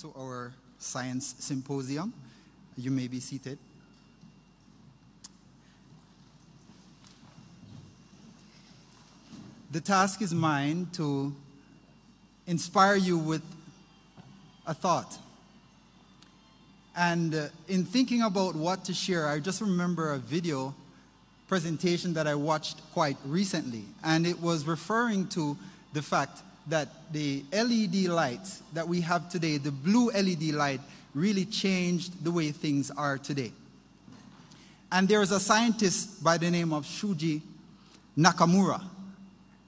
to our science symposium. You may be seated. The task is mine to inspire you with a thought. And uh, in thinking about what to share, I just remember a video presentation that I watched quite recently, and it was referring to the fact that the LED lights that we have today, the blue LED light, really changed the way things are today. And there is a scientist by the name of Shuji Nakamura,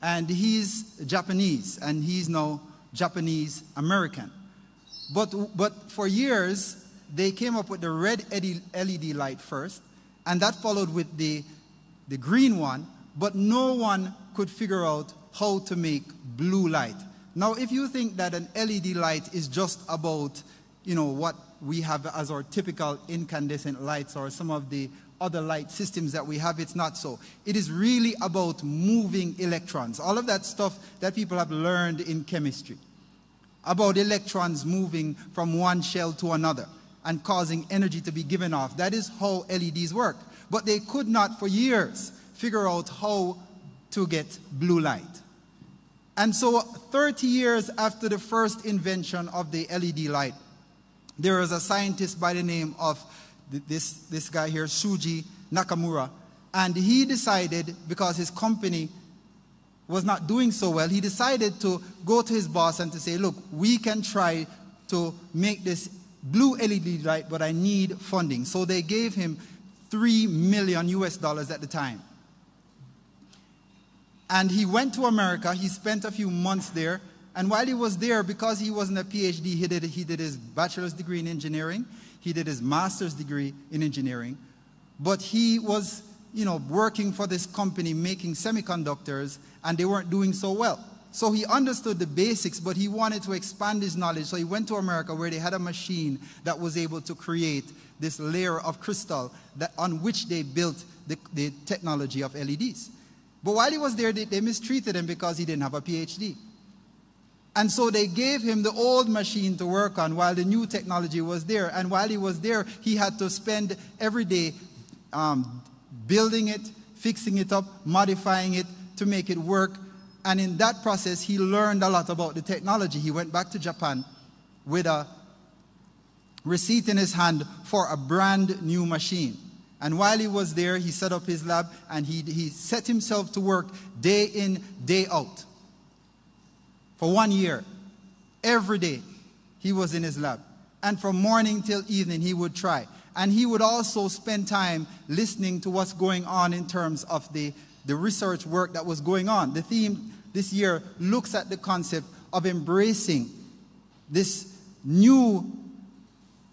and he's Japanese, and he's now Japanese American. But, but for years, they came up with the red LED light first, and that followed with the, the green one, but no one could figure out how to make blue light. Now, if you think that an LED light is just about, you know, what we have as our typical incandescent lights or some of the other light systems that we have, it's not so. It is really about moving electrons. All of that stuff that people have learned in chemistry about electrons moving from one shell to another and causing energy to be given off. That is how LEDs work. But they could not, for years, figure out how to get blue light. And so, 30 years after the first invention of the LED light, there was a scientist by the name of this, this guy here, Shuji Nakamura, and he decided, because his company was not doing so well, he decided to go to his boss and to say, Look, we can try to make this blue LED light, but I need funding. So they gave him 3 million US dollars at the time. And he went to America. He spent a few months there. And while he was there, because he wasn't a PhD, he did, he did his bachelor's degree in engineering. He did his master's degree in engineering. But he was, you know, working for this company making semiconductors, and they weren't doing so well. So he understood the basics, but he wanted to expand his knowledge. So he went to America where they had a machine that was able to create this layer of crystal that, on which they built the, the technology of LEDs. But while he was there, they, they mistreated him because he didn't have a PhD. And so they gave him the old machine to work on while the new technology was there. And while he was there, he had to spend every day um, building it, fixing it up, modifying it to make it work. And in that process, he learned a lot about the technology. He went back to Japan with a receipt in his hand for a brand new machine. And while he was there, he set up his lab and he, he set himself to work day in, day out. For one year, every day, he was in his lab. And from morning till evening, he would try. And he would also spend time listening to what's going on in terms of the, the research work that was going on. The theme this year looks at the concept of embracing this new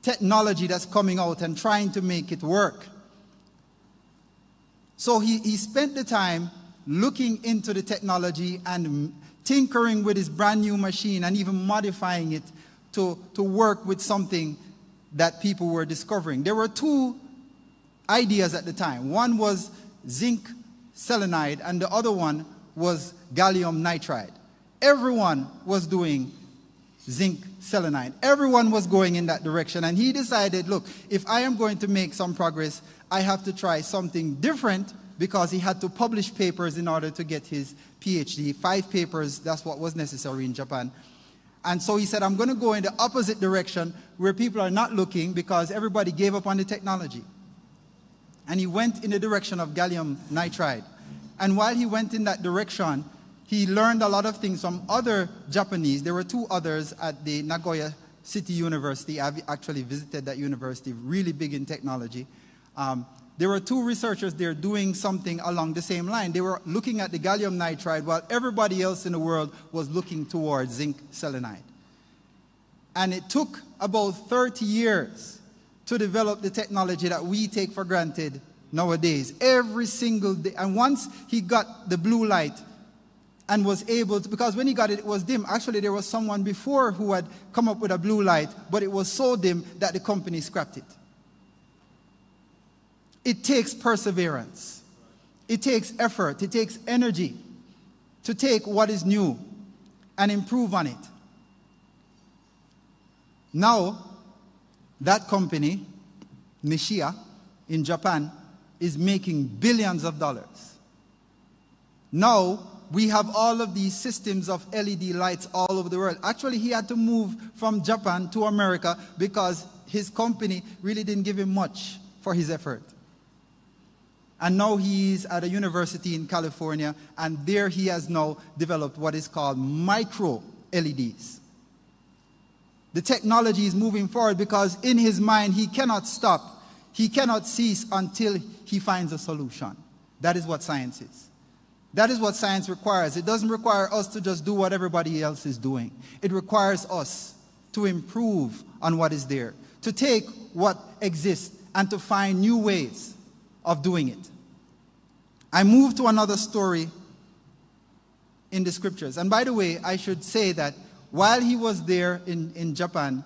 technology that's coming out and trying to make it work. So he, he spent the time looking into the technology and tinkering with his brand new machine and even modifying it to, to work with something that people were discovering. There were two ideas at the time. One was zinc selenide, and the other one was gallium nitride. Everyone was doing zinc selenide. Everyone was going in that direction. And he decided look, if I am going to make some progress, I have to try something different because he had to publish papers in order to get his PhD. Five papers, that's what was necessary in Japan. And so he said, I'm going to go in the opposite direction where people are not looking because everybody gave up on the technology. And he went in the direction of gallium nitride. And while he went in that direction, he learned a lot of things from other Japanese. There were two others at the Nagoya City University. I've actually visited that university, really big in technology. Um, there were two researchers there doing something along the same line. They were looking at the gallium nitride while everybody else in the world was looking towards zinc selenide. And it took about 30 years to develop the technology that we take for granted nowadays. Every single day. And once he got the blue light and was able to, because when he got it, it was dim. Actually, there was someone before who had come up with a blue light, but it was so dim that the company scrapped it. It takes perseverance, it takes effort, it takes energy to take what is new and improve on it. Now, that company, Nichia, in Japan, is making billions of dollars. Now, we have all of these systems of LED lights all over the world. Actually, he had to move from Japan to America because his company really didn't give him much for his effort. And now he is at a university in California, and there he has now developed what is called micro LEDs. The technology is moving forward because in his mind he cannot stop, he cannot cease until he finds a solution. That is what science is. That is what science requires. It doesn't require us to just do what everybody else is doing, it requires us to improve on what is there, to take what exists and to find new ways of doing it. I move to another story in the scriptures. And by the way, I should say that while he was there in, in Japan,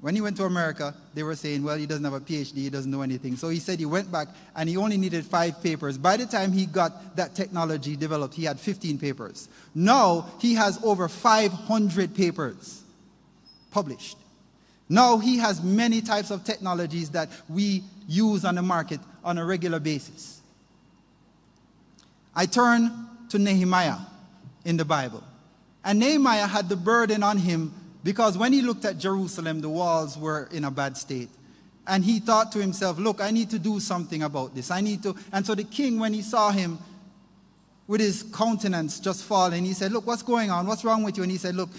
when he went to America, they were saying, well, he doesn't have a PhD, he doesn't know anything. So he said he went back and he only needed five papers. By the time he got that technology developed, he had 15 papers. Now he has over 500 papers published. Now he has many types of technologies that we use on the market on a regular basis. I turn to Nehemiah in the Bible. And Nehemiah had the burden on him because when he looked at Jerusalem, the walls were in a bad state. And he thought to himself, look, I need to do something about this. I need to. And so the king, when he saw him with his countenance just falling, he said, look, what's going on? What's wrong with you? And he said, look,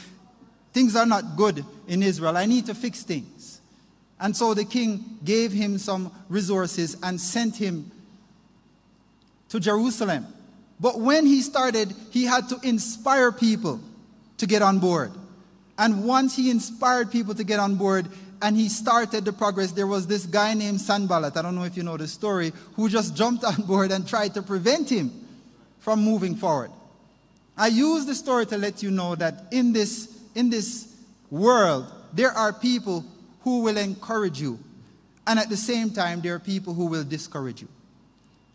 things are not good in Israel. I need to fix things. And so the king gave him some resources and sent him to Jerusalem. But when he started, he had to inspire people to get on board. And once he inspired people to get on board and he started the progress, there was this guy named Sanballat, I don't know if you know the story, who just jumped on board and tried to prevent him from moving forward. I use the story to let you know that in this, in this world, there are people who will encourage you, and at the same time, there are people who will discourage you.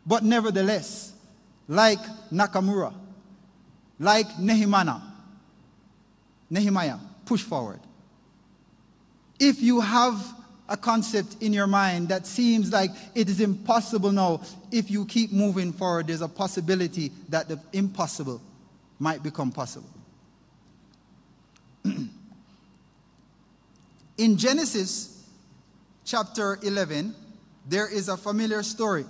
But nevertheless, like Nakamura, like Nehemiah, Nehemiah, push forward. If you have a concept in your mind that seems like it is impossible now, if you keep moving forward, there's a possibility that the impossible might become possible. in Genesis chapter 11, there is a familiar story,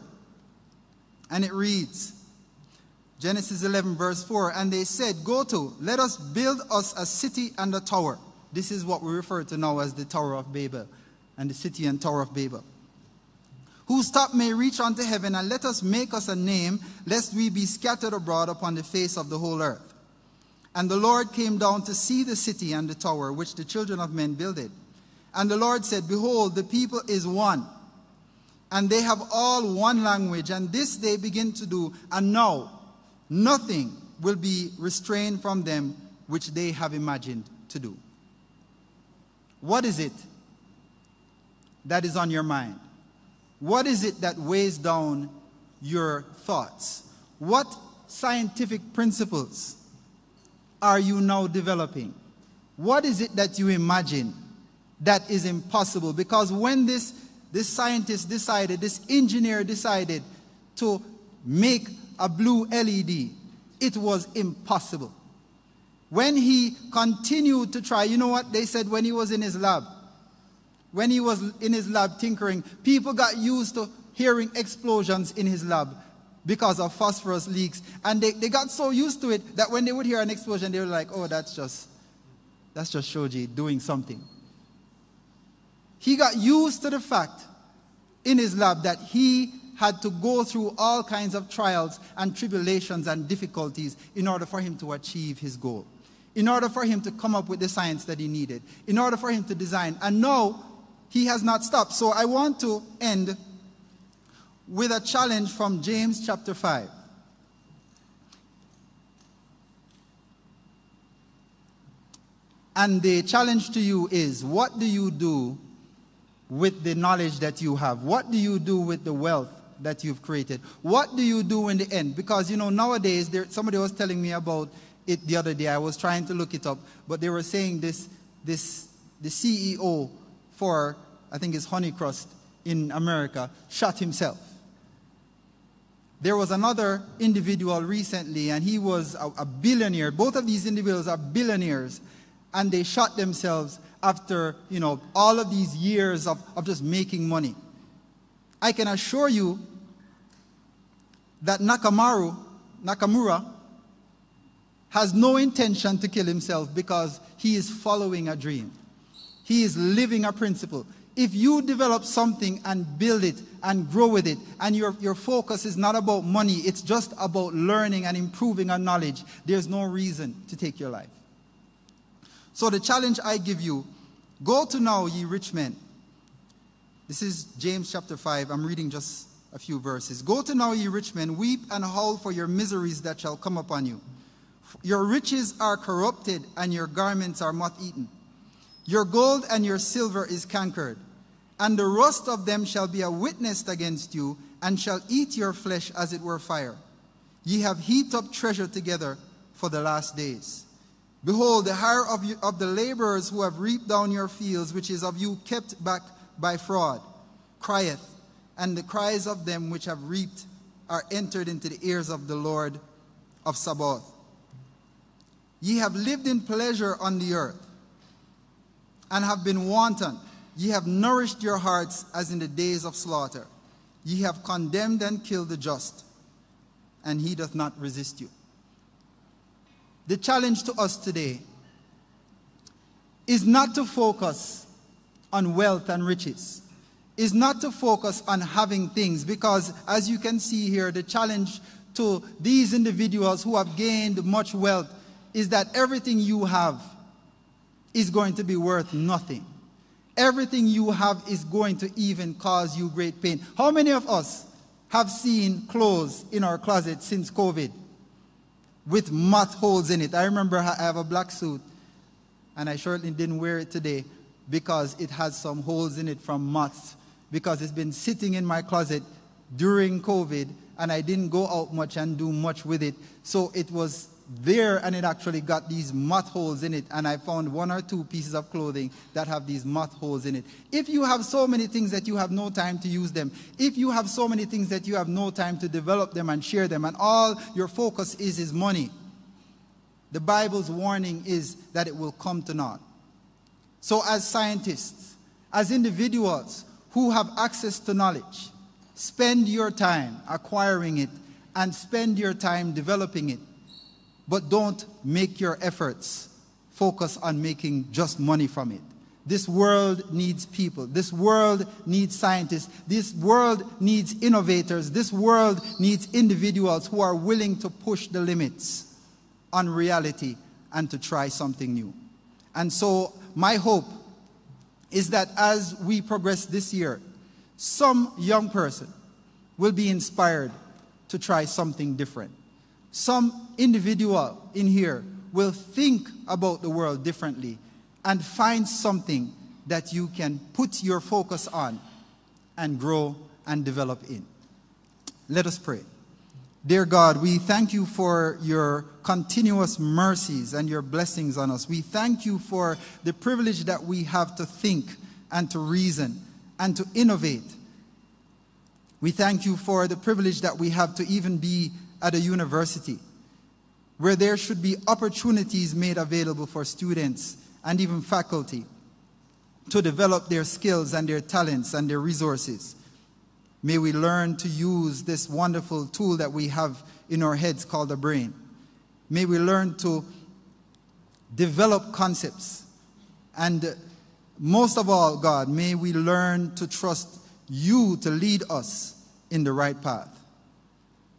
and it reads Genesis 11, verse 4. And they said, Go to, let us build us a city and a tower. This is what we refer to now as the Tower of Babel, and the city and Tower of Babel. Whose top may reach unto heaven, and let us make us a name, lest we be scattered abroad upon the face of the whole earth. And the Lord came down to see the city and the tower which the children of men builded. And the Lord said, Behold, the people is one, and they have all one language, and this they begin to do. And now, Nothing will be restrained from them which they have imagined to do. What is it that is on your mind? What is it that weighs down your thoughts? What scientific principles are you now developing? What is it that you imagine that is impossible? Because when this, this scientist decided, this engineer decided to make a blue LED. It was impossible. When he continued to try, you know what they said when he was in his lab? When he was in his lab tinkering, people got used to hearing explosions in his lab because of phosphorus leaks. And they, they got so used to it that when they would hear an explosion, they were like, oh, that's just, that's just Shuji doing something. He got used to the fact in his lab that he had to go through all kinds of trials and tribulations and difficulties in order for him to achieve his goal, in order for him to come up with the science that he needed, in order for him to design. And now he has not stopped. So I want to end with a challenge from James chapter 5. And the challenge to you is what do you do with the knowledge that you have? What do you do with the wealth that you've created. What do you do in the end? Because, you know, nowadays, there, somebody was telling me about it the other day. I was trying to look it up, but they were saying this, this, the CEO for, I think it's Honeycrust in America, shot himself. There was another individual recently, and he was a, a billionaire. Both of these individuals are billionaires, and they shot themselves after, you know, all of these years of, of just making money. I can assure you that Nakamaru, Nakamura has no intention to kill himself because he is following a dream. He is living a principle. If you develop something and build it and grow with it, and your, your focus is not about money, it's just about learning and improving our knowledge, there's no reason to take your life. So, the challenge I give you go to now, ye rich men. This is James chapter 5. I'm reading just a few verses. Go to now, ye rich men, weep and howl for your miseries that shall come upon you. Your riches are corrupted, and your garments are moth eaten. Your gold and your silver is cankered, and the rust of them shall be a witness against you, and shall eat your flesh as it were fire. Ye have heaped up treasure together for the last days. Behold, the hire of, you, of the laborers who have reaped down your fields, which is of you kept back by fraud, crieth, and the cries of them which have reaped are entered into the ears of the Lord of Sabaoth. Ye have lived in pleasure on the earth and have been wanton. Ye have nourished your hearts as in the days of slaughter. Ye have condemned and killed the just, and he doth not resist you. The challenge to us today is not to focus on wealth and riches, is not to focus on having things, because as you can see here, the challenge to these individuals who have gained much wealth is that everything you have is going to be worth nothing. Everything you have is going to even cause you great pain. How many of us have seen clothes in our closet since COVID with moth holes in it? I remember I have a black suit and I certainly didn't wear it today because it has some holes in it from moths because it's been sitting in my closet during COVID and I didn't go out much and do much with it. So it was there and it actually got these moth holes in it and i found one or two pieces of clothing that have these moth holes in it. If you have so many things that you have no time to use them if you have so many things that you have no time to develop them and share them and all your focus is is money the bible's warning is that it will come to naught. So as scientists as individuals who have access to knowledge spend your time acquiring it and spend your time developing it but don't make your efforts focus on making just money from it. This world needs people. This world needs scientists. This world needs innovators. This world needs individuals who are willing to push the limits on reality and to try something new. And so, my hope is that as we progress this year, some young person will be inspired to try something different some individual in here will think about the world differently and find something that you can put your focus on and grow and develop in. Let us pray. Dear God, we thank you for your continuous mercies and your blessings on us. We thank you for the privilege that we have to think and to reason and to innovate. We thank you for the privilege that we have to even be at a university where there should be opportunities made available for students and even faculty to develop their skills and their talents and their resources. May we learn to use this wonderful tool that we have in our heads called the brain. May we learn to develop concepts. And most of all, God, may we learn to trust you to lead us in the right path.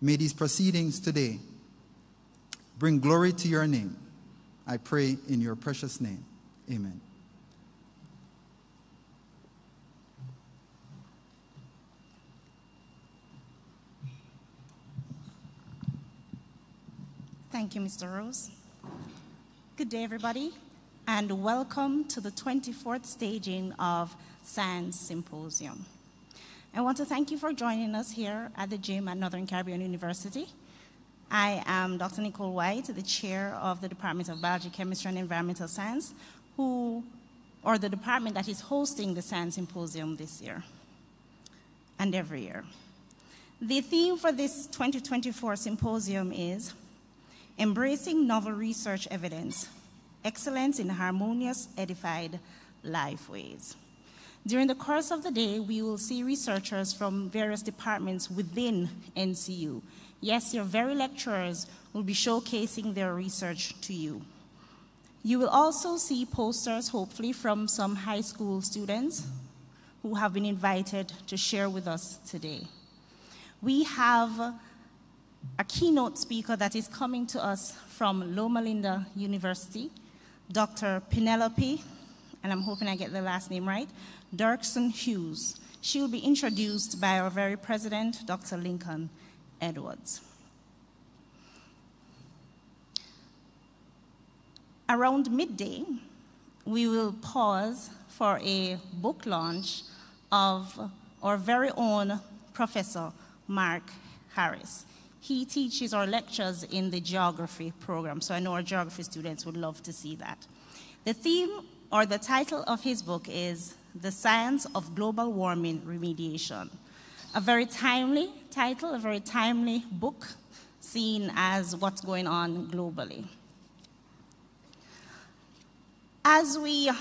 May these proceedings today bring glory to your name. I pray in your precious name. Amen. Thank you, Mr. Rose. Good day, everybody, and welcome to the 24th staging of Science Symposium. I want to thank you for joining us here at the gym at Northern Caribbean University. I am Dr. Nicole White, the chair of the Department of Biology, Chemistry, and Environmental Science, who or the department that is hosting the Science Symposium this year and every year. The theme for this 2024 symposium is Embracing Novel Research Evidence Excellence in Harmonious, Edified Lifeways. During the course of the day, we will see researchers from various departments within NCU. Yes, your very lecturers will be showcasing their research to you. You will also see posters, hopefully, from some high school students who have been invited to share with us today. We have a keynote speaker that is coming to us from Loma Linda University, Dr. Penelope, and I'm hoping I get the last name right, Duerksen Hughes. She will be introduced by our very president, Dr. Lincoln Edwards. Around midday, we will pause for a book launch of our very own Professor Mark Harris. He teaches our lectures in the geography program, so I know our geography students would love to see that. The theme or the title of his book is The Science of Global Warming Remediation. A very timely title, a very timely book, seen as what's going on globally. As we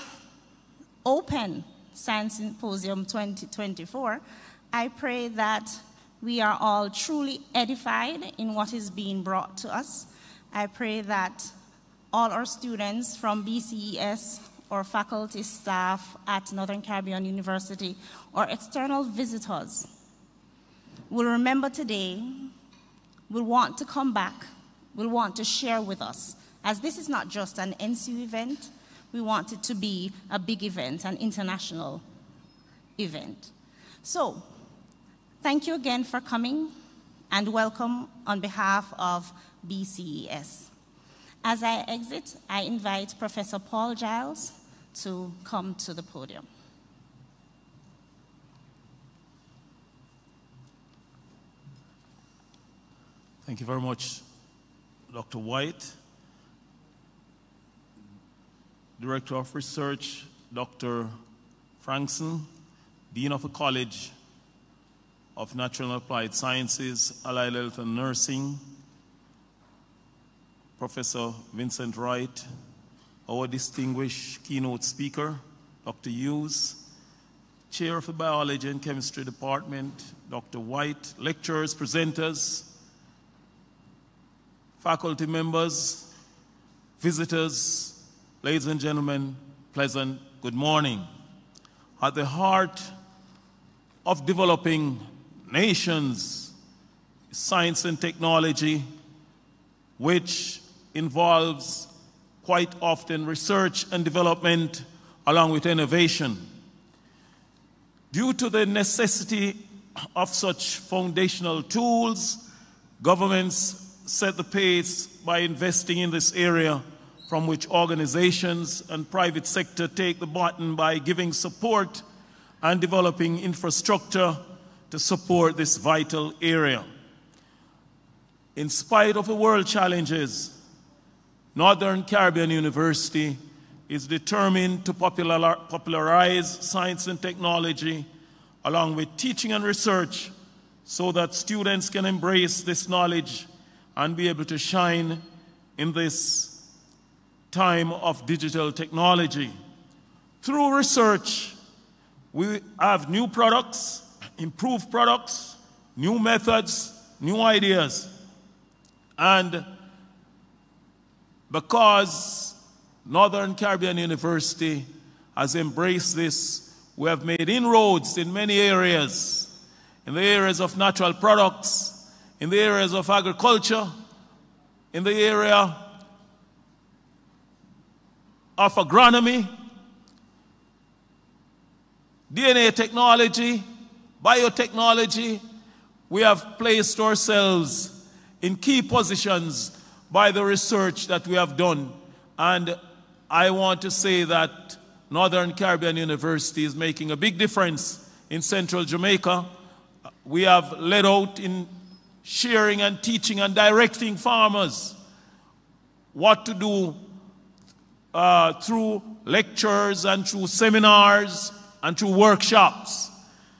open Science Symposium 2024, I pray that we are all truly edified in what is being brought to us. I pray that all our students from BCES or faculty staff at Northern Caribbean University or external visitors will remember today, will want to come back, will want to share with us. As this is not just an NCU event, we want it to be a big event, an international event. So, thank you again for coming and welcome on behalf of BCES. As I exit, I invite Professor Paul Giles to come to the podium. Thank you very much, Dr. White. Director of Research, Dr. Frankson, Dean of the College of Natural and Applied Sciences, Allied Health and Nursing, Professor Vincent Wright, our distinguished keynote speaker, Dr. Hughes, Chair of the Biology and Chemistry Department, Dr. White, lecturers, presenters, faculty members, visitors, Ladies and gentlemen, pleasant good morning. At the heart of developing nations, science and technology, which involves quite often research and development along with innovation. Due to the necessity of such foundational tools, governments set the pace by investing in this area from which organizations and private sector take the button by giving support and developing infrastructure to support this vital area. In spite of the world challenges, Northern Caribbean University is determined to popularize science and technology along with teaching and research so that students can embrace this knowledge and be able to shine in this time of digital technology. Through research, we have new products, improved products, new methods, new ideas. And because Northern Caribbean University has embraced this, we have made inroads in many areas, in the areas of natural products, in the areas of agriculture, in the area of agronomy, DNA technology, biotechnology, we have placed ourselves in key positions by the research that we have done. And I want to say that Northern Caribbean University is making a big difference in central Jamaica. We have led out in sharing and teaching and directing farmers what to do uh, through lectures and through seminars and through workshops.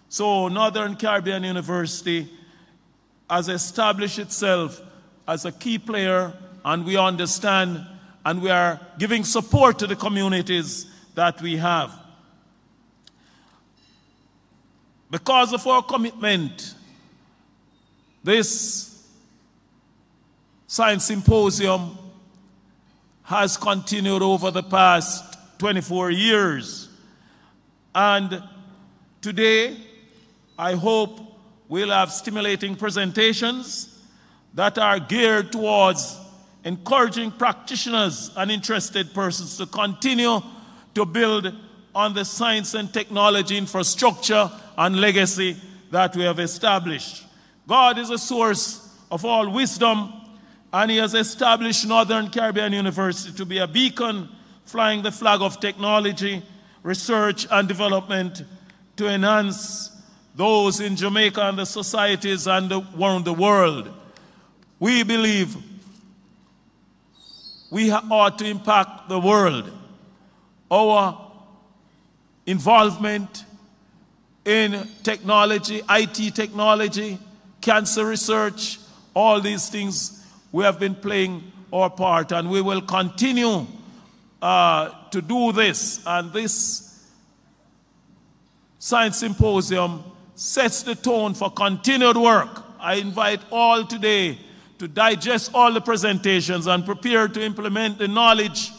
So, Northern Caribbean University has established itself as a key player, and we understand and we are giving support to the communities that we have. Because of our commitment, this science symposium has continued over the past 24 years. And today, I hope we'll have stimulating presentations that are geared towards encouraging practitioners and interested persons to continue to build on the science and technology infrastructure and legacy that we have established. God is a source of all wisdom, and He has established Northern Caribbean University to be a beacon flying the flag of technology, research, and development to enhance those in Jamaica and the societies and around the world. We believe we ought to impact the world. Our involvement in technology, IT technology, cancer research, all these things, we have been playing our part and we will continue uh, to do this. And this science symposium sets the tone for continued work. I invite all today to digest all the presentations and prepare to implement the knowledge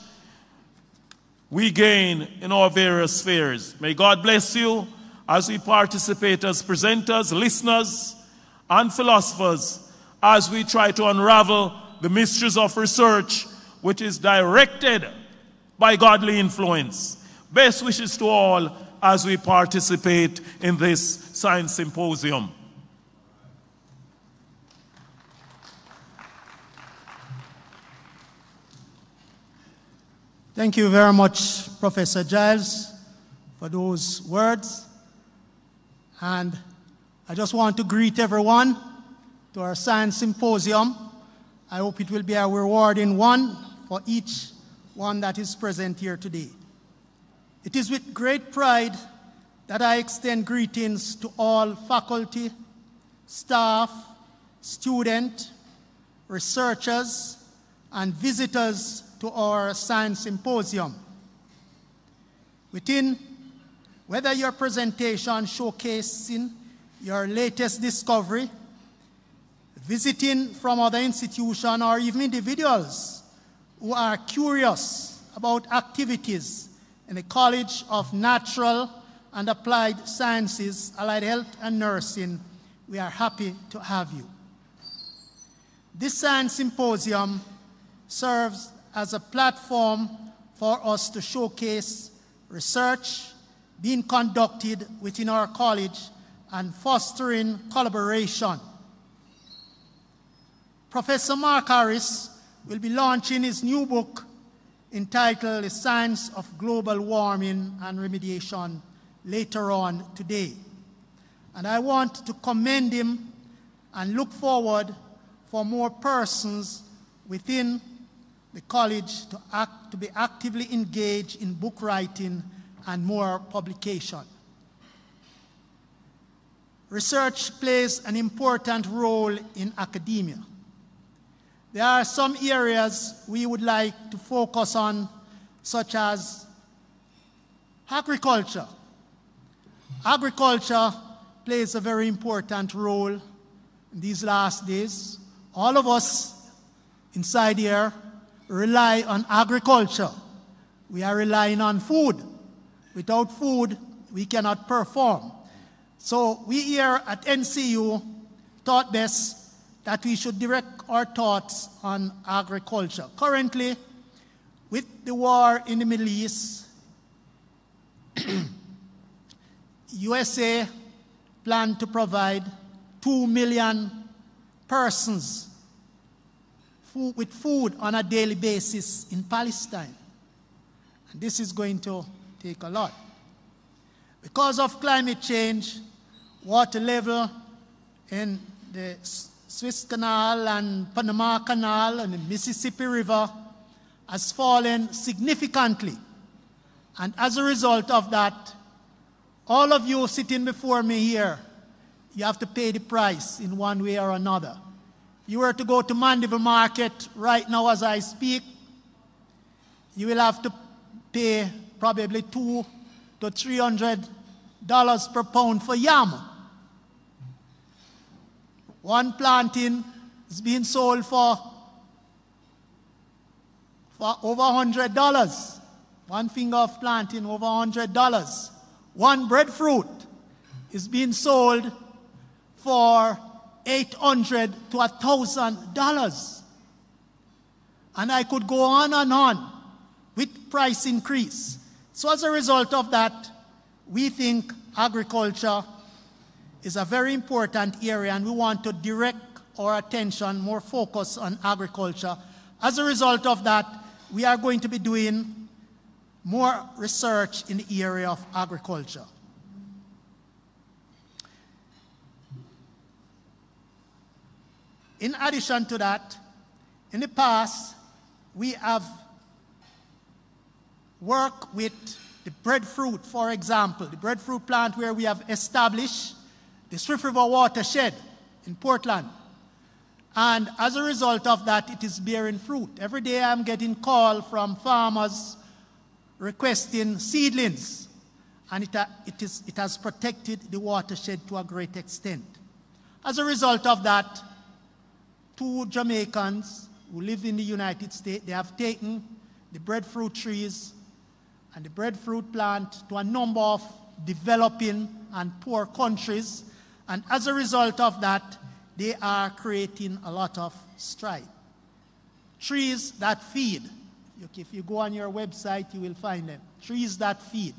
we gain in our various spheres. May God bless you as we participate as presenters, listeners, and philosophers as we try to unravel the mysteries of research which is directed by godly influence. Best wishes to all as we participate in this science symposium. Thank you very much, Professor Giles, for those words. And I just want to greet everyone to our science symposium. I hope it will be a rewarding one for each one that is present here today. It is with great pride that I extend greetings to all faculty, staff, student, researchers, and visitors to our science symposium. Within, whether your presentation showcasing your latest discovery, visiting from other institutions or even individuals who are curious about activities in the College of Natural and Applied Sciences, Allied Health and Nursing, we are happy to have you. This science symposium serves as a platform for us to showcase research being conducted within our college and fostering collaboration. Professor Mark Harris will be launching his new book entitled The Science of Global Warming and Remediation later on today. And I want to commend him and look forward for more persons within the college to, act, to be actively engaged in book writing and more publication. Research plays an important role in academia. There are some areas we would like to focus on, such as agriculture. Agriculture plays a very important role in these last days. All of us inside here rely on agriculture. We are relying on food. Without food, we cannot perform. So we here at NCU thought best that we should direct our thoughts on agriculture. Currently, with the war in the Middle East, USA plan to provide 2 million persons food, with food on a daily basis in Palestine. And this is going to take a lot. Because of climate change, water level in the Suez Canal and Panama Canal and the Mississippi River has fallen significantly. And as a result of that, all of you sitting before me here, you have to pay the price in one way or another. You were to go to Mandeville Market right now as I speak, you will have to pay probably two to three hundred dollars per pound for yam. One planting is being sold for, for over hundred dollars. One finger of planting over hundred dollars. One breadfruit is being sold for eight hundred to a thousand dollars. And I could go on and on with price increase. So as a result of that, we think agriculture is a very important area and we want to direct our attention, more focus on agriculture. As a result of that, we are going to be doing more research in the area of agriculture. In addition to that, in the past, we have worked with the breadfruit, for example, the breadfruit plant where we have established the Swift River watershed in Portland. And as a result of that, it is bearing fruit. Every day I'm getting call from farmers requesting seedlings, and it, it, is, it has protected the watershed to a great extent. As a result of that, two Jamaicans who live in the United States, they have taken the breadfruit trees and the breadfruit plant to a number of developing and poor countries. And as a result of that, they are creating a lot of strife. Trees that feed. If you go on your website, you will find them. Trees that feed.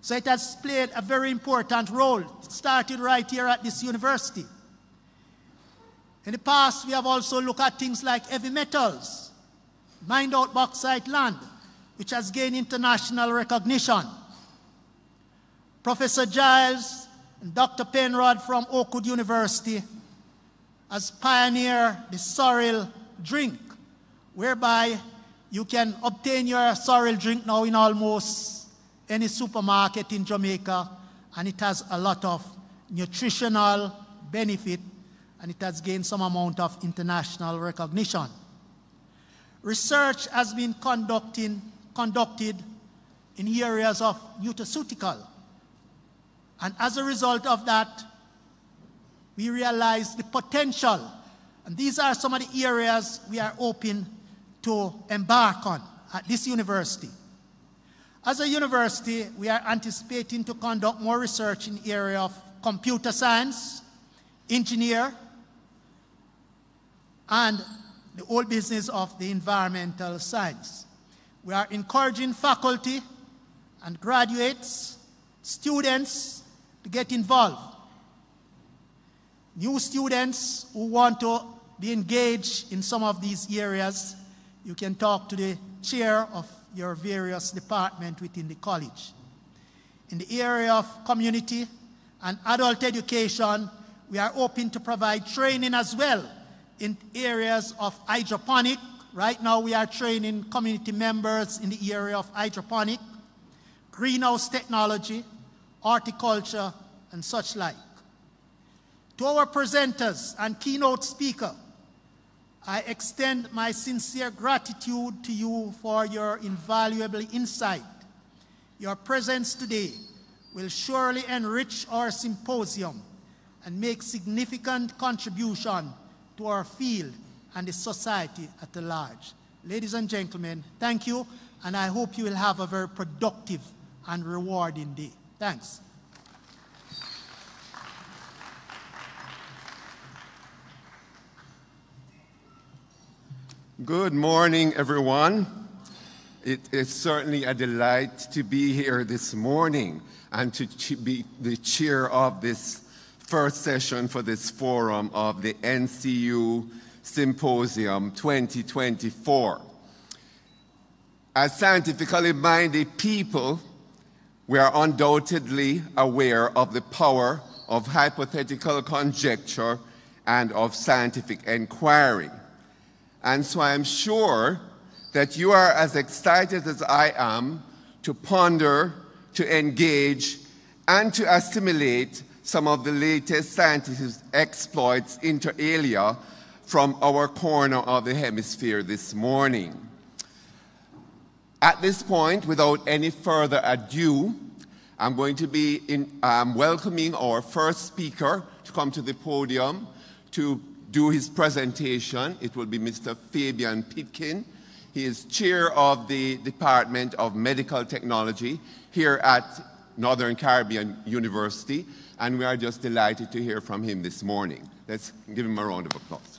So it has played a very important role. It started right here at this university. In the past, we have also looked at things like heavy metals, mined out bauxite land, which has gained international recognition. Professor Giles and Dr. Penrod from Oakwood University has pioneered the sorrel drink, whereby you can obtain your sorrel drink now in almost any supermarket in Jamaica, and it has a lot of nutritional benefit and it has gained some amount of international recognition. Research has been conducted in areas of nutraceutical. And as a result of that, we realize the potential. And these are some of the areas we are open to embark on at this university. As a university, we are anticipating to conduct more research in the area of computer science, engineer, and the whole business of the environmental science. We are encouraging faculty and graduates, students to get involved. New students who want to be engaged in some of these areas, you can talk to the chair of your various departments within the college. In the area of community and adult education, we are open to provide training as well in areas of hydroponic. Right now, we are training community members in the area of hydroponic, greenhouse technology, horticulture, and such like. To our presenters and keynote speaker, I extend my sincere gratitude to you for your invaluable insight. Your presence today will surely enrich our symposium and make significant contribution to our field and the society at large. Ladies and gentlemen, thank you, and I hope you will have a very productive and rewarding day. Thanks. Good morning, everyone. It is certainly a delight to be here this morning and to be the chair of this first session for this forum of the NCU Symposium 2024. As scientifically minded people, we are undoubtedly aware of the power of hypothetical conjecture and of scientific inquiry. And so I'm sure that you are as excited as I am to ponder, to engage, and to assimilate some of the latest scientific exploits inter alia from our corner of the hemisphere this morning. At this point, without any further ado, I'm going to be in, um, welcoming our first speaker to come to the podium to do his presentation. It will be Mr. Fabian Pitkin. He is chair of the Department of Medical Technology here at Northern Caribbean University, and we are just delighted to hear from him this morning. Let's give him a round of applause.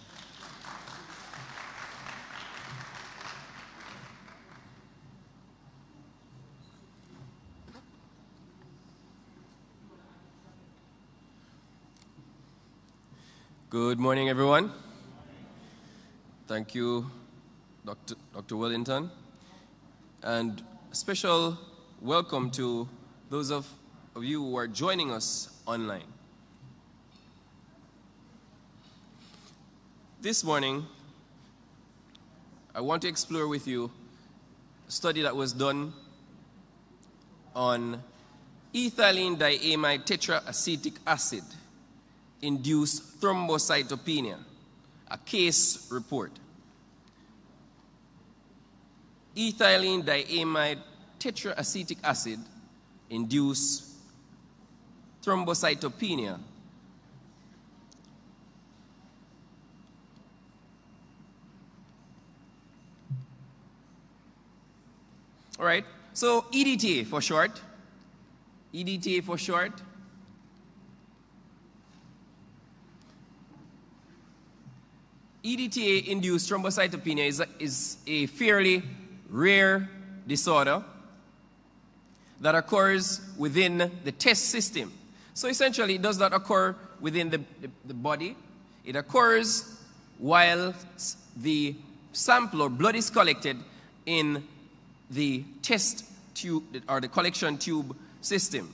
Good morning, everyone. Thank you, Dr. Wellington. And special welcome to those of, of you who are joining us online. This morning, I want to explore with you a study that was done on ethylene diamide tetraacetic acid induced thrombocytopenia, a case report. Ethylene diamide tetraacetic acid induced thrombocytopenia. All right, so EDTA for short. EDTA for short. EDTA induced thrombocytopenia is a, is a fairly rare disorder that occurs within the test system. So essentially, it does not occur within the, the, the body, it occurs while the sample or blood is collected in the test tube or the collection tube system.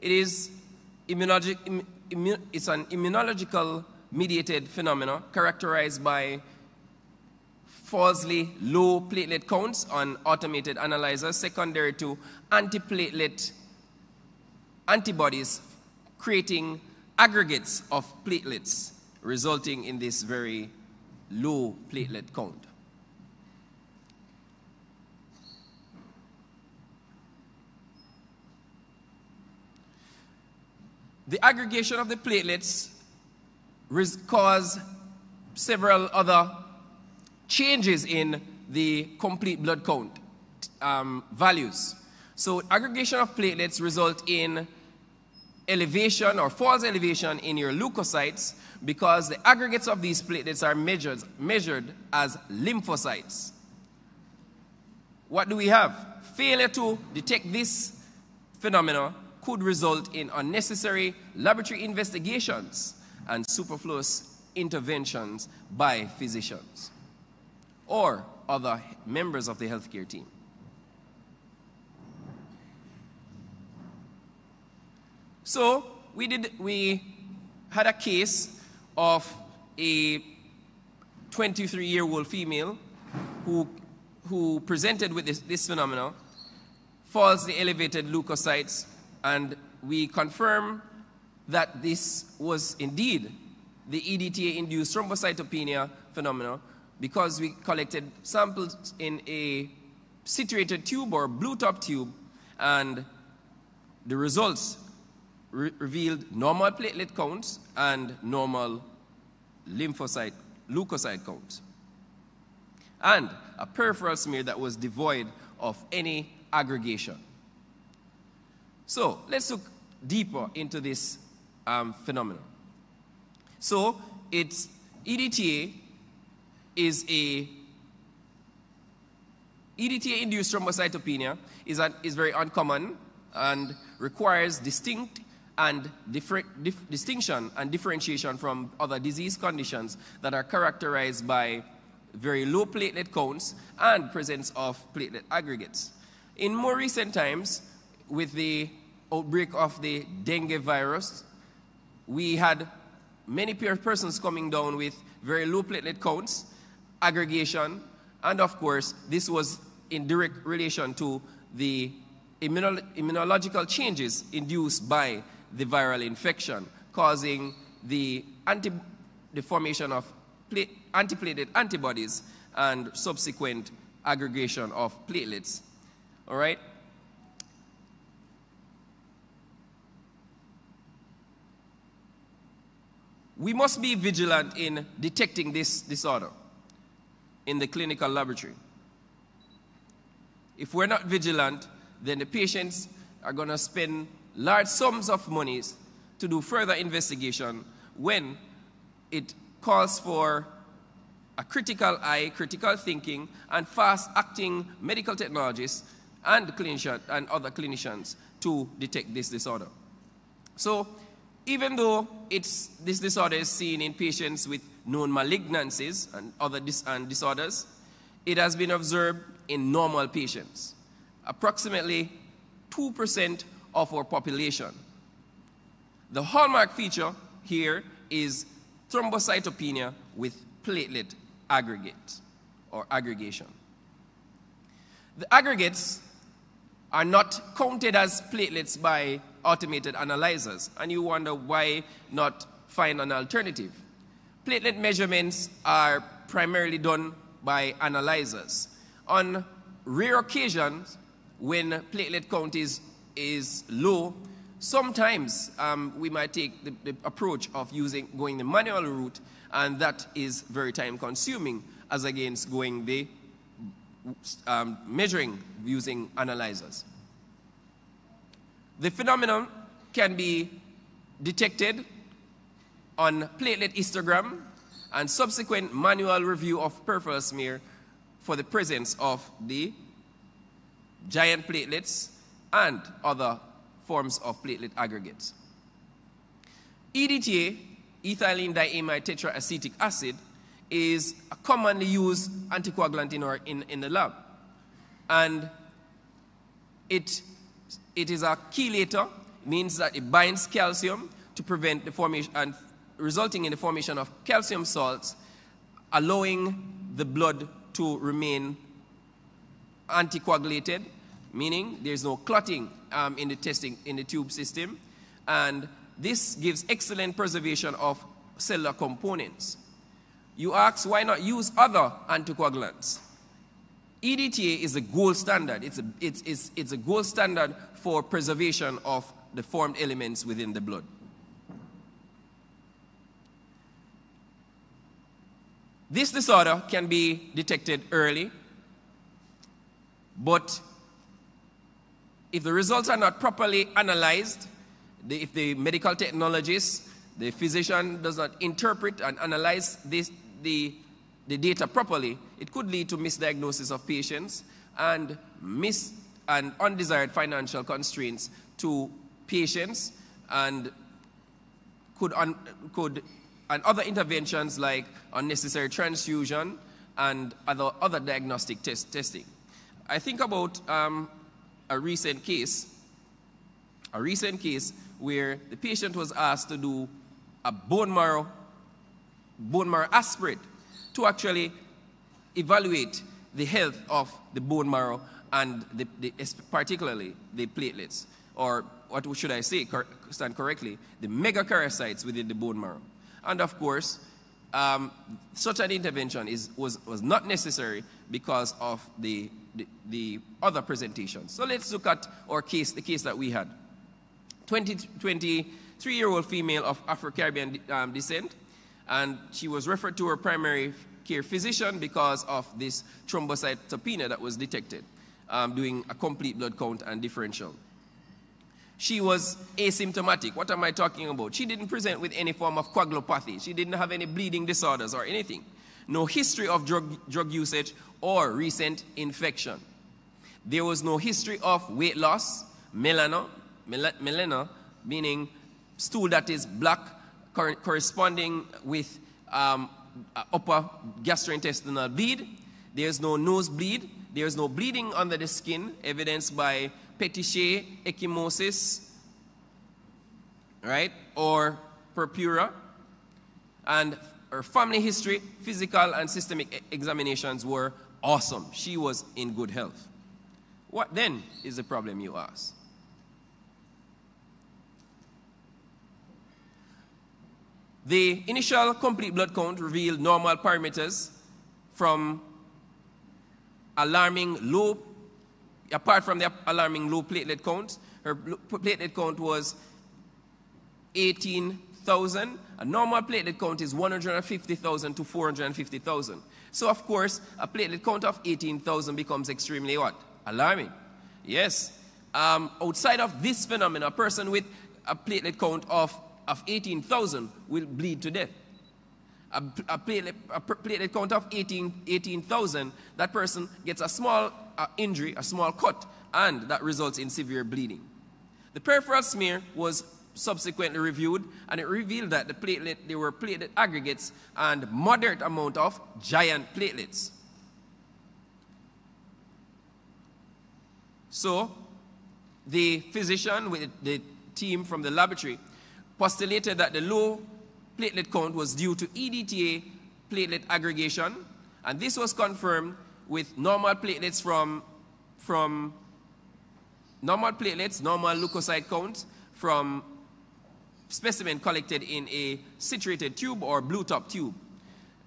It is immunologic, immun, it's an immunological mediated phenomena characterized by falsely low platelet counts on automated analyzers, secondary to antiplatelet antibodies creating aggregates of platelets, resulting in this very low platelet count. The aggregation of the platelets cause several other changes in the complete blood count um, values. So aggregation of platelets result in elevation or false elevation in your leukocytes because the aggregates of these platelets are measured, measured as lymphocytes. What do we have? Failure to detect this phenomena could result in unnecessary laboratory investigations and superfluous interventions by physicians or other members of the healthcare team. So we did we had a case of a 23-year-old female who who presented with this, this phenomenon, falsely elevated leukocytes, and we confirm that this was indeed the EDTA-induced thrombocytopenia phenomenon because we collected samples in a citrated tube or blue top tube and the results re revealed normal platelet counts and normal lymphocyte leukocyte counts and a peripheral smear that was devoid of any aggregation. So let's look deeper into this um, phenomenon. So it's EDTA is a EDTA-induced thrombocytopenia is, a, is very uncommon and requires distinct and dif distinction and differentiation from other disease conditions that are characterized by very low platelet counts and presence of platelet aggregates. In more recent times, with the outbreak of the dengue virus, we had many persons coming down with very low platelet counts, aggregation, And of course, this was in direct relation to the immuno- immunological changes induced by the viral infection, causing the, anti- the formation of pla- antiplatelet antibodies and subsequent aggregation of platelets. All right? We must be vigilant in detecting this disorder in the clinical laboratory. If we're not vigilant, then the patients are going to spend large sums of monies to do further investigation when it calls for a critical eye, critical thinking, and fast acting medical technologists and, clinician, and other clinicians to detect this disorder. So, even though it's, this disorder is seen in patients with known malignancies and other dis and disorders, it has been observed in normal patients. Approximately 2% of our population. The hallmark feature here is thrombocytopenia with platelet aggregate or aggregation. The aggregates are not counted as platelets by automated analyzers, and you wonder why not find an alternative. Platelet measurements are primarily done by analyzers. On rare occasions, when platelet count is, is low, sometimes um, we might take the, the approach of using going the manual route, and that is very time consuming as against going the um, measuring using analyzers. The phenomenon can be detected on platelet histogram and subsequent manual review of peripheral smear for the presence of the giant platelets and other forms of platelet aggregates. EDTA, ethylene diamide tetraacetic acid, is a commonly used anticoagulant in, our, in, in the lab. And it, it is a chelator, means that it binds calcium to prevent the formation and resulting in the formation of calcium salts, allowing the blood to remain anticoagulated, meaning there's no clotting um, in the testing in the tube system, and this gives excellent preservation of cellular components. You ask why not use other anticoagulants? EDTA is a gold standard. It's a, it's, it's, it's a gold standard for preservation of the formed elements within the blood. This disorder can be detected early, but if the results are not properly analyzed, the, if the medical technologist, the physician does not interpret and analyze this, the, the data properly, it could lead to misdiagnosis of patients and mis and undesired financial constraints to patients and could, un, could and other interventions like unnecessary transfusion and other, other diagnostic test, testing. I think about um, a recent case, a recent case where the patient was asked to do a bone marrow, bone marrow aspirate to actually evaluate the health of the bone marrow and the, the, particularly the platelets, or what should I say, stand correctly, the megakaryocytes within the bone marrow. And of course, um, such an intervention is, was, was not necessary because of the, the, the, other presentations. So let's look at our case, the case that we had. 23-year-old female of Afro-Caribbean um, descent, and she was referred to her primary care physician because of this thrombocytopenia that was detected, um, doing a complete blood count and differential. She was asymptomatic. What am I talking about? She didn't present with any form of coagulopathy. She didn't have any bleeding disorders or anything. No history of drug, drug usage or recent infection. There was no history of weight loss, melena, melena meaning stool that is black, corresponding with um, upper gastrointestinal bleed. There's no nose bleed. There's no bleeding under the skin, evidenced by petechiae ecchymosis, right, or purpura, and her family history, physical and systemic examinations were awesome. She was in good health. What then is the problem, you ask? The initial complete blood count revealed normal parameters from alarming low, apart from the alarming low platelet count, her platelet count was 18,000. A normal platelet count is 150,000 to 450,000. So, of course, a platelet count of 18,000 becomes extremely what? Alarming. Yes. Um, outside of this phenomenon, a person with a platelet count of, of 18,000 will bleed to death. A, a, platelet, a platelet count of 18,000, 18, that person gets a small uh, injury, a small cut, and that results in severe bleeding. The peripheral smear was subsequently reviewed, and it revealed that the platelet, there were platelet aggregates and moderate amount of giant platelets. So, the physician with the team from the laboratory postulated that the low platelet count was due to EDTA platelet aggregation, and this was confirmed with normal platelets from, from normal platelets, normal leukocyte counts from specimen collected in a citrated tube or blue top tube.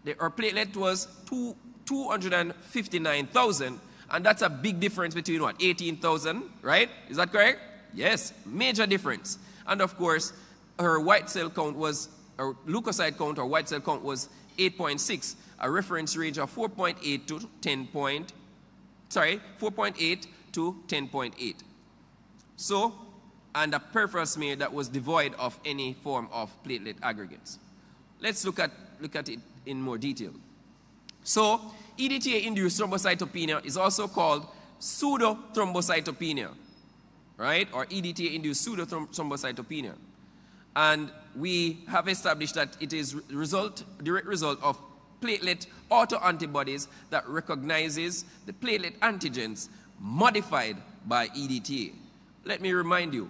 The, our platelet was two, 259,000, and that's a big difference between what, 18,000, right? Is that correct? Yes, major difference. And of course, her white cell count was, her leukocyte count or white cell count was 8.6, a reference range of 4.8 to 10 point, sorry, 4.8 to 10.8. So, and a peripheral smear that was devoid of any form of platelet aggregates. Let's look at, look at it in more detail. So, EDTA-induced thrombocytopenia is also called pseudo-thrombocytopenia, right? Or EDTA-induced pseudo-thrombocytopenia. And we have established that it is result, direct result of platelet autoantibodies that recognizes the platelet antigens modified by EDTA. Let me remind you,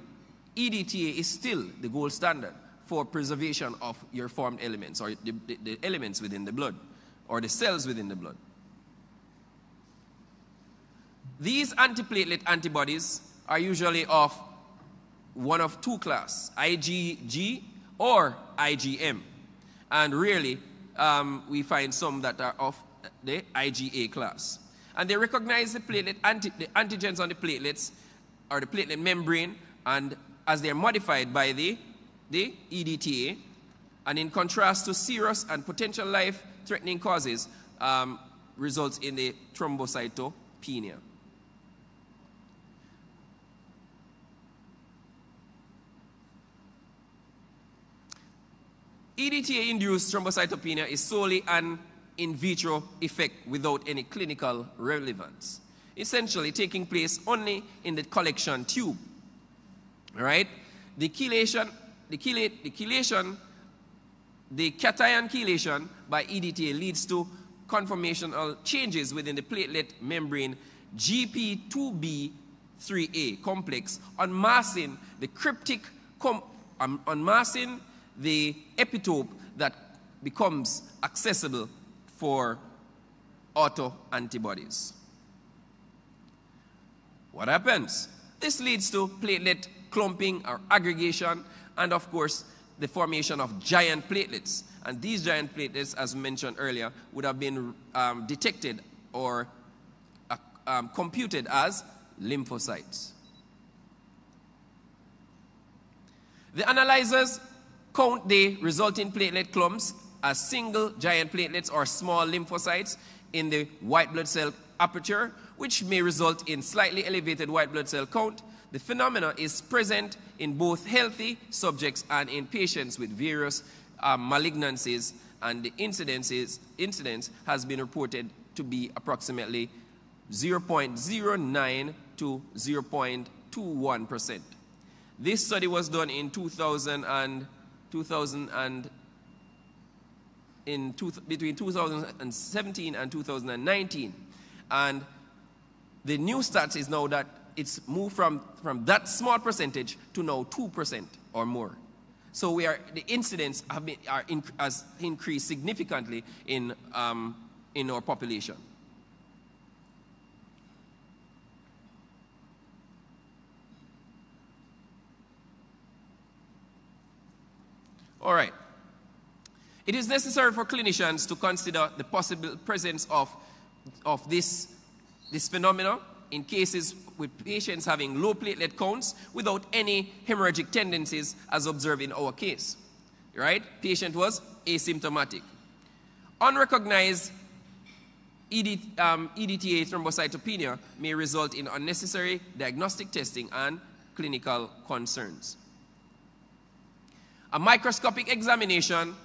EDTA is still the gold standard for preservation of your formed elements or the, the, the elements within the blood or the cells within the blood. These antiplatelet antibodies are usually of one of two class, IgG or IgM. And rarely um, we find some that are of the IgA class. And they recognize the platelet anti, the antigens on the platelets or the platelet membrane and as they are modified by the, the EDTA, and in contrast to serious and potential life-threatening causes, um, results in the thrombocytopenia. EDTA-induced thrombocytopenia is solely an in vitro effect without any clinical relevance, essentially taking place only in the collection tube right? The chelation, the, chelate, the chelation, the cation chelation by EDTA leads to conformational changes within the platelet membrane GP2B3A complex, unmasking the cryptic, um, unmasking the epitope that becomes accessible for autoantibodies. What happens? This leads to platelet clumping or aggregation, and of course, the formation of giant platelets. And these giant platelets, as mentioned earlier, would have been um, detected or uh, um, computed as lymphocytes. The analyzers count the resulting platelet clumps as single giant platelets or small lymphocytes in the white blood cell aperture, which may result in slightly elevated white blood cell count the phenomena is present in both healthy subjects and in patients with various um, malignancies, and the incidences, incidence has been reported to be approximately 0.09 to 0.21%. This study was done in 2000 and, 2000 and in two, between 2017 and 2019. And the new stats is now that it's moved from, from that small percentage to now 2% or more. So we are, the incidents have been, are in, has increased significantly in, um, in our population. All right. It is necessary for clinicians to consider the possible presence of, of this, this phenomenon in cases with patients having low platelet counts without any hemorrhagic tendencies as observed in our case. Right? Patient was asymptomatic. Unrecognized ED, um, EDTA thrombocytopenia may result in unnecessary diagnostic testing and clinical concerns. A microscopic examination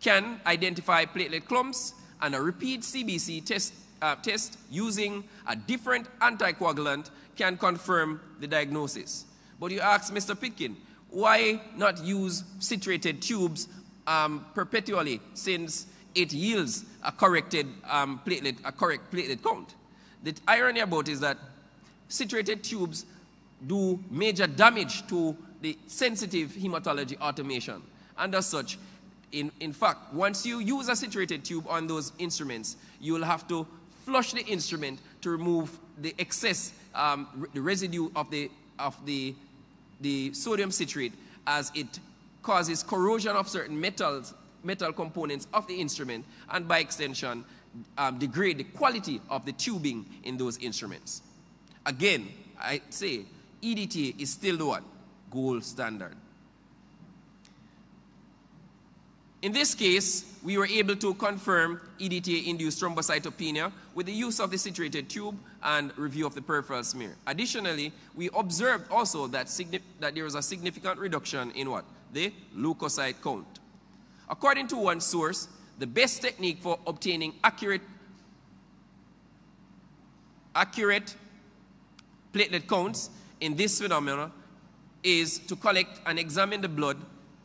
can identify platelet clumps and a repeat CBC test, uh, test using a different anticoagulant can confirm the diagnosis. But you ask Mr. Pitkin, why not use citrated tubes um, perpetually since it yields a corrected um, platelet, a correct platelet count. The irony about is that citrated tubes do major damage to the sensitive hematology automation. And as such, in, in fact, once you use a citrated tube on those instruments, you'll have to flush the instrument to remove the excess, um, the residue of the, of the, the sodium citrate as it causes corrosion of certain metals metal components of the instrument and by extension um, degrade the quality of the tubing in those instruments. Again, I say EDTA is still the one? Gold standard. In this case, we were able to confirm EDTA-induced thrombocytopenia with the use of the citrated tube and review of the peripheral smear. Additionally, we observed also that, that there was a significant reduction in what? The leukocyte count. According to one source, the best technique for obtaining accurate, accurate platelet counts in this phenomenon is to collect and examine the blood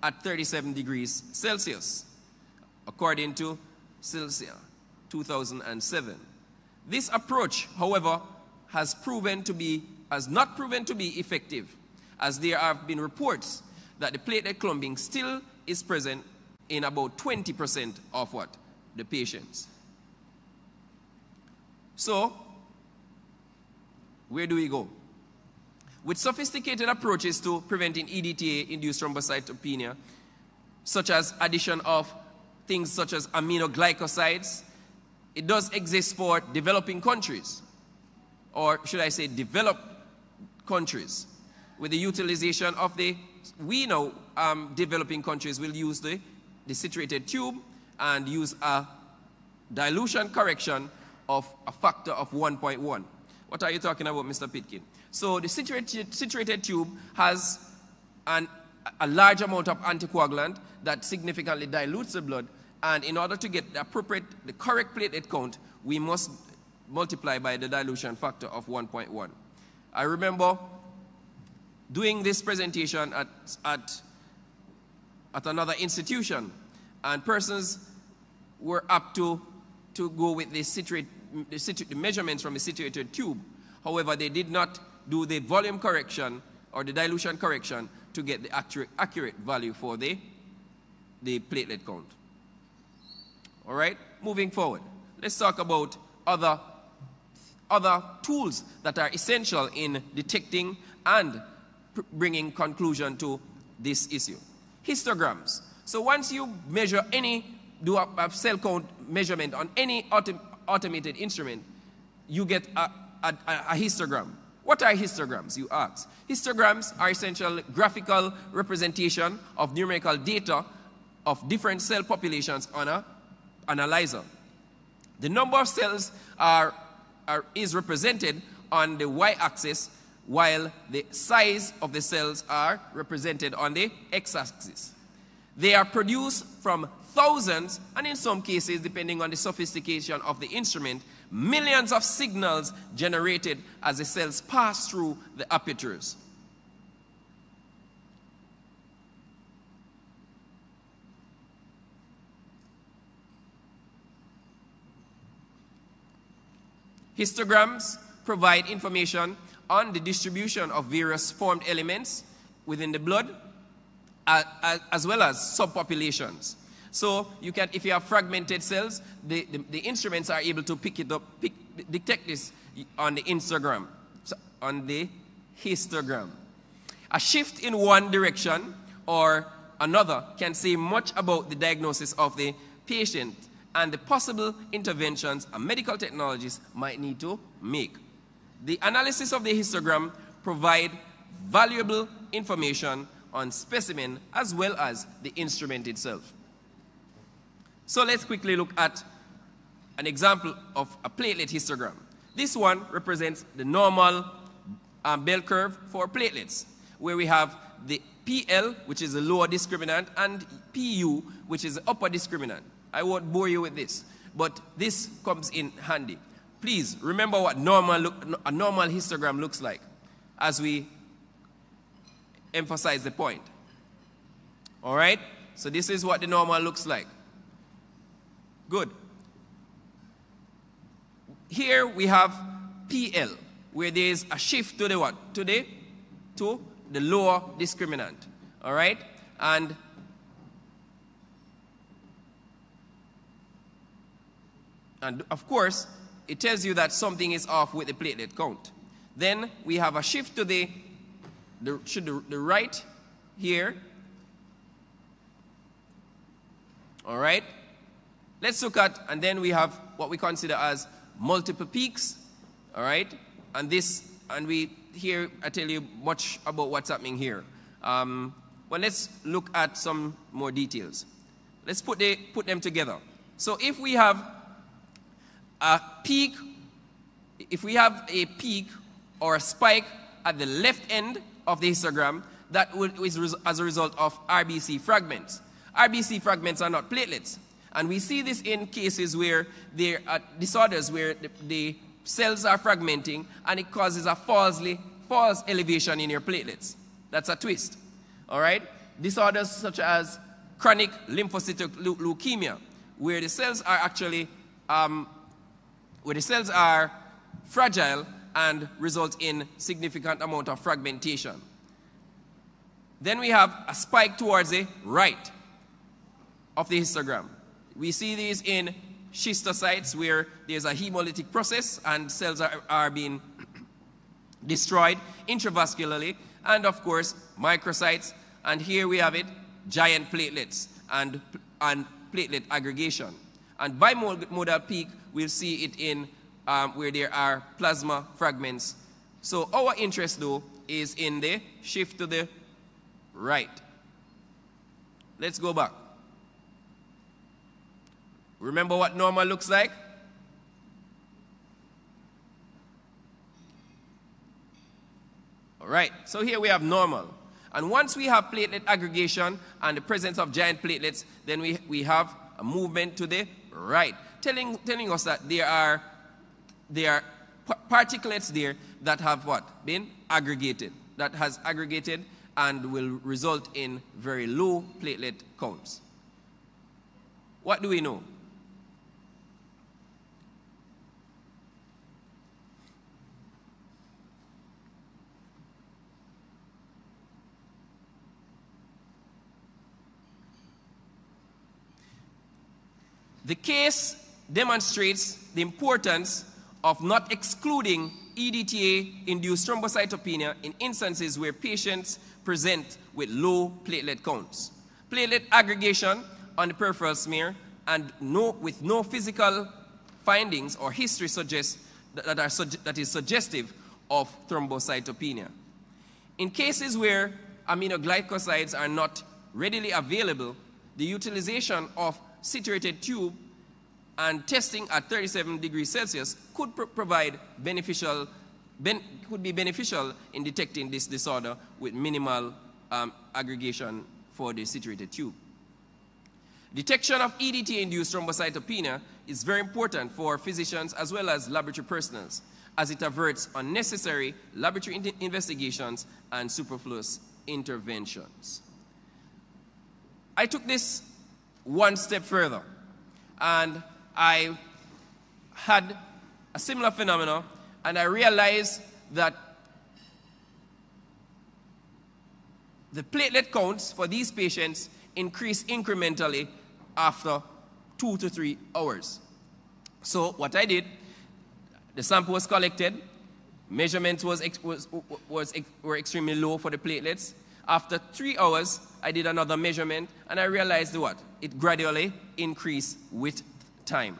at 37 degrees Celsius, according to Celsia 2007. This approach, however, has proven to be has not proven to be effective, as there have been reports that the platelet clumping still is present in about 20% of what? The patients. So, where do we go? With sophisticated approaches to preventing EDTA-induced thrombocytopenia, such as addition of things such as aminoglycosides, it does exist for developing countries, or should I say developed countries, with the utilization of the, we know um, developing countries will use the the citrated tube and use a dilution correction of a factor of 1.1. What are you talking about, Mr. Pitkin? So the citrated, citrated tube has an, a large amount of anticoagulant that significantly dilutes the blood. And in order to get the appropriate, the correct platelet count, we must multiply by the dilution factor of 1.1. I remember doing this presentation at, at at another institution, and persons were up to, to go with the, citrate, the, citrate, the measurements from the citrated tube. However, they did not do the volume correction or the dilution correction to get the accurate, accurate value for the, the platelet count. All right, moving forward. Let's talk about other, other tools that are essential in detecting and bringing conclusion to this issue histograms. So once you measure any, do a, a cell count measurement on any autom automated instrument, you get a, a, a histogram. What are histograms, you ask? Histograms are essential graphical representation of numerical data of different cell populations on an analyzer. The number of cells are, are, is represented on the y-axis while the size of the cells are represented on the x-axis. They are produced from thousands, and in some cases, depending on the sophistication of the instrument, millions of signals generated as the cells pass through the apertures. Histograms provide information on the distribution of various formed elements within the blood, as well as subpopulations. So you can, if you have fragmented cells, the, the, the instruments are able to pick it up, pick, detect this on the Instagram, on the histogram. A shift in one direction or another can say much about the diagnosis of the patient and the possible interventions a medical technologist might need to make. The analysis of the histogram provide valuable information on specimen as well as the instrument itself. So let's quickly look at an example of a platelet histogram. This one represents the normal um, bell curve for platelets, where we have the PL, which is the lower discriminant, and PU, which is the upper discriminant. I won't bore you with this, but this comes in handy. Please remember what normal look, a normal histogram looks like as we emphasize the point. All right? So this is what the normal looks like. Good. Here we have PL, where there is a shift to the what? To the, to the lower discriminant. All right? And and of course, it tells you that something is off with the platelet count. Then we have a shift to the, the, to the, the right here. All right? Let's look at, and then we have what we consider as multiple peaks. All right? And this, and we here, I tell you much about what's happening here. Um, well, let's look at some more details. Let's put, the, put them together. So if we have a peak, if we have a peak or a spike at the left end of the histogram, that is as a result of RBC fragments. RBC fragments are not platelets. And we see this in cases where there are disorders where the, the cells are fragmenting and it causes a falsely, false elevation in your platelets. That's a twist. All right? Disorders such as chronic lymphocytic leukemia, where the cells are actually um, where the cells are fragile and result in significant amount of fragmentation. Then we have a spike towards the right of the histogram. We see these in schistocytes where there's a hemolytic process and cells are, are being destroyed intravascularly, and of course, microcytes. And here we have it, giant platelets and, and platelet aggregation. And bimodal peak, we'll see it in um, where there are plasma fragments. So our interest, though, is in the shift to the right. Let's go back. Remember what normal looks like? All right, so here we have normal. And once we have platelet aggregation and the presence of giant platelets, then we, we have a movement to the right, telling, telling us that there are, there are particulates there that have what? Been aggregated, that has aggregated and will result in very low platelet counts. What do we know? The case demonstrates the importance of not excluding EDTA-induced thrombocytopenia in instances where patients present with low platelet counts. Platelet aggregation on the peripheral smear and no, with no physical findings or history that, are, that is suggestive of thrombocytopenia. In cases where aminoglycosides are not readily available, the utilization of citrated tube and testing at 37 degrees Celsius could pr provide beneficial, ben could be beneficial in detecting this disorder with minimal um, aggregation for the citrated tube. Detection of EDT-induced thrombocytopenia is very important for physicians as well as laboratory personnel as it averts unnecessary laboratory in investigations and superfluous interventions. I took this one step further. And I had a similar phenomenon, and I realized that the platelet counts for these patients increase incrementally after two to three hours. So what I did, the sample was collected, measurements was, was, was, were extremely low for the platelets. After three hours, I did another measurement and I realized what? It gradually increase with time.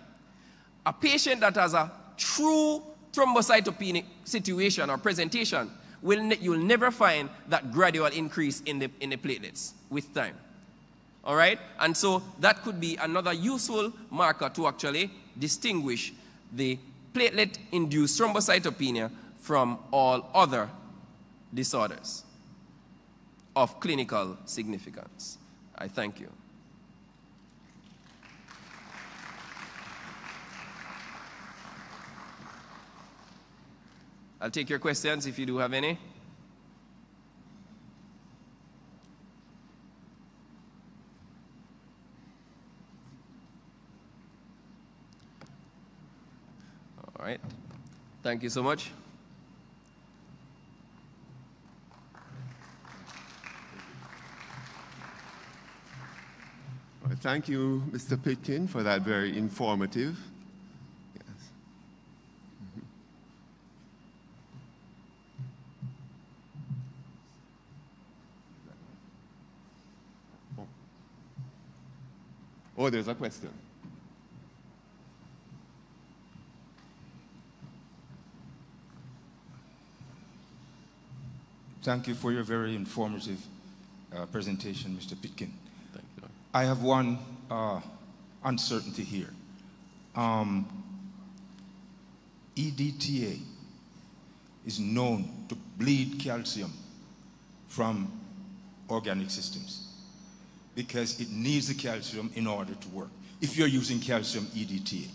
A patient that has a true thrombocytopenic situation or presentation, will ne- you'll never find that gradual increase in the, in the platelets with time. All right? And so that could be another useful marker to actually distinguish the platelet induced thrombocytopenia from all other disorders of clinical significance. I thank you. I'll take your questions if you do have any. All right. Thank you so much. Thank you, Mr. Pitkin, for that very informative. Oh, there's a question. Thank you for your very informative uh, presentation, Mr. Pitkin. Thank you. I have one uh, uncertainty here. Um, EDTA is known to bleed calcium from organic systems because it needs the calcium in order to work. If you're using calcium EDTA.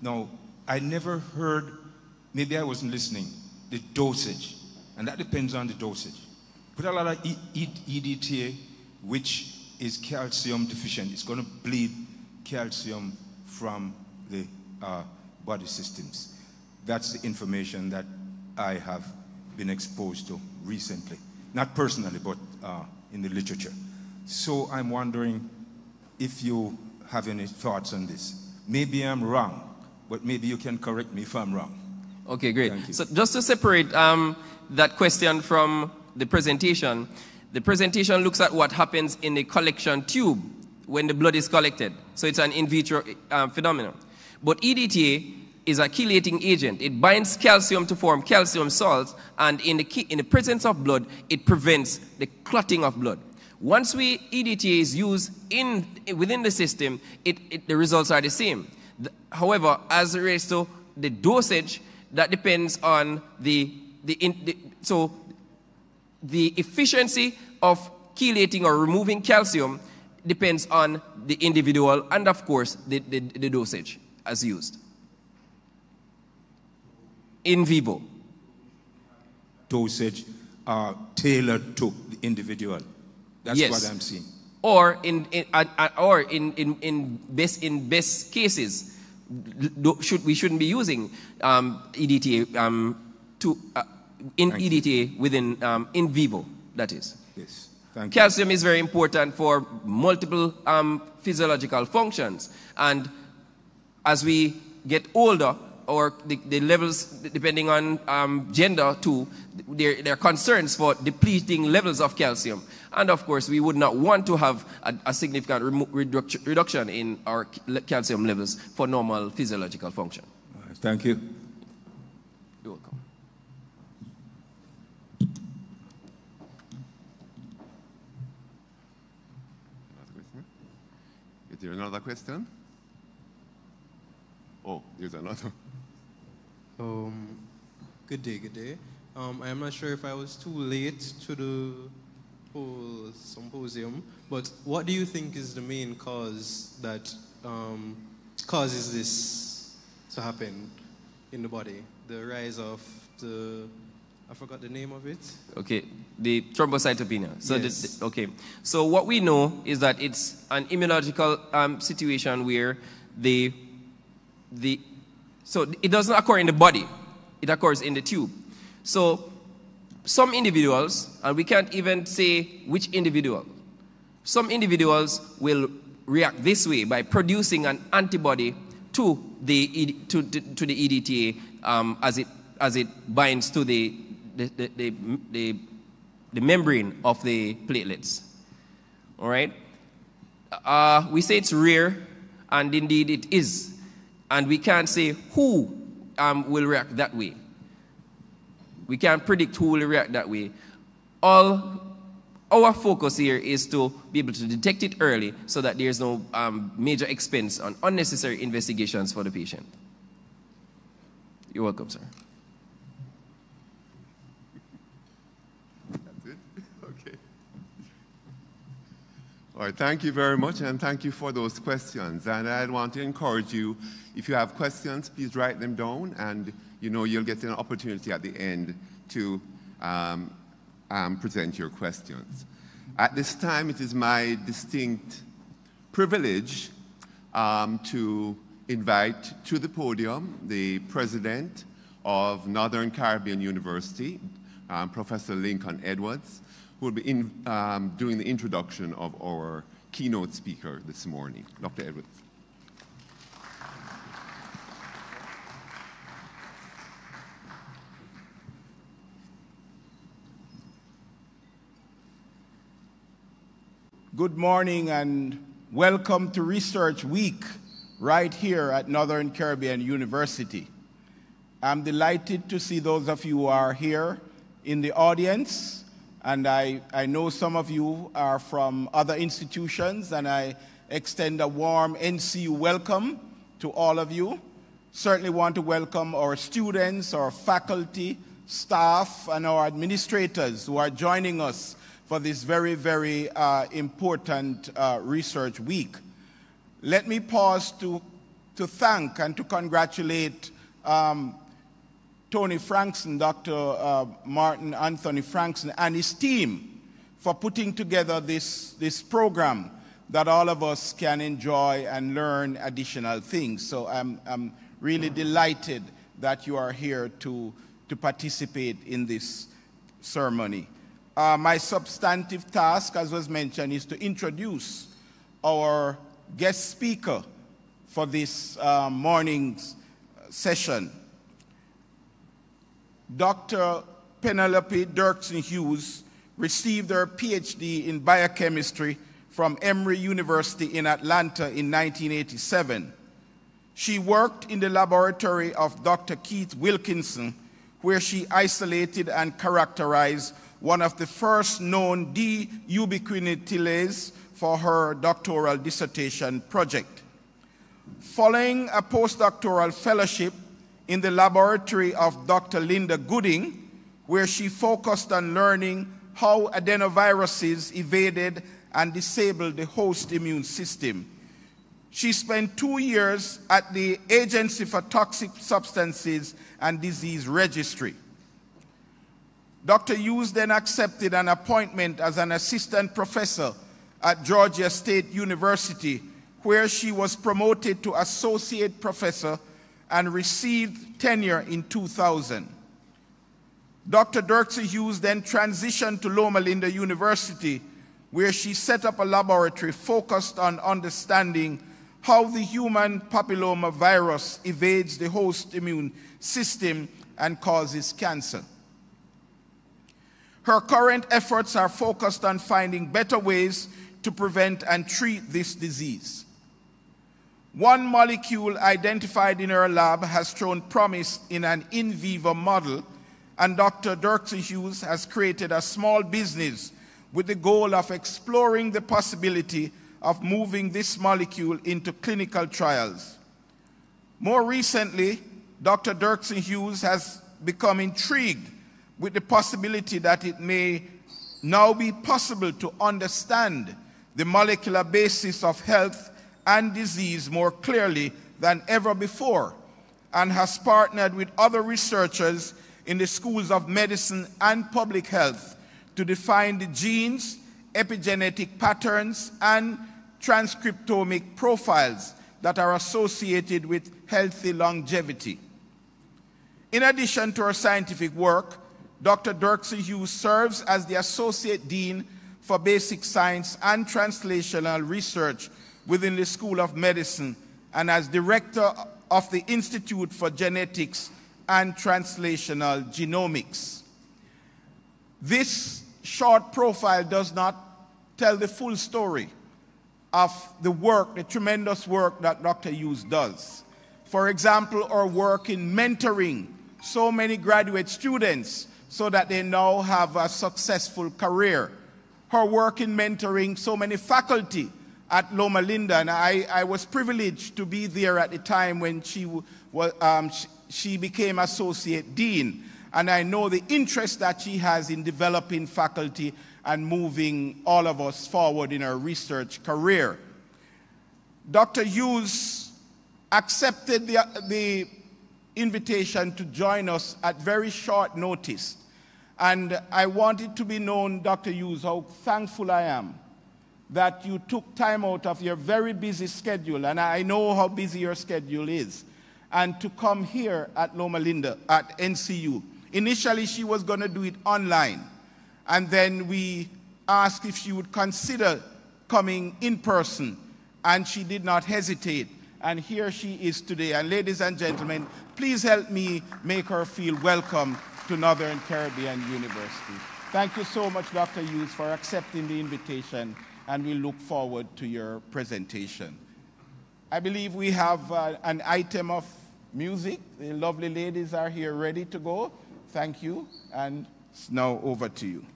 Now, I never heard, maybe I wasn't listening, the dosage, and that depends on the dosage. Put a lot of e- E- EDTA, which is calcium deficient. It's going to bleed calcium from the uh, body systems. That's the information that I have been exposed to recently. Not personally, but uh, in the literature. So I'm wondering if you have any thoughts on this. Maybe I'm wrong, but maybe you can correct me if I'm wrong. Okay, great. So just to separate um, that question from the presentation, the presentation looks at what happens in the collection tube when the blood is collected. So it's an in vitro um, phenomenon. But EDTA is a chelating agent. It binds calcium to form calcium salts, and in the, in the presence of blood, it prevents the clotting of blood. Once we EDTA is used in, within the system, it, it, the results are the same. The- however, as it relates to the dosage, that depends on the, the, in, the so the efficiency of chelating or removing calcium depends on the individual and of course the, the, the dosage as used in vivo Dosage uh, tailored to the individual. That's Yes. what I'm seeing. or in, in uh, uh, or in, in, in best in best cases should we shouldn't be using um, EDTA um, to uh, in Thank you. EDTA within um, in vivo that is Yes. Thank you. Calcium is very important for multiple um, physiological functions. And as we get older, or the, the levels, depending on um, gender too, there, there are concerns for depleting levels of calcium. And of course, we would not want to have a, a significant remo- reduc- reduction in our calcium levels for normal physiological function. All right, Thank you. You're welcome. Another question? Is there another question? Oh, there's another. Um, good day, good day. Um, I'm not sure if I was too late to the whole symposium, but what do you think is the main cause that um, causes this to happen in the body? The rise of the, I forgot the name of it. Okay, the thrombocytopenia. So, the- the- okay. So what we know is that it's an immunological um, situation where the the so it doesn't occur in the body; it occurs in the tube. So some individuals, and we can't even say which individual. Some individuals will react this way by producing an antibody to the to, to, to the EDTA um, as it as it binds to the the, the, the, the the membrane of the platelets. All right? Uh, we say it's rare, and indeed it is. And we can't say who um, will react that way. We can't predict who will react that way. All our focus here is to be able to detect it early so that there's no um, major expense on unnecessary investigations for the patient. You're welcome, sir. That's it? Okay. All right, thank you very much, and thank you for those questions. And I'd want to encourage you, if you have questions, please write them down, and you know you'll get an opportunity at the end to um, um, present your questions. At this time, it is my distinct privilege um, to invite to the podium the president of Northern Caribbean University, um, Professor Lincoln Edwards, who will be in, um, doing the introduction of our keynote speaker this morning. Dr. Edwards. Good morning and welcome to Research Week right here at Northern Caribbean University. I'm delighted to see those of you who are here in the audience, and I, I know some of you are from other institutions, and I extend a warm NCU welcome to all of you. Certainly want to welcome our students, our faculty, staff, and our administrators who are joining us for this very, very uh, important uh, research week. Let me pause to, to thank and to congratulate um, Tony Frankson, Dr. Uh, Martin Anthony Frankson, and his team for putting together this, this program that all of us can enjoy and learn additional things. So I'm, I'm really delighted that you are here to, to participate in this ceremony. Uh, my substantive task, as was mentioned, is to introduce our guest speaker for this uh, morning's session. Dr. Penelope Dirksen Hughes received her PhD in biochemistry from Emory University in Atlanta in 1987. She worked in the laboratory of Dr. Keith Wilkinson, where she isolated and characterized one of the first known D-ubiquitinase for her doctoral dissertation project. Following a postdoctoral fellowship in the laboratory of Dr. Linda Gooding, where she focused on learning how adenoviruses evaded and disabled the host immune system. She spent two years at the Agency for Toxic Substances and Disease Registry. Dr. Hughes then accepted an appointment as an assistant professor at Georgia State University, where she was promoted to associate professor and received tenure in 2000. Dr. Dirksen Hughes then transitioned to Loma Linda University, where she set up a laboratory focused on understanding how the human papilloma virus evades the host immune system and causes cancer. Her current efforts are focused on finding better ways to prevent and treat this disease. One molecule identified in her lab has shown promise in an in vivo model, and Dr. Dirksen Hughes has created a small business with the goal of exploring the possibility of moving this molecule into clinical trials. More recently, Dr. Dirksen Hughes has become intrigued with the possibility that it may now be possible to understand the molecular basis of health and disease more clearly than ever before, and has partnered with other researchers in the schools of medicine and public health to define the genes, epigenetic patterns, and transcriptomic profiles that are associated with healthy longevity. In addition to her scientific work, Dr. Dirksen Hughes serves as the Associate Dean for Basic Science and Translational Research within the School of Medicine and as Director of the Institute for Genetics and Translational Genomics. This short profile does not tell the full story of the work, the tremendous work that Dr. Hughes does. For example, our work in mentoring so many graduate students so that they now have a successful career. Her work in mentoring so many faculty at Loma Linda, and I, I was privileged to be there at the time when she, um, she became associate dean. And I know the interest that she has in developing faculty and moving all of us forward in our research career. Dr. Hughes accepted the, the invitation to join us at very short notice. And I want it to be known, Dr. Hughes, how thankful I am that you took time out of your very busy schedule, and I know how busy your schedule is, and to come here at Loma Linda, at NCU. Initially, she was going to do it online. And then we asked if she would consider coming in person, and she did not hesitate. And here she is today. And ladies and gentlemen, please help me make her feel welcome to Northern Caribbean University. Thank you so much, Dr. Hughes, for accepting the invitation, and we look forward to your presentation. I believe we have uh, an item of music. The lovely ladies are here ready to go. Thank you, and now over to you.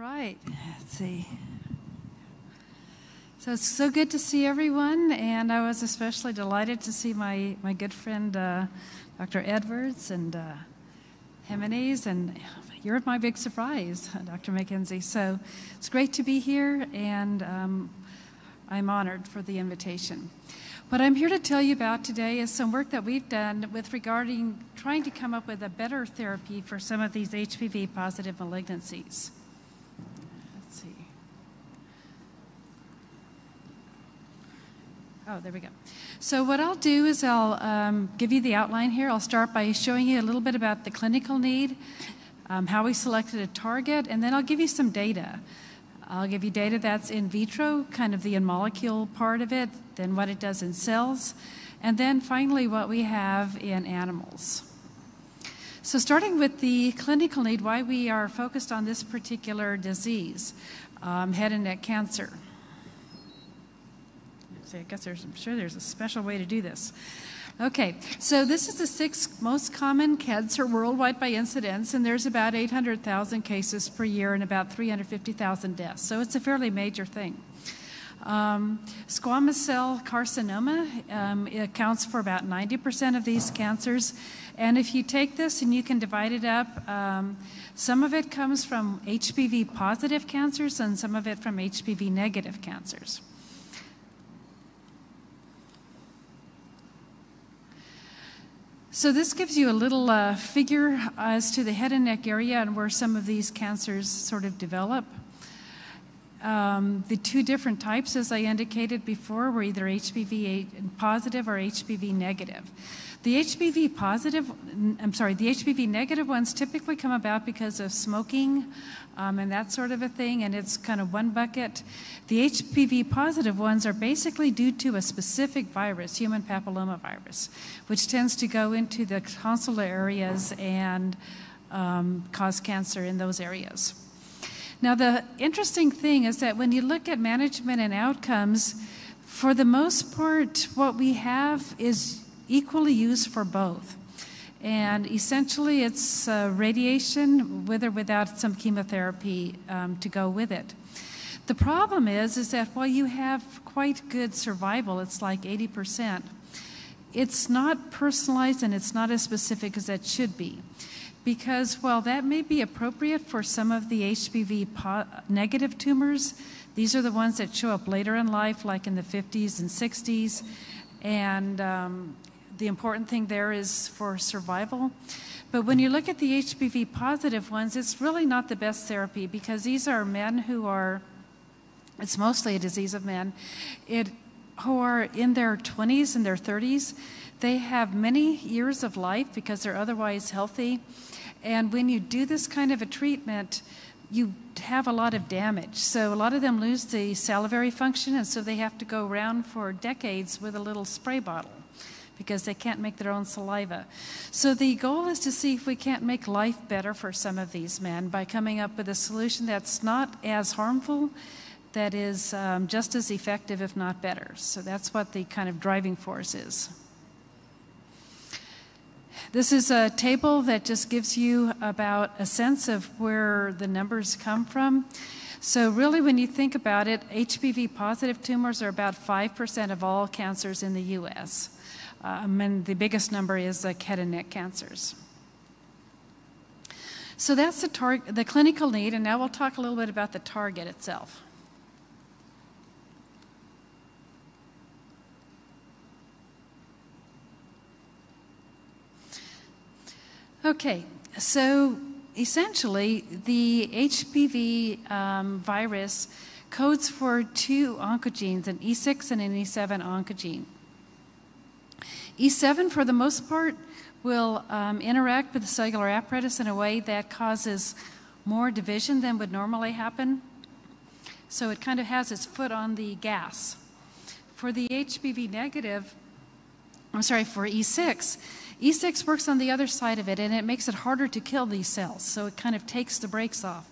Right, let's see. So it's so good to see everyone, and I was especially delighted to see my, my good friend uh, Dr. Edwards and uh, Jimenez, and you're my big surprise, Dr. McKenzie. So it's great to be here, and um, I'm honored for the invitation. What I'm here to tell you about today is some work that we've done with regarding trying to come up with a better therapy for some of these HPV positive malignancies. Let's see. Oh, there we go. So what I'll do is I'll um, give you the outline here. I'll start by showing you a little bit about the clinical need, um, how we selected a target, and then I'll give you some data. I'll give you data that's in vitro, kind of the in molecule part of it, then what it does in cells, and then finally what we have in animals. So, starting with the clinical need, why we are focused on this particular disease, um, head and neck cancer. I guess there's, I'm sure there's a special way to do this. Okay, so this is the sixth most common cancer worldwide by incidence, and there's about 800,000 cases per year and about 350,000 deaths. So it's a fairly major thing. Um, squamous cell carcinoma um, accounts for about 90% of these cancers. And if you take this and you can divide it up, um, some of it comes from HPV positive cancers and some of it from HPV negative cancers. So this gives you a little uh, figure as to the head and neck area and where some of these cancers sort of develop. Um, the two different types, as I indicated before, were either HPV positive or HPV negative. The HPV positive, I'm sorry, the HPV negative ones typically come about because of smoking um, and that sort of a thing, and it's kind of one bucket. The HPV positive ones are basically due to a specific virus, human papillomavirus, which tends to go into the tonsillar areas and um, cause cancer in those areas. Now, the interesting thing is that when you look at management and outcomes, for the most part, what we have is equally used for both. And essentially, it's uh, radiation with or without some chemotherapy um, to go with it. The problem is, is that while you have quite good survival, it's like 80%, it's not personalized and it's not as specific as it should be. Because while that may be appropriate for some of the HPV negative tumors, these are the ones that show up later in life, like in the 50s and 60s. And um, the important thing there is for survival. But when you look at the HPV positive ones, it's really not the best therapy because these are men who are, it's mostly a disease of men, it, who are in their 20s and their 30s. They have many years of life because they're otherwise healthy. And when you do this kind of a treatment, you have a lot of damage. So a lot of them lose the salivary function, and so they have to go around for decades with a little spray bottle because they can't make their own saliva. So the goal is to see if we can't make life better for some of these men by coming up with a solution that's not as harmful, that is um, just as effective, if not better. So that's what the kind of driving force is. This is a table that just gives you about a sense of where the numbers come from. So, really, when you think about it, HPV positive tumors are about 5% of all cancers in the US. Um, and the biggest number is like head and neck cancers. So that's the, tar- the clinical need, and now we'll talk a little bit about the target itself. Okay, so essentially, the HPV um, virus codes for two oncogenes, an E6 and an E7 oncogene. E7, for the most part, will um, interact with the cellular apparatus in a way that causes more division than would normally happen. So it kind of has its foot on the gas. For the HPV negative, I'm sorry, for E6, E6 works on the other side of it and it makes it harder to kill these cells. So it kind of takes the brakes off.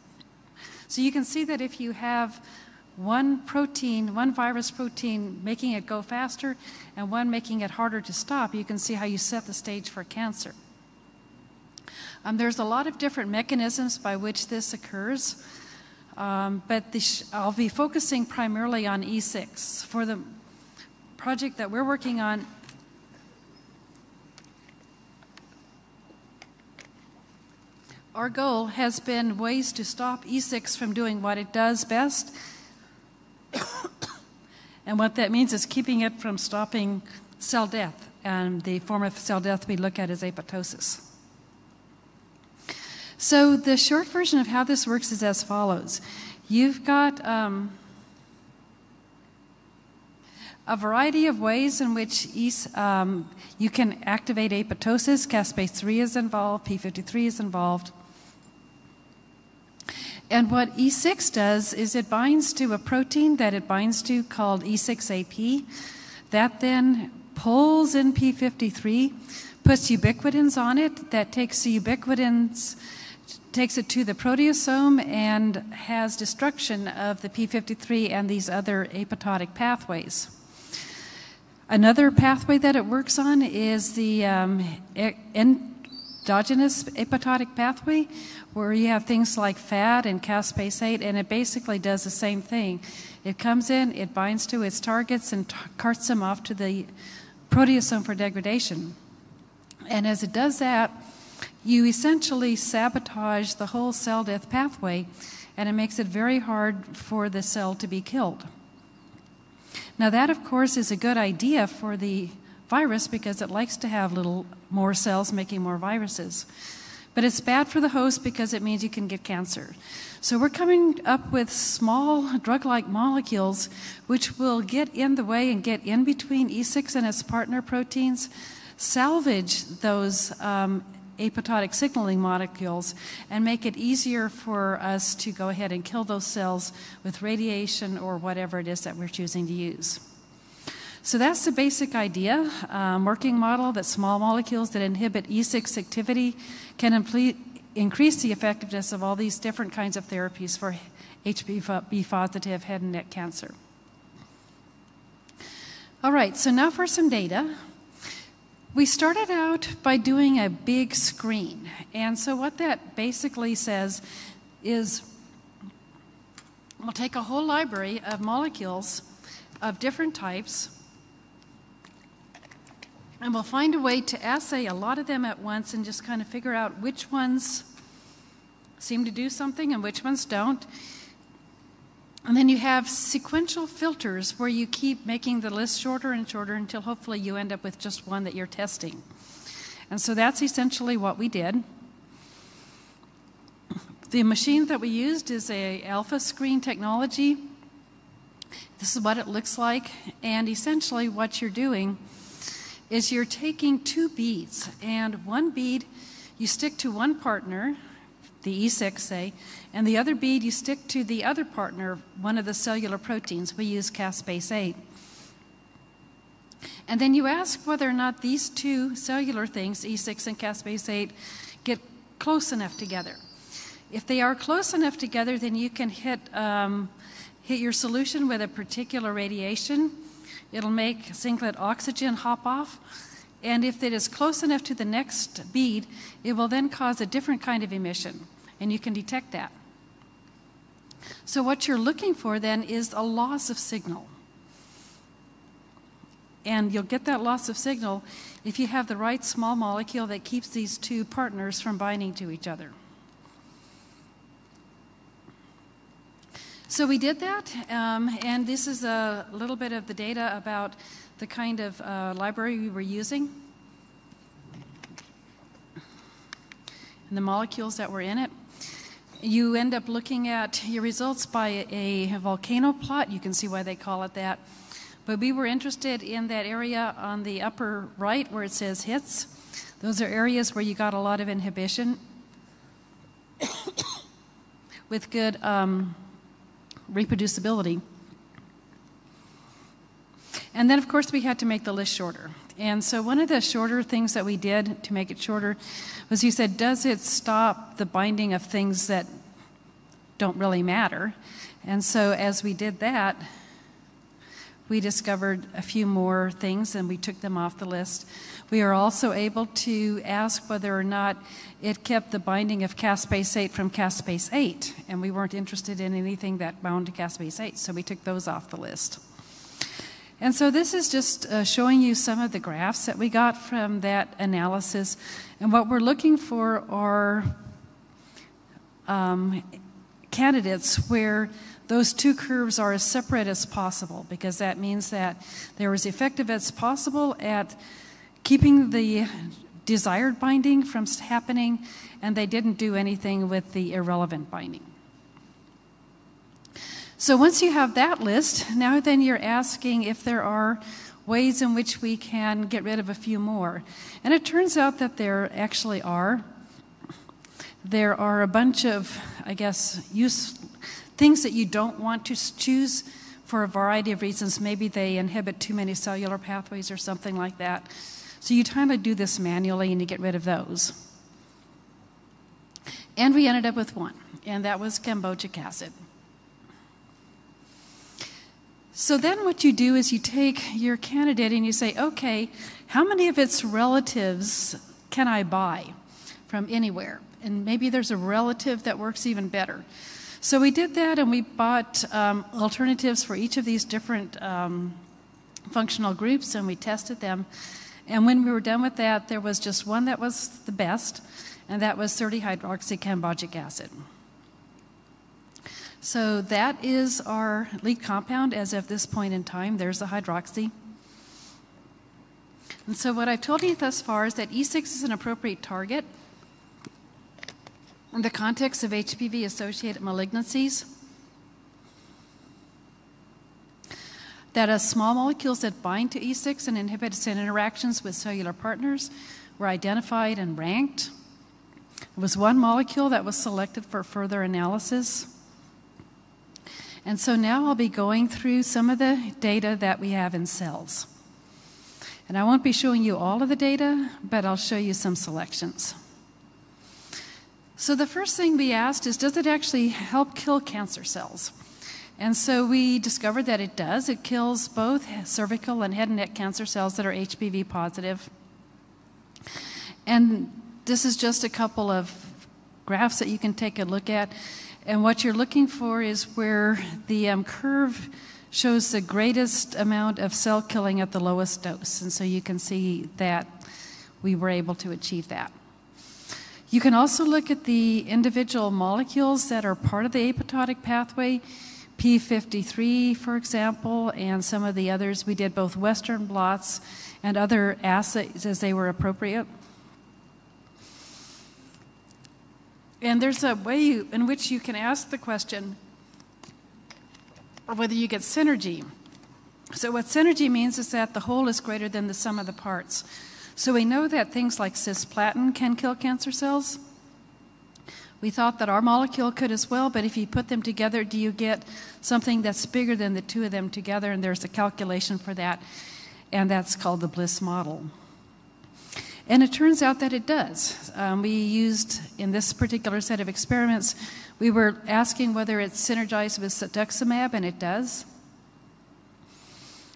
So you can see that if you have one protein, one virus protein making it go faster, and one making it harder to stop, you can see how you set the stage for cancer. Um, there's a lot of different mechanisms by which this occurs. Um, but I'll be focusing primarily on E6. For the project that we're working on, our goal has been ways to stop E6 from doing what it does best. and what that means is keeping it from stopping cell death. And the form of cell death we look at is apoptosis. So, the short version of how this works is as follows You've got um, a variety of ways in which um, you can activate apoptosis. Caspase 3 is involved, P53 is involved. And what E6 does is it binds to a protein that it binds to called E6AP. That then pulls in P53, puts ubiquitins on it, that takes the ubiquitins takes it to the proteasome and has destruction of the P53 and these other apoptotic pathways. Another pathway that it works on is the um, endogenous apoptotic pathway, where you have things like FAD and caspase 8, and it basically does the same thing. It comes in, it binds to its targets, and carts them off to the proteasome for degradation. And as it does that, you essentially sabotage the whole cell death pathway, and it makes it very hard for the cell to be killed. Now, that, of course, is a good idea for the virus because it likes to have little more cells making more viruses. But it's bad for the host because it means you can get cancer. So we're coming up with small drug like molecules which will get in the way and get in between E6 and its partner proteins, salvage those um, apoptotic signaling molecules and make it easier for us to go ahead and kill those cells with radiation or whatever it is that we're choosing to use. So that's the basic idea. Um, working model that small molecules that inhibit E6 activity can increase the effectiveness of all these different kinds of therapies for HPV positive head and neck cancer. All right, so now for some data. We started out by doing a big screen. And so, what that basically says is we'll take a whole library of molecules of different types, and we'll find a way to assay a lot of them at once and just kind of figure out which ones seem to do something and which ones don't. And then you have sequential filters where you keep making the list shorter and shorter until hopefully you end up with just one that you're testing. And so that's essentially what we did. The machine that we used is a alpha screen technology. This is what it looks like. And essentially what you're doing is you're taking two beads and one bead you stick to one partner the E6, say, and the other bead you stick to the other partner, one of the cellular proteins. We use caspase 8. And then you ask whether or not these two cellular things, E6 and caspase 8, get close enough together. If they are close enough together, then you can hit, um, hit your solution with a particular radiation. It'll make singlet oxygen hop off. And if it is close enough to the next bead, it will then cause a different kind of emission, and you can detect that. So, what you're looking for then is a loss of signal. And you'll get that loss of signal if you have the right small molecule that keeps these two partners from binding to each other. So we did that, um, and this is a little bit of the data about the kind of uh, library we were using and the molecules that were in it. You end up looking at your results by a volcano plot. You can see why they call it that. But we were interested in that area on the upper right where it says hits. Those are areas where you got a lot of inhibition with good um, reproducibility. And then, of course, we had to make the list shorter. And so, one of the shorter things that we did to make it shorter was you said, Does it stop the binding of things that don't really matter? And so, as we did that, we discovered a few more things and we took them off the list. We are also able to ask whether or not it kept the binding of caspase 8 from caspase 8, and we weren't interested in anything that bound to caspase 8, so we took those off the list. And so this is just uh, showing you some of the graphs that we got from that analysis. And what we're looking for are um, candidates where those two curves are as separate as possible because that means that they're as effective as possible at keeping the desired binding from happening and they didn't do anything with the irrelevant binding. So once you have that list, now then you're asking if there are ways in which we can get rid of a few more. And it turns out that there actually are. There are a bunch of, I guess, use, things that you don't want to choose for a variety of reasons. Maybe they inhibit too many cellular pathways or something like that. So you kind of do this manually and you get rid of those. And we ended up with one, and that was cambogic acid. So then what you do is you take your candidate and you say, okay, how many of its relatives can I buy from anywhere? And maybe there's a relative that works even better. So we did that and we bought um, alternatives for each of these different um, functional groups and we tested them. And when we were done with that, there was just one that was the best, and that was 30 hydroxycambogic acid. So that is our lead compound as of this point in time. There's the hydroxy. And so what I've told you thus far is that E6 is an appropriate target in the context of HPV associated malignancies. That as small molecules that bind to E6 and inhibit its interactions with cellular partners were identified and ranked. There was one molecule that was selected for further analysis. And so now I'll be going through some of the data that we have in cells. And I won't be showing you all of the data, but I'll show you some selections. So the first thing we asked is does it actually help kill cancer cells? And so we discovered that it does. It kills both cervical and head and neck cancer cells that are HPV positive. And this is just a couple of graphs that you can take a look at. And what you're looking for is where the um, curve shows the greatest amount of cell killing at the lowest dose. And so you can see that we were able to achieve that. You can also look at the individual molecules that are part of the apoptotic pathway. P53, for example, and some of the others. We did both Western blots and other assays as they were appropriate. And there's a way in which you can ask the question whether you get synergy. So, what synergy means is that the whole is greater than the sum of the parts. So, we know that things like cisplatin can kill cancer cells. We thought that our molecule could as well, but if you put them together, do you get something that's bigger than the two of them together? And there's a calculation for that, and that's called the Bliss model. And it turns out that it does. Um, we used, in this particular set of experiments, we were asking whether it's synergized with cetuximab, and it does.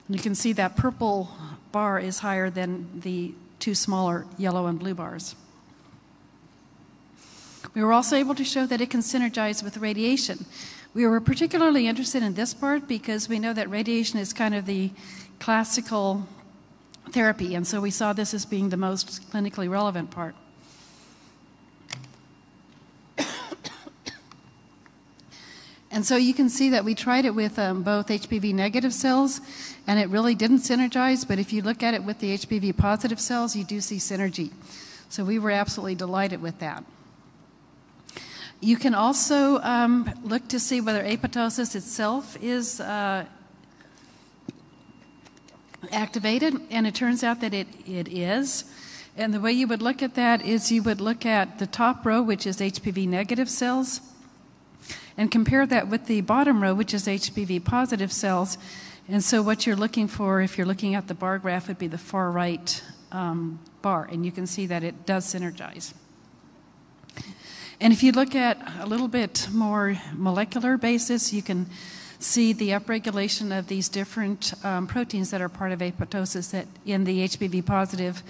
And you can see that purple bar is higher than the two smaller yellow and blue bars. We were also able to show that it can synergize with radiation. We were particularly interested in this part because we know that radiation is kind of the classical therapy, and so we saw this as being the most clinically relevant part. And so you can see that we tried it with um, both HPV negative cells, and it really didn't synergize. But if you look at it with the HPV positive cells, you do see synergy. So we were absolutely delighted with that. You can also um, look to see whether apoptosis itself is uh, activated, and it turns out that it, it is. And the way you would look at that is you would look at the top row, which is HPV negative cells, and compare that with the bottom row, which is HPV positive cells. And so, what you're looking for, if you're looking at the bar graph, would be the far right um, bar, and you can see that it does synergize. And if you look at a little bit more molecular basis, you can see the upregulation of these different um, proteins that are part of apoptosis that in the HBV positive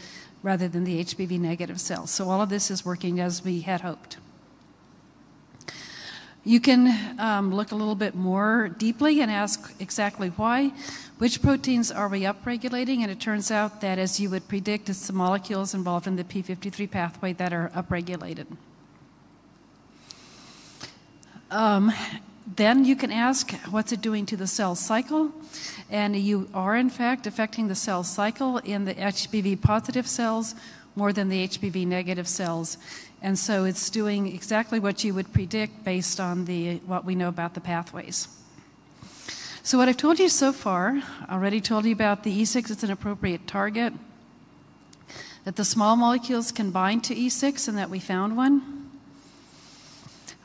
rather than the HBV negative cells. So all of this is working as we had hoped. You can um, look a little bit more deeply and ask exactly why. Which proteins are we upregulating? And it turns out that, as you would predict, it's the molecules involved in the P53 pathway that are upregulated. Um, then you can ask, what's it doing to the cell cycle? And you are, in fact, affecting the cell cycle in the HBV positive cells more than the HBV negative cells. And so it's doing exactly what you would predict based on the, what we know about the pathways. So, what I've told you so far, already told you about the E6, it's an appropriate target, that the small molecules can bind to E6 and that we found one.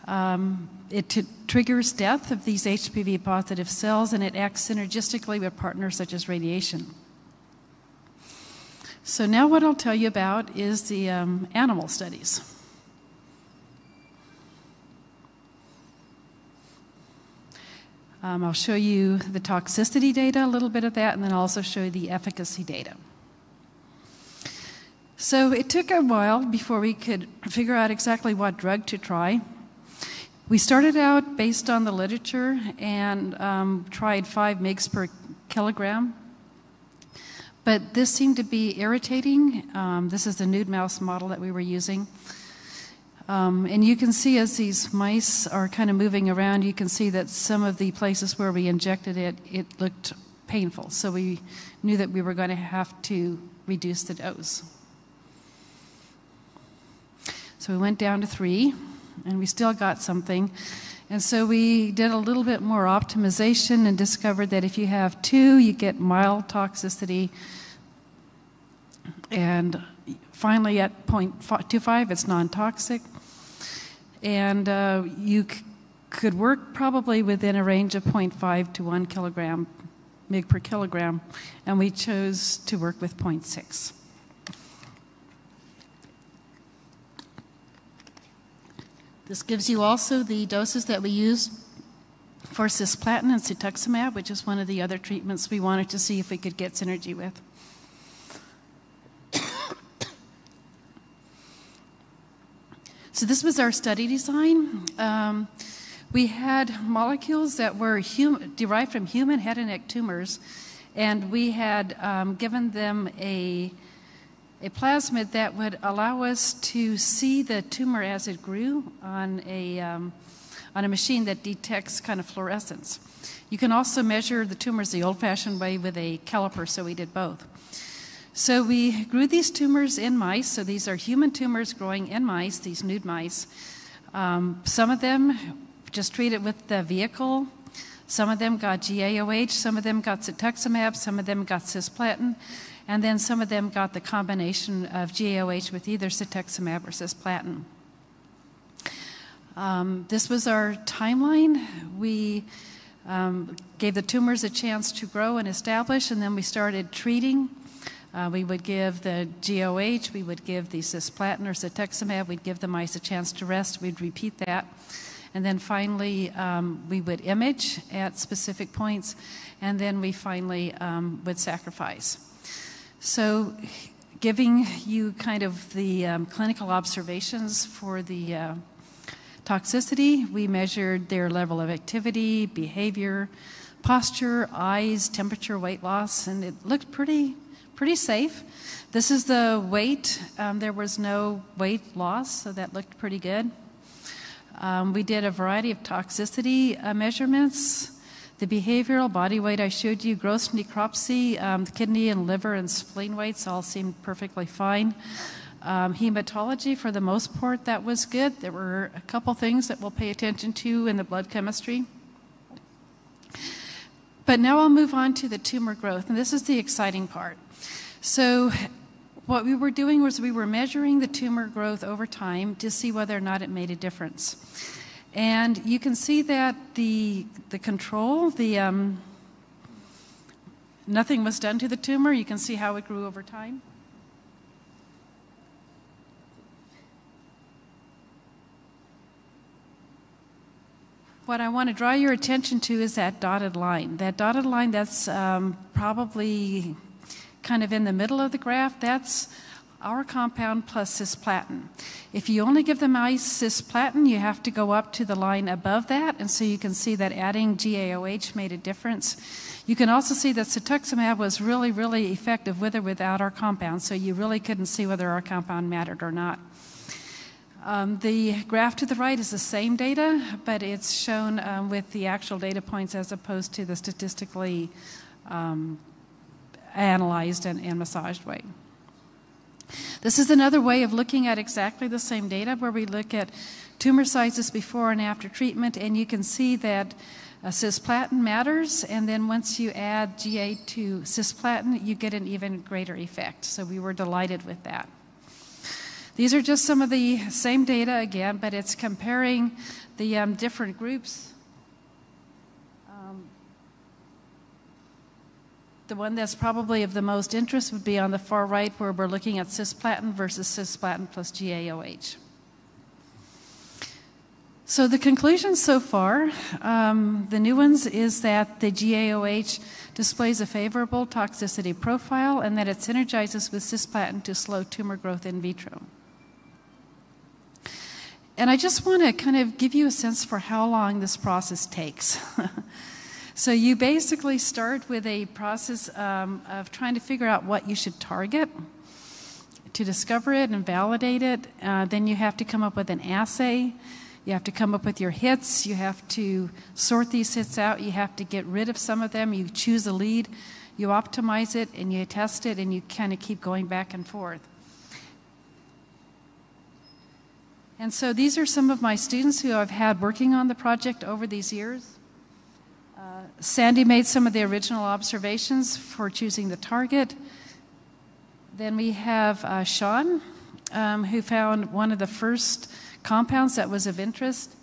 Um, it triggers death of these HPV positive cells and it acts synergistically with partners such as radiation. So, now what I'll tell you about is the um, animal studies. Um, I'll show you the toxicity data, a little bit of that, and then I'll also show you the efficacy data. So it took a while before we could figure out exactly what drug to try. We started out based on the literature and um, tried 5 mg per kilogram. But this seemed to be irritating. Um, this is the nude mouse model that we were using. Um, and you can see as these mice are kind of moving around, you can see that some of the places where we injected it, it looked painful. So we knew that we were going to have to reduce the dose. So we went down to three, and we still got something. And so we did a little bit more optimization and discovered that if you have two, you get mild toxicity. And finally, at 0.25, it's non toxic and uh, you could work probably within a range of 0.5 to 1 kilogram mg per kilogram, and we chose to work with 0.6. This gives you also the doses that we used for cisplatin and cetuximab, which is one of the other treatments we wanted to see if we could get synergy with. So this was our study design. Um, we had molecules that were derived from human head and neck tumors, and we had um, given them a, a plasmid that would allow us to see the tumor as it grew on a, um, on a machine that detects kind of fluorescence. You can also measure the tumors the old fashioned way with a caliper, so we did both. So we grew these tumors in mice. So these are human tumors growing in mice, these nude mice. Um, some of them just treated with the vehicle. Some of them got GAOH, some of them got cetuximab, some of them got cisplatin, and then some of them got the combination of GAOH with either cetuximab or cisplatin. Um, this was our timeline. We um, gave the tumors a chance to grow and establish, and then we started treating. Uh, we would give the GOH, we would give the cisplatin or cetuximab, we'd give the mice a chance to rest, we'd repeat that. And then finally, um, we would image at specific points, and then we finally um, would sacrifice. So, giving you kind of the um, clinical observations for the uh, toxicity, we measured their level of activity, behavior, posture, eyes, temperature, weight loss, and it looked pretty pretty safe. This is the weight. Um, there was no weight loss, so that looked pretty good. Um, we did a variety of toxicity uh, measurements. The behavioral body weight I showed you, gross necropsy, um, kidney and liver and spleen weights all seemed perfectly fine. Um, hematology, for the most part, that was good. There were a couple things that we'll pay attention to in the blood chemistry. But now I'll move on to the tumor growth, and this is the exciting part. So, what we were doing was we were measuring the tumor growth over time to see whether or not it made a difference. And you can see that the, the control, the, um, nothing was done to the tumor. You can see how it grew over time. What I want to draw your attention to is that dotted line. That dotted line that's um, probably kind of in the middle of the graph, that's our compound plus cisplatin. If you only give the mice cisplatin, you have to go up to the line above that, and so you can see that adding GAOH made a difference. You can also see that cetuximab was really, really effective with or without our compound, so you really couldn't see whether our compound mattered or not. Um, the graph to the right is the same data, but it's shown um, with the actual data points as opposed to the statistically um, analyzed and, and massaged way. This is another way of looking at exactly the same data where we look at tumor sizes before and after treatment, and you can see that uh, cisplatin matters, and then once you add GA to cisplatin, you get an even greater effect. So we were delighted with that. These are just some of the same data again, but it's comparing the um, different groups. The one that's probably of the most interest would be on the far right, where we're looking at cisplatin versus cisplatin plus GAOH. So the conclusion so far, um, the new ones, is that the GAOH displays a favorable toxicity profile and that it synergizes with cisplatin to slow tumor growth in vitro. And I just want to kind of give you a sense for how long this process takes. so, you basically start with a process um, of trying to figure out what you should target to discover it and validate it. Uh, then you have to come up with an assay. You have to come up with your hits. You have to sort these hits out. You have to get rid of some of them. You choose a lead. You optimize it and you test it and you kind of keep going back and forth. And so these are some of my students who I've had working on the project over these years. Sandy made some of the original observations for choosing the target. Then we have uh, Sean, um, who found one of the first compounds that was of interest.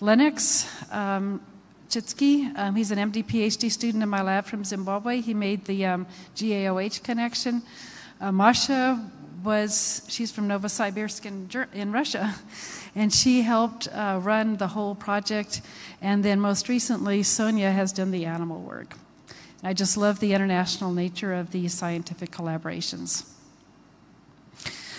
Lennox um, Chitsky, um, he's an MD PhD student in my lab from Zimbabwe. He made the um, GAOH connection. Uh, Masha was she's from Novosibirsk in, in Russia, and she helped uh, run the whole project. And then most recently, Sonia has done the animal work. I just love the international nature of these scientific collaborations.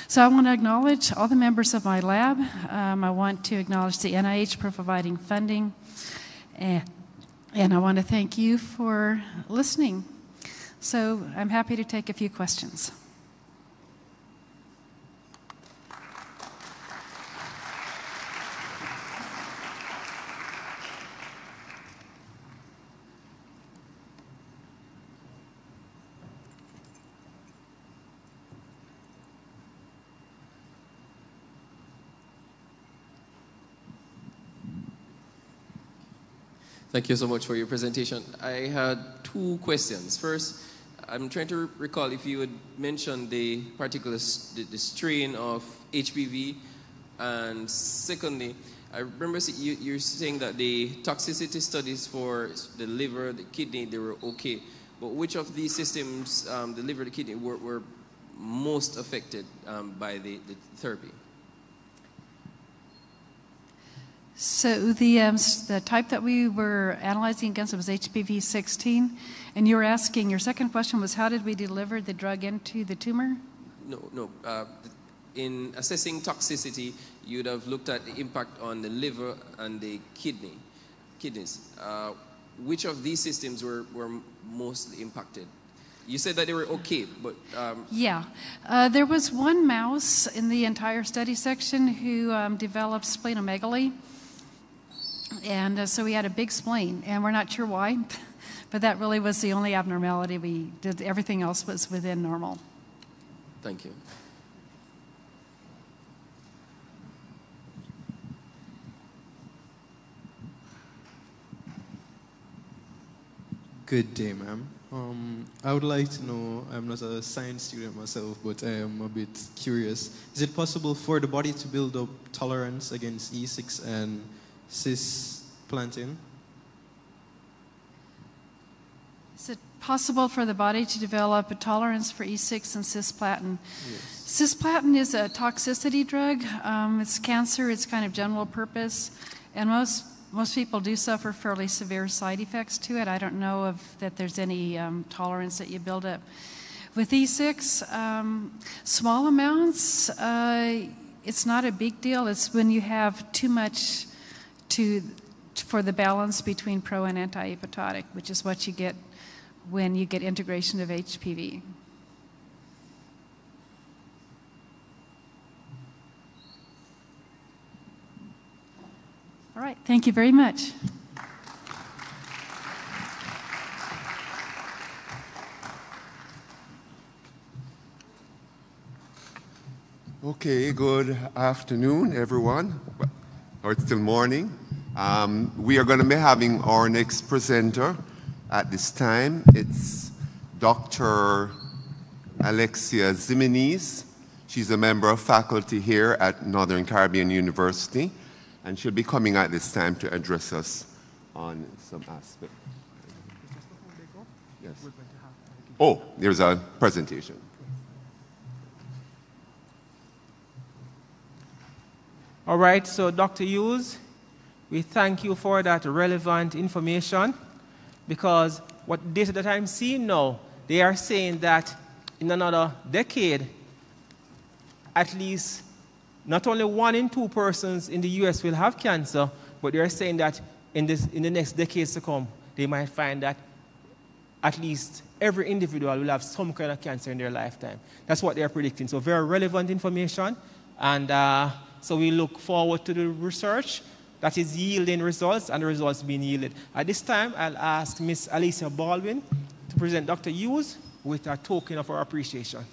So I want to acknowledge all the members of my lab. Um, I want to acknowledge the NIH for providing funding. And, and I want to thank you for listening. So I'm happy to take a few questions. Thank you so much for your presentation. I had two questions. First, I'm trying to recall if you had mentioned the particular the, the strain of HPV, and secondly, I remember you, you're saying that the toxicity studies for the liver, the kidney, they were okay. But which of these systems, um, the liver, the kidney, were, were most affected um, by the, the therapy? So the, um, the type that we were analyzing against was HPV 16. And you were asking, your second question was how did we deliver the drug into the tumor? No, no. Uh, in assessing toxicity, you'd have looked at the impact on the liver and the kidney, kidneys. Uh, which of these systems were, were mostly impacted? You said that they were okay, but. Um... yeah. Uh, there was one mouse in the entire study section who um, developed splenomegaly. And uh, so we had a big spleen, and we're not sure why, but that really was the only abnormality we did. Everything else was within normal. Thank you. Good day, ma'am. Um, I would like to know, I'm not a science student myself, but I am a bit curious. Is it possible for the body to build up tolerance against E6 and cisplatin? Is it possible for the body to develop a tolerance for E6 and cisplatin? Yes. Cisplatin is a toxicity drug. Um, it's cancer, it's kind of general purpose, and most most people do suffer fairly severe side effects to it. I don't know if that there's any um, tolerance that you build up. With E6, um, small amounts, uh, it's not a big deal. It's when you have too much to for the balance between pro and anti-apoptotic, which is what you get when you get integration of HPV. All right, thank you very much. Okay, good afternoon, everyone. Or it's still morning. Um, we are going to be having our next presenter at this time. It's Dr. Alexia Ximenes. She's a member of faculty here at Northern Caribbean University, and she'll be coming at this time to address us on some aspect. Yes. Oh, there's a presentation. All right, so Dr. Hughes, we thank you for that relevant information because what data that I'm seeing now, they are saying that in another decade, at least not only one in two persons in the US will have cancer, but they are saying that in, this, in the next decades to come, they might find that at least every individual will have some kind of cancer in their lifetime. That's what they're predicting. So, very relevant information. And uh, so we look forward to the research that is yielding results and the results being yielded. At this time, I'll ask Ms. Alicia Baldwin to present Dr. Hughes with a token of our appreciation.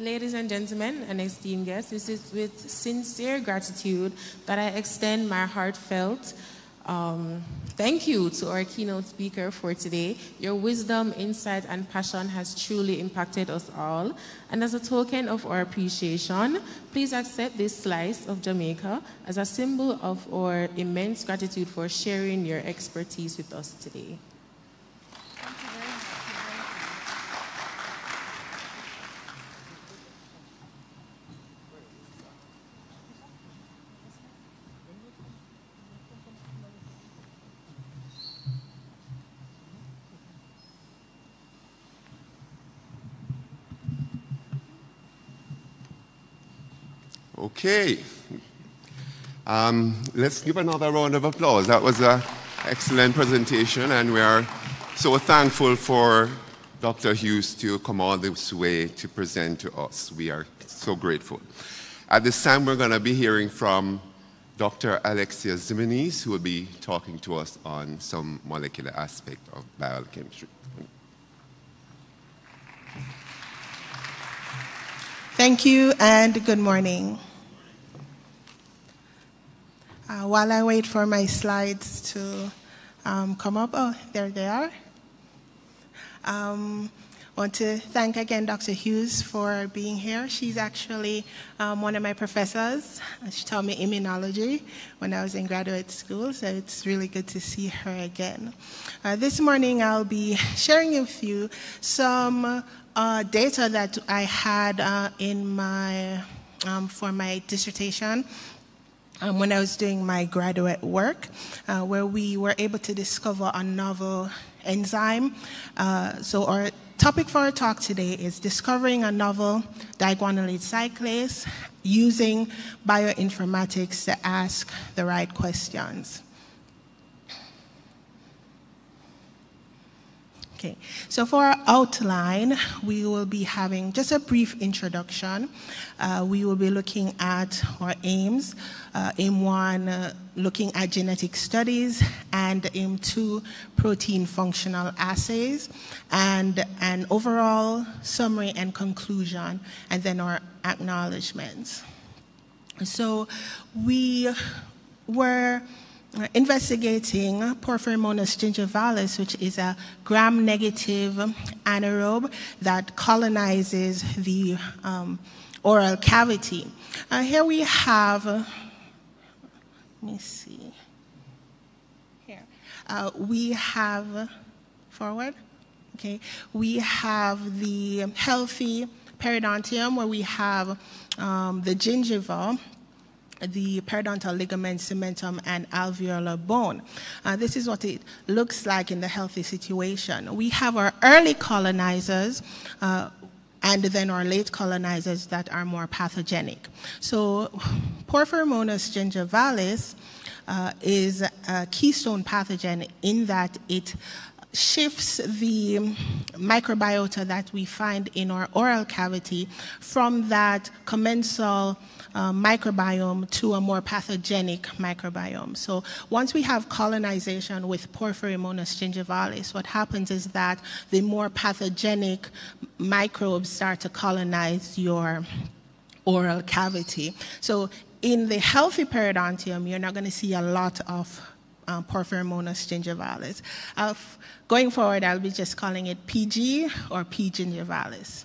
Ladies and gentlemen and esteemed guests, this is with sincere gratitude that I extend my heartfelt um, thank you to our keynote speaker for today. Your wisdom, insight, and passion has truly impacted us all. And as a token of our appreciation, please accept this slice of Jamaica as a symbol of our immense gratitude for sharing your expertise with us today. Okay. Um, let's give another round of applause. That was an excellent presentation, and we are so thankful for Dr. Hughes to come all this way to present to us. We are so grateful. At this time, we're going to be hearing from Dr. Alexia Ximenes, who will be talking to us on some molecular aspect of biochemistry. Thank you and good morning. Uh, while I wait for my slides to um, come up, oh, there they are. Um, I want to thank again Dr. Hughes for being here. She's actually um, one of my professors. She taught me immunology when I was in graduate school, so it's really good to see her again. Uh, this morning I'll be sharing with you some uh, data that I had uh, in my um, for my dissertation um, when I was doing my graduate work, uh, where we were able to discover a novel enzyme. Uh, so, our topic for our talk today is discovering a novel diguanylate cyclase using bioinformatics to ask the right questions. Okay, so for our outline, we will be having just a brief introduction. Uh, we will be looking at our aims. Uh, aim one, uh, looking at genetic studies, and aim two, protein functional assays, and an overall summary and conclusion, and then our acknowledgments. So we were investigating Porphyromonas gingivalis, which is a gram-negative anaerobe that colonizes the um, oral cavity. Uh, here we have, uh, let me see. uh, we have, forward, okay, we have the healthy periodontium where we have um, the gingiva, the periodontal ligament, cementum, and alveolar bone. Uh, this is what it looks like in the healthy situation. We have our early colonizers. Uh, and then our late colonizers that are more pathogenic. So, Porphyromonas gingivalis uh, is a keystone pathogen in that it shifts the microbiota that we find in our oral cavity from that commensal uh, microbiome to a more pathogenic microbiome. So once we have colonization with Porphyromonas gingivalis, what happens is that the more pathogenic microbes start to colonize your oral cavity. So in the healthy periodontium, you're not going to see a lot of um, Porphyromonas gingivalis. Uh, going forward, I'll be just calling it PG or P. gingivalis.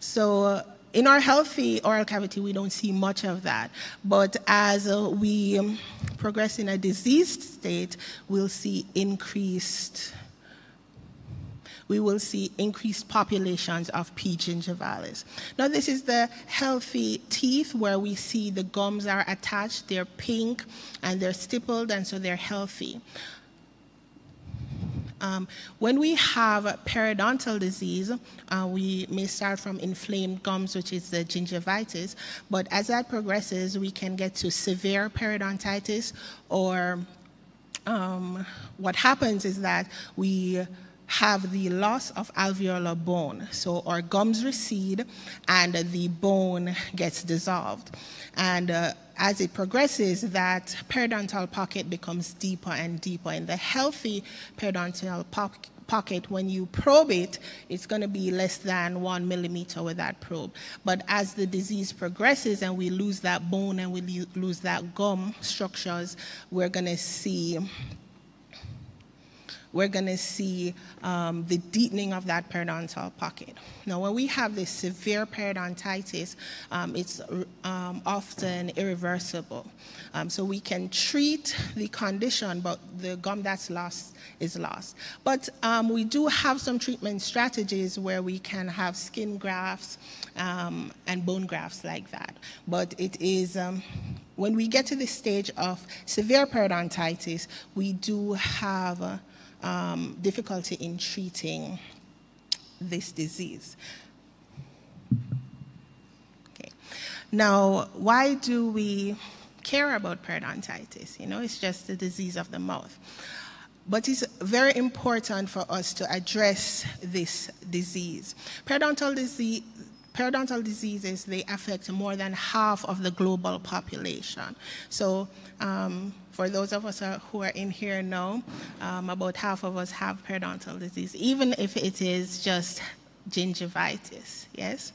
So in our healthy oral cavity, we don't see much of that. But as uh, we um, progress in a diseased state, we'll see increased we will see increased populations of P. gingivalis. Now, this is the healthy teeth where we see the gums are attached, they're pink, and they're stippled, and so they're healthy. Um, when we have periodontal disease, uh, we may start from inflamed gums, which is the gingivitis, but as that progresses, we can get to severe periodontitis, or um, what happens is that we have the loss of alveolar bone. So our gums recede and the bone gets dissolved. And uh, as it progresses, that periodontal pocket becomes deeper and deeper. In the healthy periodontal pocket, pocket, when you probe it, it's going to be less than one millimeter with that probe. But as the disease progresses and we lose that bone and we lose that gum structures, we're going to see we're going to see um, the deepening of that periodontal pocket. Now, when we have this severe periodontitis, um, it's um, often irreversible. Um, so we can treat the condition, but the gum that's lost is lost. But um, we do have some treatment strategies where we can have skin grafts and bone grafts like that. But it is when we get to the stage of severe periodontitis, we do have uh, um, difficulty in treating this disease. Okay. Now, why do we care about periodontitis? You know, it's just a disease of the mouth. But it's very important for us to address this disease. Periodontal disease, periodontal diseases, they affect more than half of the global population. So um, for those of us who are in here now, um, about half of us have periodontal disease, even if it is just gingivitis, yes?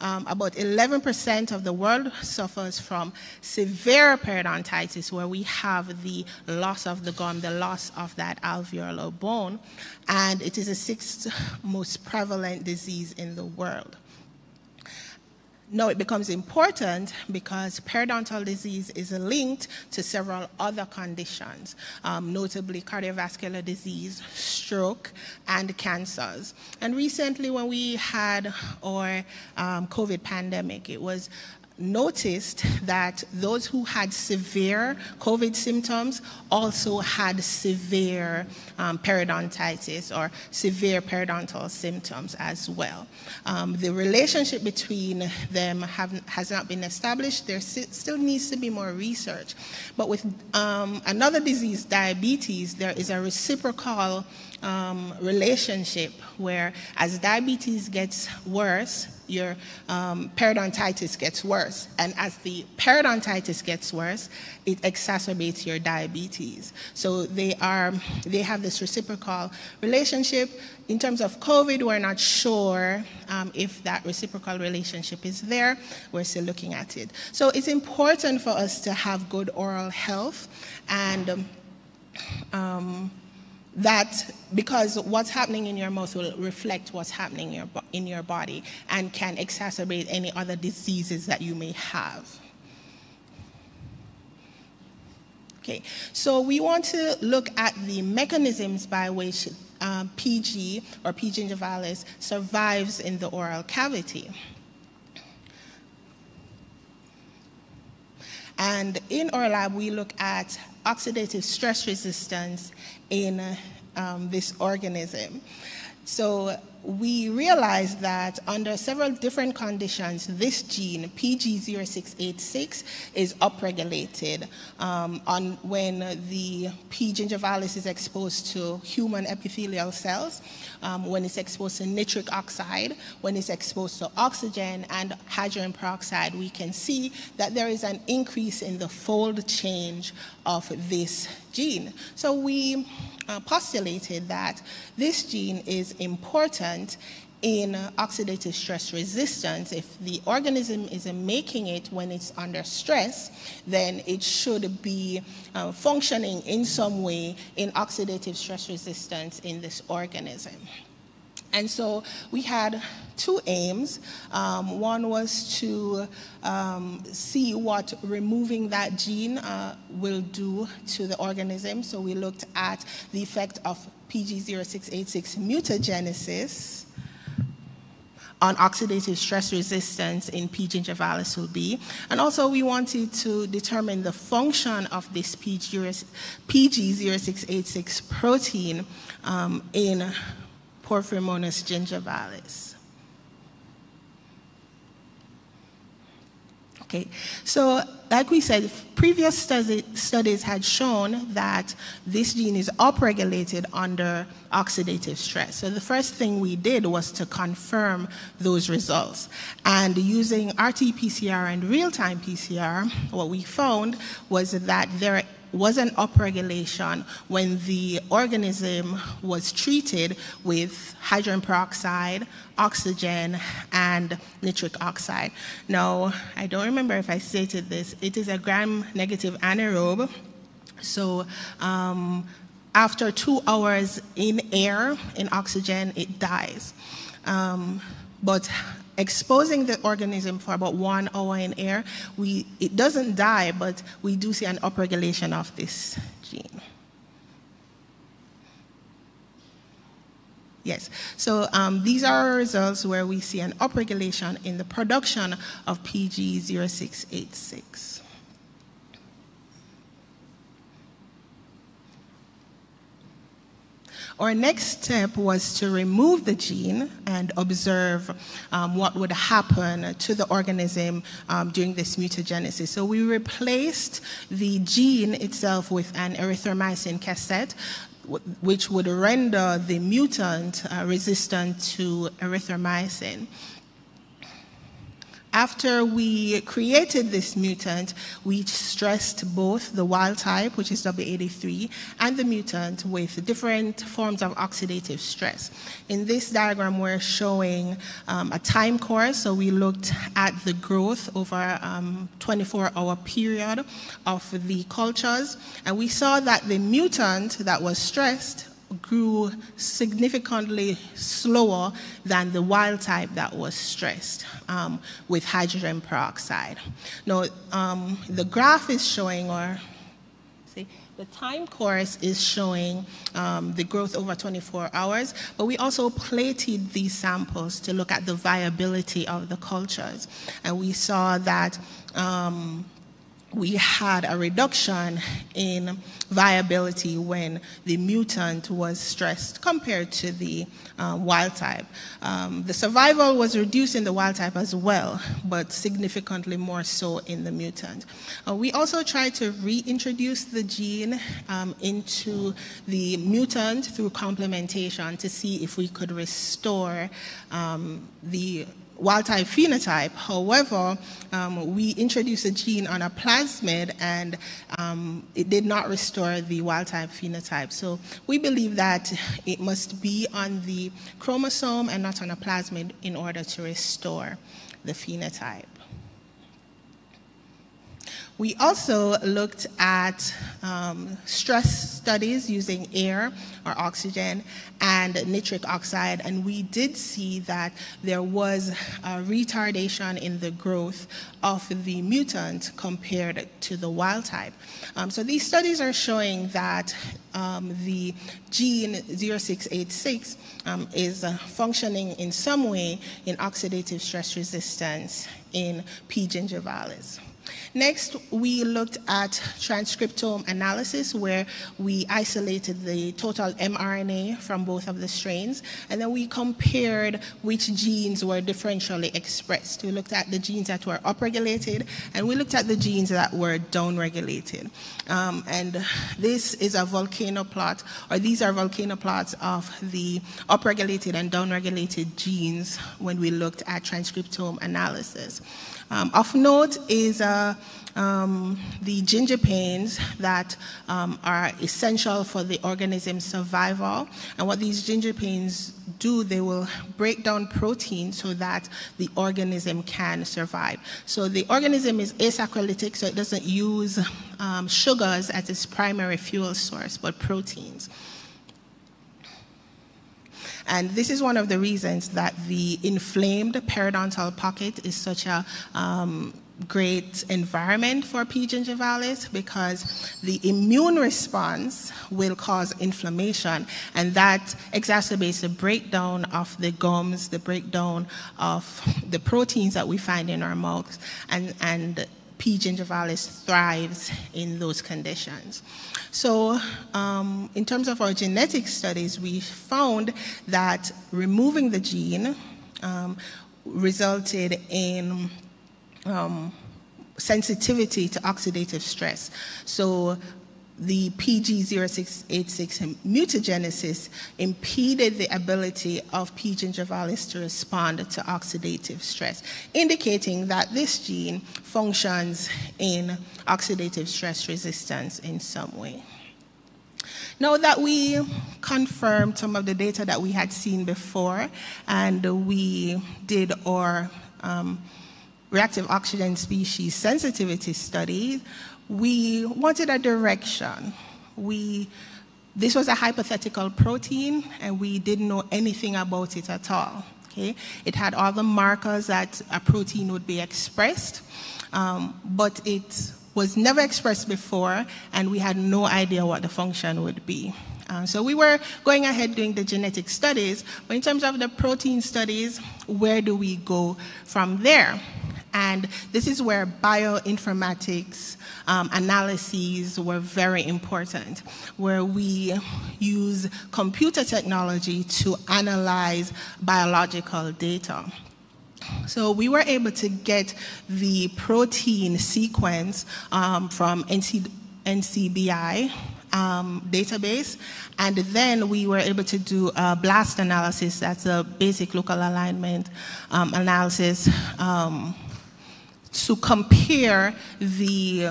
Um, about 11% of the world suffers from severe periodontitis, where we have the loss of the gum, the loss of that alveolar bone, and it is the sixth most prevalent disease in the world. Now it becomes important because periodontal disease is linked to several other conditions, um, notably cardiovascular disease, stroke, and cancers. And recently, when we had our um, COVID pandemic, it was noticed that those who had severe COVID symptoms also had severe um, periodontitis or severe periodontal symptoms as well. Um, the relationship between them have, has not been established. There still needs to be more research. But with um, another disease, diabetes, there is a reciprocal um, relationship where as diabetes gets worse, your um, periodontitis gets worse. And as the periodontitis gets worse, it exacerbates your diabetes. So they, are, they have this reciprocal relationship. In terms of COVID, we're not sure um, if that reciprocal relationship is there. We're still looking at it. So it's important for us to have good oral health and um, that because what's happening in your mouth will reflect what's happening in your, in your body and can exacerbate any other diseases that you may have. Okay, so we want to look at the mechanisms by which um, PG or P. gingivalis survives in the oral cavity. And in our lab, we look at oxidative stress resistance in um, this organism. So we realized that under several different conditions, this gene, PG0686, is upregulated um, on when the P. gingivalis is exposed to human epithelial cells, um, when it's exposed to nitric oxide, when it's exposed to oxygen and hydrogen peroxide, we can see that there is an increase in the fold change of this gene. So we uh, postulated that this gene is important in oxidative stress resistance. If the organism is making it when it's under stress, then it should be uh, functioning in some way in oxidative stress resistance in this organism. And so we had two aims. Um, one was to um, see what removing that gene uh, will do to the organism. So we looked at the effect of PG0686 mutagenesis on oxidative stress resistance in P. gingivalis B. And also we wanted to determine the function of this PG0686 protein um, in Porphyromonas gingivalis. Okay, so like we said, previous study, studies had shown that this gene is upregulated under oxidative stress. So the first thing we did was to confirm those results. And using RT-PCR and real-time PCR, what we found was that there was an upregulation when the organism was treated with hydrogen peroxide, oxygen, and nitric oxide. Now, I don't remember if I stated this, it is a gram negative anaerobe. So, um, after two hours in air, in oxygen, it dies. Um, but exposing the organism for about one hour in air, we, it doesn't die, but we do see an upregulation of this gene. Yes, so um, these are results where we see an upregulation in the production of PG0686. Our next step was to remove the gene and observe um, what would happen to the organism um, during this mutagenesis. So we replaced the gene itself with an erythromycin cassette which would render the mutant uh, resistant to erythromycin. After we created this mutant, we stressed both the wild type, which is W83, and the mutant with different forms of oxidative stress. In this diagram, we're showing um, a time course. So we looked at the growth over a um, 24 hour period of the cultures, and we saw that the mutant that was stressed grew significantly slower than the wild type that was stressed um, with hydrogen peroxide. Now, um, the graph is showing, or see, the time course is showing um, the growth over 24 hours, but we also plated these samples to look at the viability of the cultures. And we saw that um, we had a reduction in viability when the mutant was stressed compared to the um, wild type. Um, the survival was reduced in the wild type as well, but significantly more so in the mutant. Uh, we also tried to reintroduce the gene um, into the mutant through complementation to see if we could restore um, the wild type phenotype. However, um, we introduced a gene on a plasmid and um, it did not restore the wild type phenotype. So we believe that it must be on the chromosome and not on a plasmid in order to restore the phenotype. We also looked at um, stress studies using air or oxygen and nitric oxide, and we did see that there was a retardation in the growth of the mutant compared to the wild type. Um, so these studies are showing that um, the gene 0686 um, is uh, functioning in some way in oxidative stress resistance in P. gingivalis. Next, we looked at transcriptome analysis where we isolated the total mRNA from both of the strains, and then we compared which genes were differentially expressed. We looked at the genes that were upregulated, and we looked at the genes that were downregulated. Um, and this is a volcano plot, or these are volcano plots of the upregulated and downregulated genes when we looked at transcriptome analysis. Um, of note is uh, um, the gingipains that um, are essential for the organism's survival. And what these ginger pains do, they will break down protein so that the organism can survive. So the organism is asaccharolytic, so it doesn't use um, sugars as its primary fuel source, but proteins. And this is one of the reasons that the inflamed periodontal pocket is such a um, great environment for P. gingivalis because the immune response will cause inflammation and that exacerbates the breakdown of the gums, the breakdown of the proteins that we find in our mouths and, and P. gingivalis thrives in those conditions. So, um, in terms of our genetic studies, we found that removing the gene um, resulted in um, sensitivity to oxidative stress. So, the PG0686 mutagenesis impeded the ability of P. gingivalis to respond to oxidative stress, indicating that this gene functions in oxidative stress resistance in some way. Now that we confirmed some of the data that we had seen before, and we did our um, reactive oxygen species sensitivity study, we wanted a direction. We, this was a hypothetical protein, and we didn't know anything about it at all. Okay? It had all the markers that a protein would be expressed, um, but it was never expressed before, and we had no idea what the function would be. Um, so we were going ahead doing the genetic studies, but in terms of the protein studies, where do we go from there? And this is where bioinformatics um, analyses were very important, where we use computer technology to analyze biological data. So we were able to get the protein sequence um, from NC, NCBI um, database, and then we were able to do a BLAST analysis, that's a basic local alignment um, analysis, um, to compare the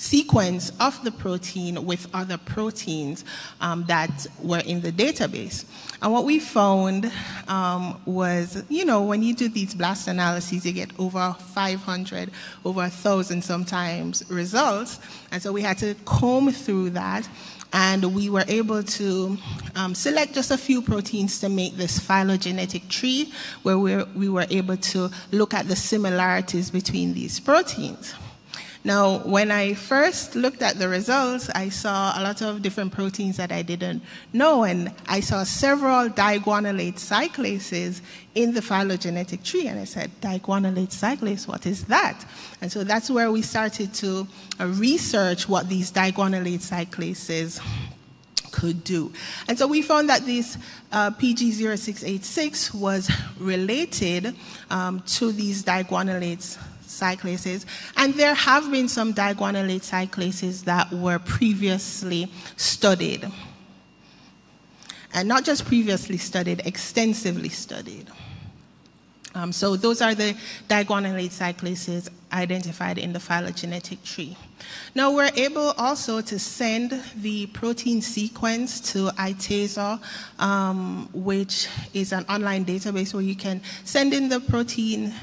sequence of the protein with other proteins um, that were in the database. And what we found um, was, you know, when you do these blast analyses, you get over 500, over 1,000 sometimes results. And so we had to comb through that and we were able to um, select just a few proteins to make this phylogenetic tree where we we were able to look at the similarities between these proteins. Now, when I first looked at the results, I saw a lot of different proteins that I didn't know, and I saw several diguanylate cyclases in the phylogenetic tree. And I said, diguanylate cyclase, what is that? And so that's where we started to uh, research what these diguanylate cyclases could do. And so we found that this uh, PG0686 was related um, to these diguanylates cyclases. And there have been some diguanylate cyclases that were previously studied. And not just previously studied, extensively studied. Um, so those are the diguanylate cyclases identified in the phylogenetic tree. Now we're able also to send the protein sequence to ITASA, um, which is an online database where you can send in the protein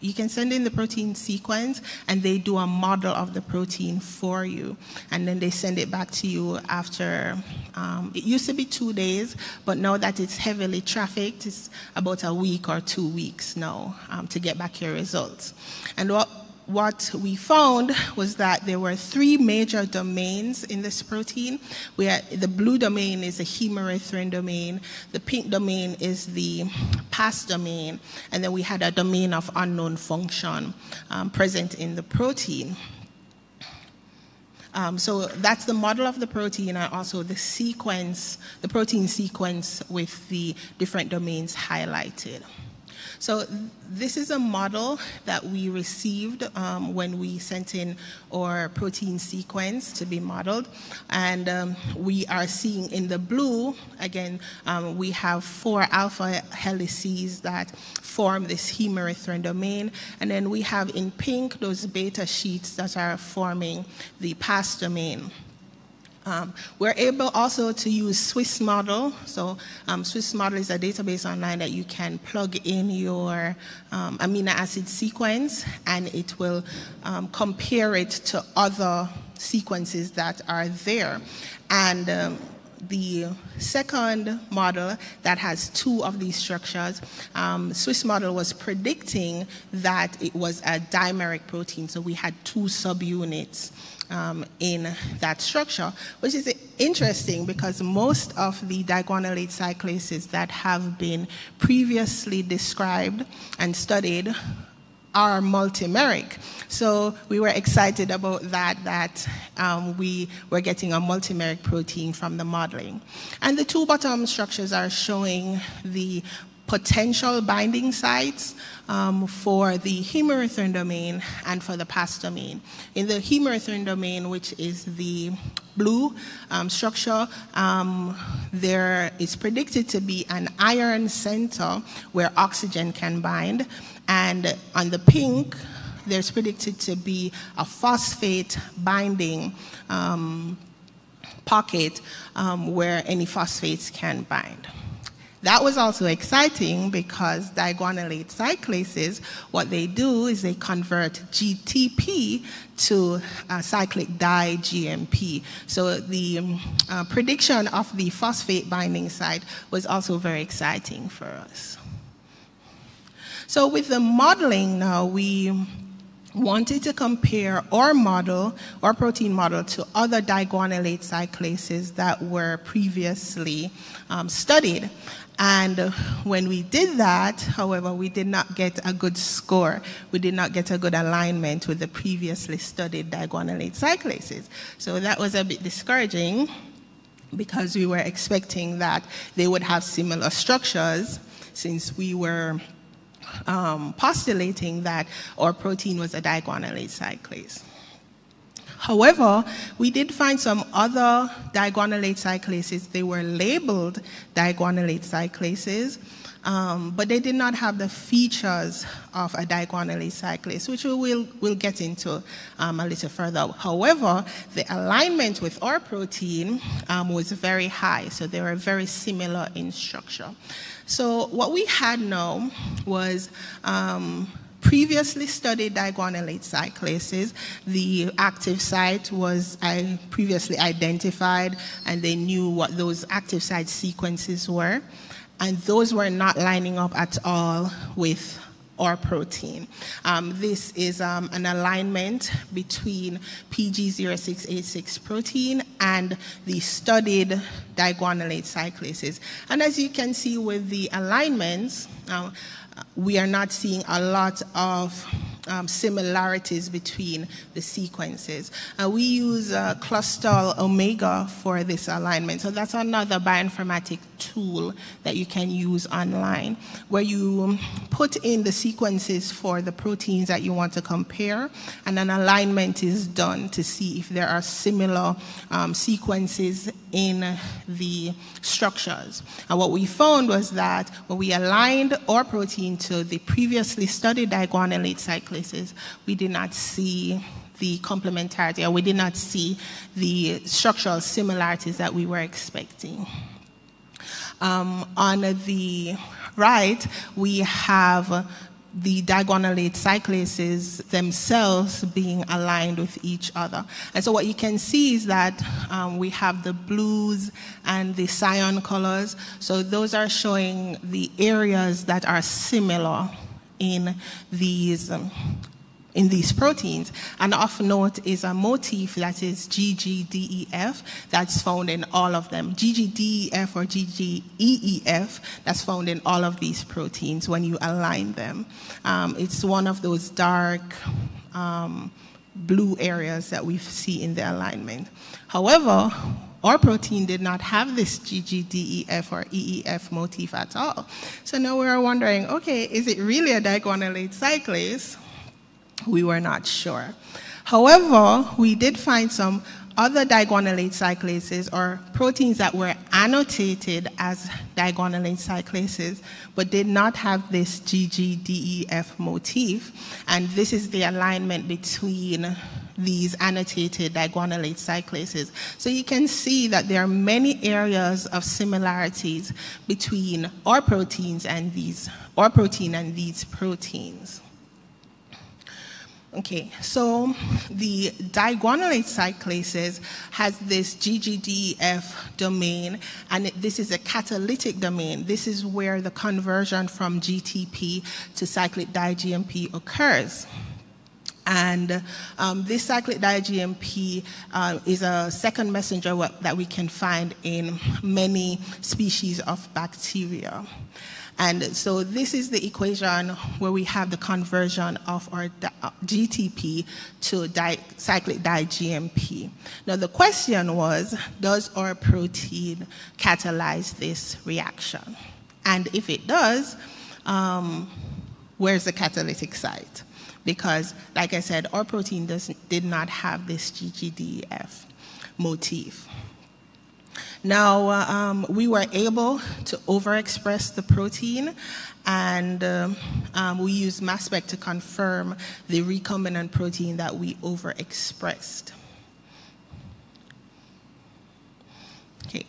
you can send in the protein sequence and they do a model of the protein for you. And then they send it back to you after um, it used to be two days but now that it's heavily trafficked it's about a week or two weeks now um, to get back your results. And what what we found was that there were three major domains in this protein. Where the blue domain is the hemerythrin domain, the pink domain is the PAS domain, and then we had a domain of unknown function um, present in the protein. Um, so that's the model of the protein and also the sequence, the protein sequence with the different domains highlighted. So this is a model that we received um, when we sent in our protein sequence to be modeled. And um, we are seeing in the blue, again, um, we have four alpha helices that form this hemerythrin domain. And then we have in pink those beta sheets that are forming the PAS domain. Um, we're able also to use Swiss Model. So um, Swiss Model is a database online that you can plug in your um, amino acid sequence and it will um, compare it to other sequences that are there. And um, the second model that has two of these structures, um, Swiss model was predicting that it was a dimeric protein, so we had two subunits um, in that structure, which is interesting because most of the diguanylate cyclases that have been previously described and studied are multimeric. So we were excited about that, that um, we were getting a multimeric protein from the modeling. And the two bottom structures are showing the potential binding sites um, for the hemerythrin domain and for the PAS domain. In the hemerythrin domain, which is the blue um, structure, um, there is predicted to be an iron center where oxygen can bind. And on the pink, there's predicted to be a phosphate binding um, pocket um, where any phosphates can bind. That was also exciting because diguanylate cyclases, what they do is they convert GTP to uh, cyclic di-GMP. So the um, uh, prediction of the phosphate binding site was also very exciting for us. So with the modeling now, we wanted to compare our model, our protein model, to other diguanylate cyclases that were previously um, studied. And when we did that, however, we did not get a good score. We did not get a good alignment with the previously studied diguanylate cyclases. So that was a bit discouraging because we were expecting that they would have similar structures since we were um, postulating that our protein was a diguanylate cyclase. However, we did find some other diguanylate cyclases. They were labeled diguanylate cyclases, um, but they did not have the features of a diguanylate cyclase, which we will we'll get into um, a little further. However, the alignment with our protein um, was very high, so they were very similar in structure. So what we had now was um, previously studied diguanylate cyclases. The active site was I previously identified, and they knew what those active site sequences were. And those were not lining up at all with our protein. Um, this is um, an alignment between PG0686 protein and the studied diguanylate cyclases. And as you can see with the alignments, uh, we are not seeing a lot of um, similarities between the sequences. Uh, we use uh, Clustal Omega for this alignment. So that's another bioinformatic tool that you can use online where you put in the sequences for the proteins that you want to compare and an alignment is done to see if there are similar um, sequences in the structures. And what we found was that when we aligned our protein to the previously studied diguanylate cyclases, we did not see the complementarity, or we did not see the structural similarities that we were expecting. Um, on the right, we have the diguanylate cyclases themselves being aligned with each other. And so what you can see is that um, we have the blues and the cyan colors. So those are showing the areas that are similar in these um, in these proteins. And of note is a motif that is GGDEF that's found in all of them. GGDEF or GGEEF that's found in all of these proteins when you align them. Um, it's one of those dark um, blue areas that we see in the alignment. However, our protein did not have this GGDEF or EEF motif at all. So now we're wondering, okay, is it really a diguanylate cyclase? we were not sure. However, we did find some other diguanylate cyclases or proteins that were annotated as diguanylate cyclases but did not have this GGDEF motif. And this is the alignment between these annotated diguanylate cyclases. So you can see that there are many areas of similarities between our proteins and these, our protein and these proteins. Okay, so the diguanylate cyclases has this GGDF domain, and it, this is a catalytic domain. This is where the conversion from GTP to cyclic di-GMP occurs. And um, this cyclic di-GMP uh, is a second messenger that we can find in many species of bacteria. And so this is the equation where we have the conversion of our uh, GTP to di cyclic di-GMP. Now the question was, does our protein catalyze this reaction? And if it does, um, where's the catalytic site? Because, like I said, our protein does, did not have this GGDF motif. Now, uh, um, we were able to overexpress the protein, and um, um, we used mass spec to confirm the recombinant protein that we overexpressed. Okay.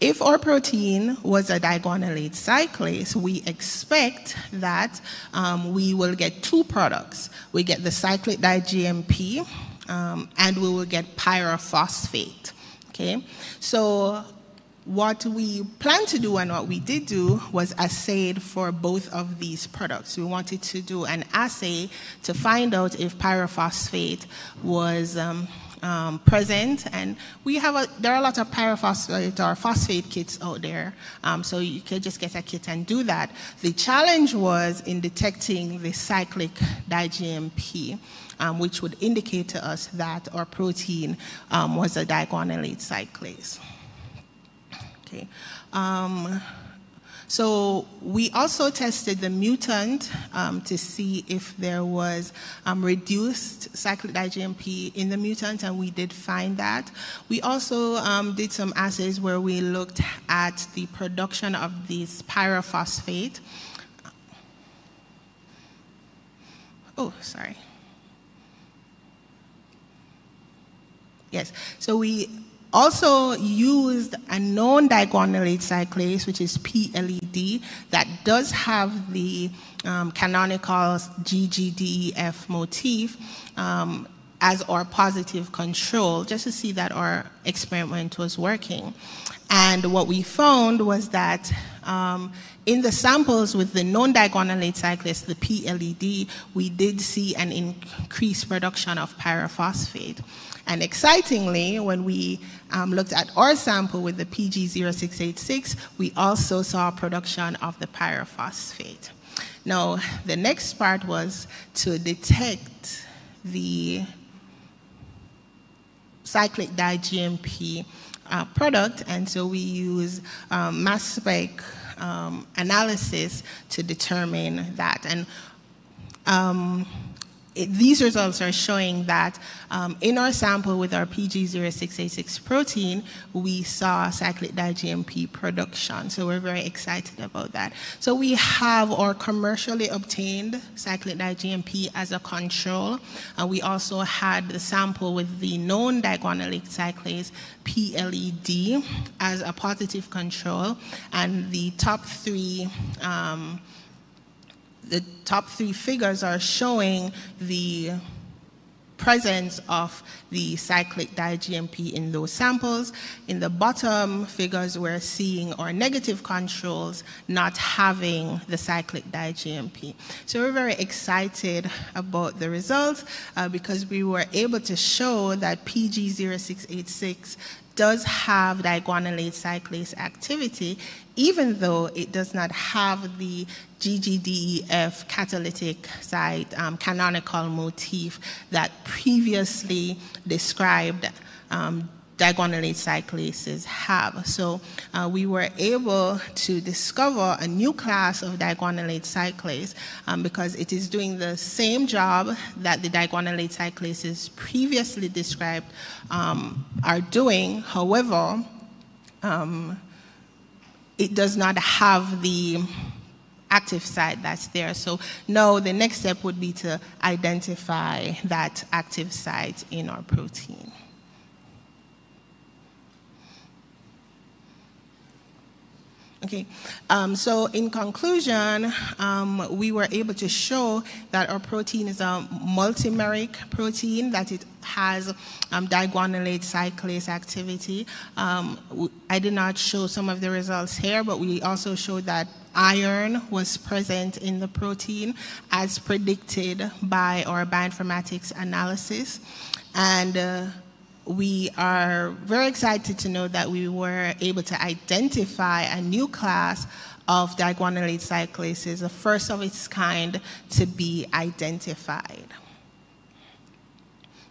If our protein was a diguanylate cyclase, we expect that um, we will get two products. We get the cyclic di-GMP, um, and we will get pyrophosphate. Okay, so what we plan to do and what we did do was assayed for both of these products. We wanted to do an assay to find out if pyrophosphate was um, um, present, and we have a, there are a lot of pyrophosphate or phosphate kits out there, um, so you can just get a kit and do that. The challenge was in detecting the cyclic di-GMP. Um, which would indicate to us that our protein um, was a diguanylate cyclase. Okay. So we also tested the mutant um, to see if there was um, reduced cyclic di-GMP in the mutant, and we did find that. We also um, did some assays where we looked at the production of this pyrophosphate. Oh, sorry. Yes, so we also used a non-diguanylate cyclase, which is PLED, that does have the um, canonical GGDEF motif um, as our positive control, just to see that our experiment was working. And what we found was that um, in the samples with the non-diguanylate cyclase, the PLED, we did see an increased production of pyrophosphate. And excitingly, when we um, looked at our sample with the PG0686, we also saw production of the pyrophosphate. Now, the next part was to detect the cyclic di-GMP uh, product, and so we use um, mass spec um, analysis to determine that. And um, it, these results are showing that um, in our sample with our PG0686 protein, we saw cyclic di-GMP production. So we're very excited about that. So we have our commercially obtained cyclic di-GMP as a control. And we also had the sample with the known diguanylate cyclase PLED as a positive control. And the top three um, the top three figures are showing the presence of the cyclic di-GMP in those samples. In the bottom figures, we're seeing our negative controls not having the cyclic di-GMP. So we're very excited about the results uh, because we were able to show that PG0686 does have diguanylate cyclase activity, even though it does not have the GGDEF catalytic site um, canonical motif that previously described um, diguanylate cyclases have. So uh, we were able to discover a new class of diguanylate cyclase um, because it is doing the same job that the diguanylate cyclases previously described um, are doing. However, um, it does not have the active site that's there. So no, the next step would be to identify that active site in our protein. Okay, um, so in conclusion, um, we were able to show that our protein is a multimeric protein, that it has um, cyclase activity. Um, I did not show some of the results here, but we also showed that iron was present in the protein as predicted by our bioinformatics analysis. And uh, we are very excited to know that we were able to identify a new class of diguanylate cyclases, the first of its kind to be identified.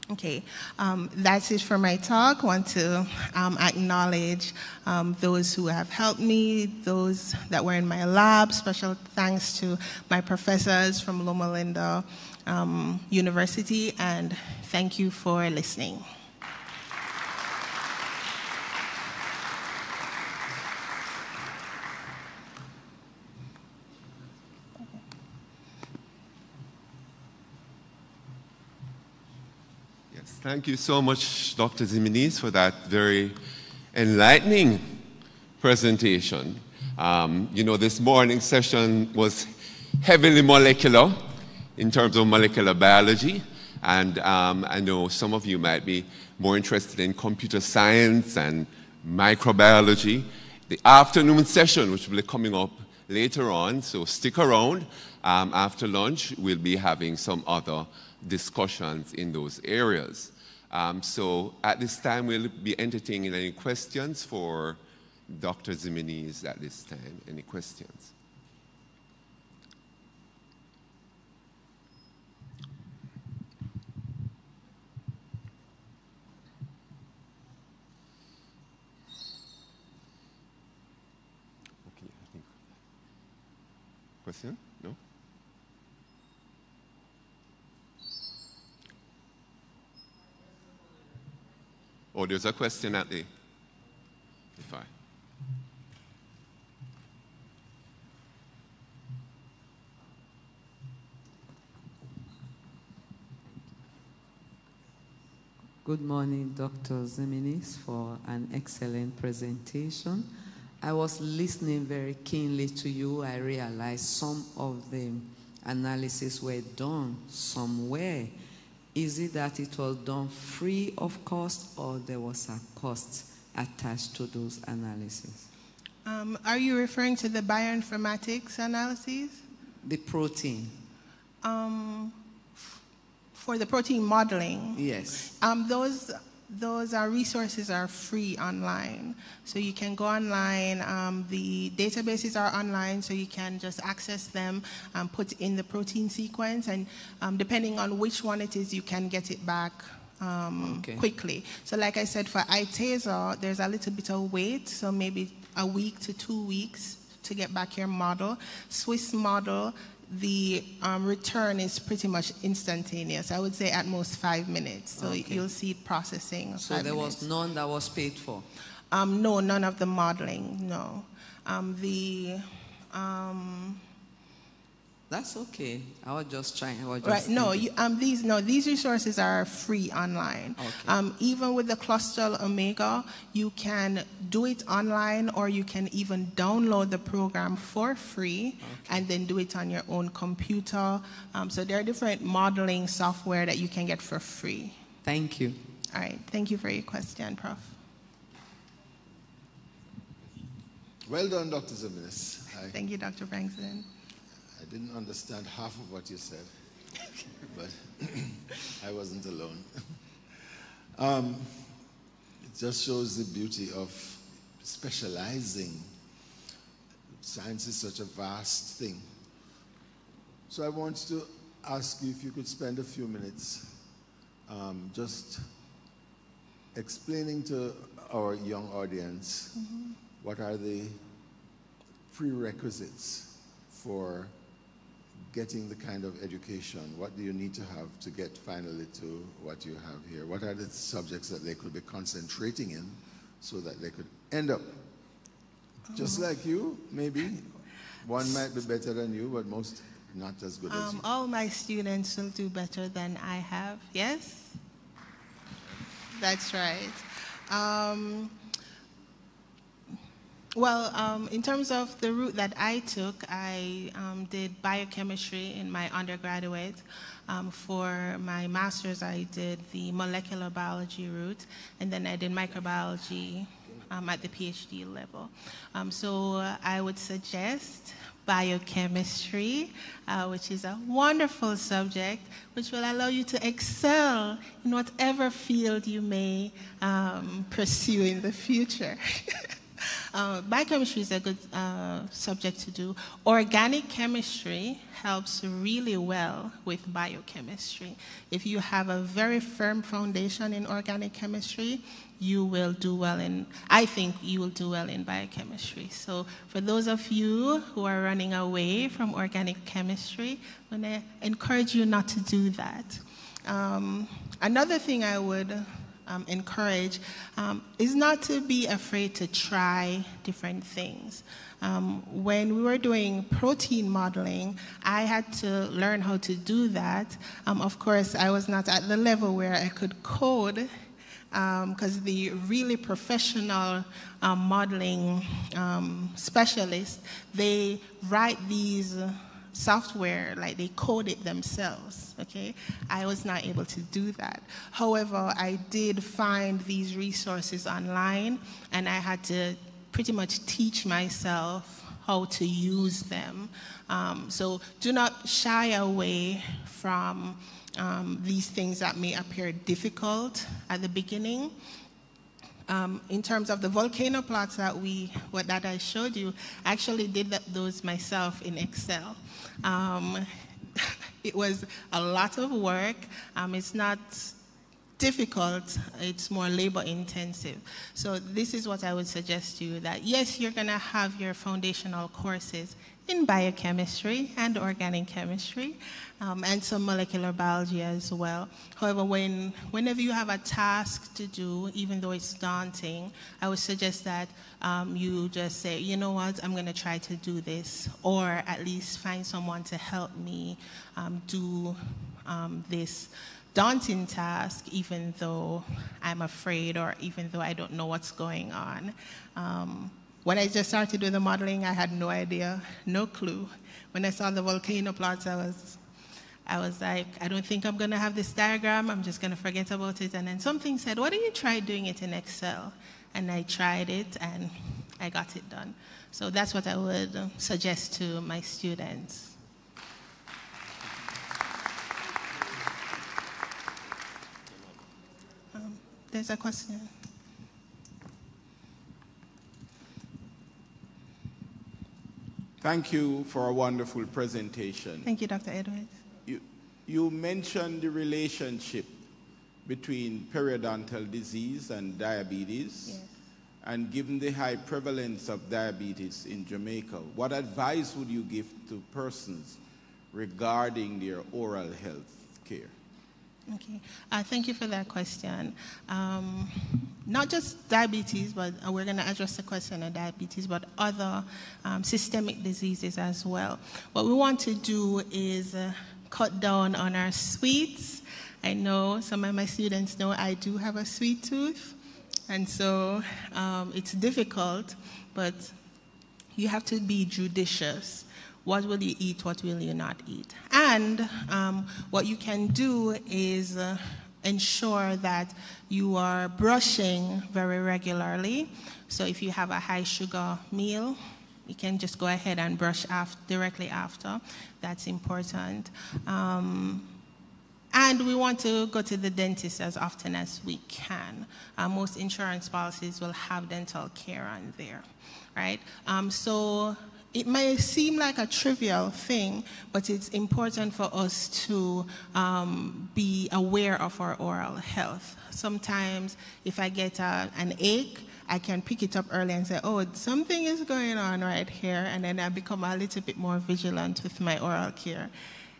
Okay, um, that's it for my talk. Want to um, acknowledge um, those who have helped me, those that were in my lab. Special thanks to my professors from Loma Linda um, University, and thank you for listening. Thank you so much, Dr. Ximenes, for that very enlightening presentation. Um, you know, this morning session was heavily molecular in terms of molecular biology, and um, I know some of you might be more interested in computer science and microbiology. The afternoon session, which will be coming up later on, so stick around. Um, after lunch, we'll be having some other discussions in those areas. Um, so at this time, we'll be entertaining any questions for Dr. Ximenes at this time. Any questions? Okay, I think. Question? Oh, there's a question at the. If I. Good morning, Dr. Ximenes, for an excellent presentation. I was listening very keenly to you. I realized some of the analysis were done somewhere is it that it was done free of cost or there was a cost attached to those analyses? Um, are you referring to the bioinformatics analyses? The protein. Um, for the protein modeling? Yes. Um, those those are resources are free online. So you can go online. Um, the databases are online, so you can just access them, and put in the protein sequence, and um, depending on which one it is, you can get it back um, okay. quickly. So like I said, for I-TASSER, there's a little bit of wait, so maybe a week to two weeks to get back your model. Swiss model, the um, return is pretty much instantaneous. I would say at most five minutes. So okay. you'll see processing. So there minutes. was none that was paid for? Um, no, none of the modeling, no. Um, the, um, That's okay. I was just trying. I was just Right. No, you, um, these no, these resources are free online. Okay. Um, even with the Clustal Omega, you can do it online, or you can even download the program for free and then do it on your own computer. Um, so there are different modeling software that you can get for free. Thank you. All right. Thank you for your question, Prof. Well done, Dr. Ximenes. Thank you, Dr. Franklin. I didn't understand half of what you said, but I wasn't alone. Um, it just shows the beauty of specializing. Science is such a vast thing. So I want to ask you if you could spend a few minutes um, just explaining to our young audience Mhm. what are the prerequisites for getting the kind of education? What do you need to have to get finally to what you have here? What are the subjects that they could be concentrating in so that they could end up just like you, maybe? One might be better than you, but most not as good as Um, you. all my students will do better than I have. Yes? That's right. Um, well, um, in terms of the route that I took, I um, did biochemistry in my undergraduate. Um, for my master's, I did the molecular biology route, and then I did microbiology um, at the PhD level. Um, so uh, I would suggest biochemistry, uh, which is a wonderful subject, which will allow you to excel in whatever field you may um, pursue in the future. Uh, biochemistry is a good uh, subject to do. Organic chemistry helps really well with biochemistry. If you have a very firm foundation in organic chemistry, you will do well in, I think you will do well in biochemistry. So for those of you who are running away from organic chemistry, I'm going to encourage you not to do that. Um, another thing I would um, encourage um, is not to be afraid to try different things. Um, when we were doing protein modeling, I had to learn how to do that. Um, of course, I was not at the level where I could code because the really professional um, modeling um, specialists, they write these software, like they code it themselves, okay? I was not able to do that. However, I did find these resources online and I had to pretty much teach myself how to use them. Um, so do not shy away from um, these things that may appear difficult at the beginning. Um, in terms of the volcano plots that we, what that I showed you, I actually did those myself in Excel. Um, it was a lot of work. Um, it's not difficult, it's more labor intensive. So this is what I would suggest to you that yes, you're going to have your foundational courses in biochemistry and organic chemistry um, and some molecular biology as well. However, when, whenever you have a task to do, even though it's daunting, I would suggest that um, you just say, you know what, I'm going to try to do this, or at least find someone to help me um, do um, this daunting task, even though I'm afraid or even though I don't know what's going on. When I just started doing the modeling, I had no idea, no clue. When I saw the volcano plots, I was, I was like, I don't think I'm going to have this diagram. I'm just going to forget about it. And then something said, why don't you try doing it in Excel? And I tried it, and I got it done. So that's what I would suggest to my students. Um, there's a question. Thank you for a wonderful presentation. Thank you, Dr. Edwards. You, you mentioned the relationship between periodontal disease and diabetes. Yes. And given the high prevalence of diabetes in Jamaica, what advice would you give to persons regarding their oral health care? Okay. Uh, thank you for that question. Um, not just diabetes, but uh, we're going to address the question of diabetes, but other um, systemic diseases as well. What we want to do is uh, cut down on our sweets. I know some of my students know I do have a sweet tooth, and so um, it's difficult, but you have to be judicious. What will you eat? What will you not eat? And um, what you can do is uh, ensure that you are brushing very regularly. So if you have a high sugar meal, you can just go ahead and brush directly after. That's important. Um, and we want to go to the dentist as often as we can. Uh, most insurance policies will have dental care on there, right? Um, so it may seem like a trivial thing, but it's important for us to um, be aware of our oral health. Sometimes, if I get a, an ache, I can pick it up early and say, oh, something is going on right here, and then I become a little bit more vigilant with my oral care.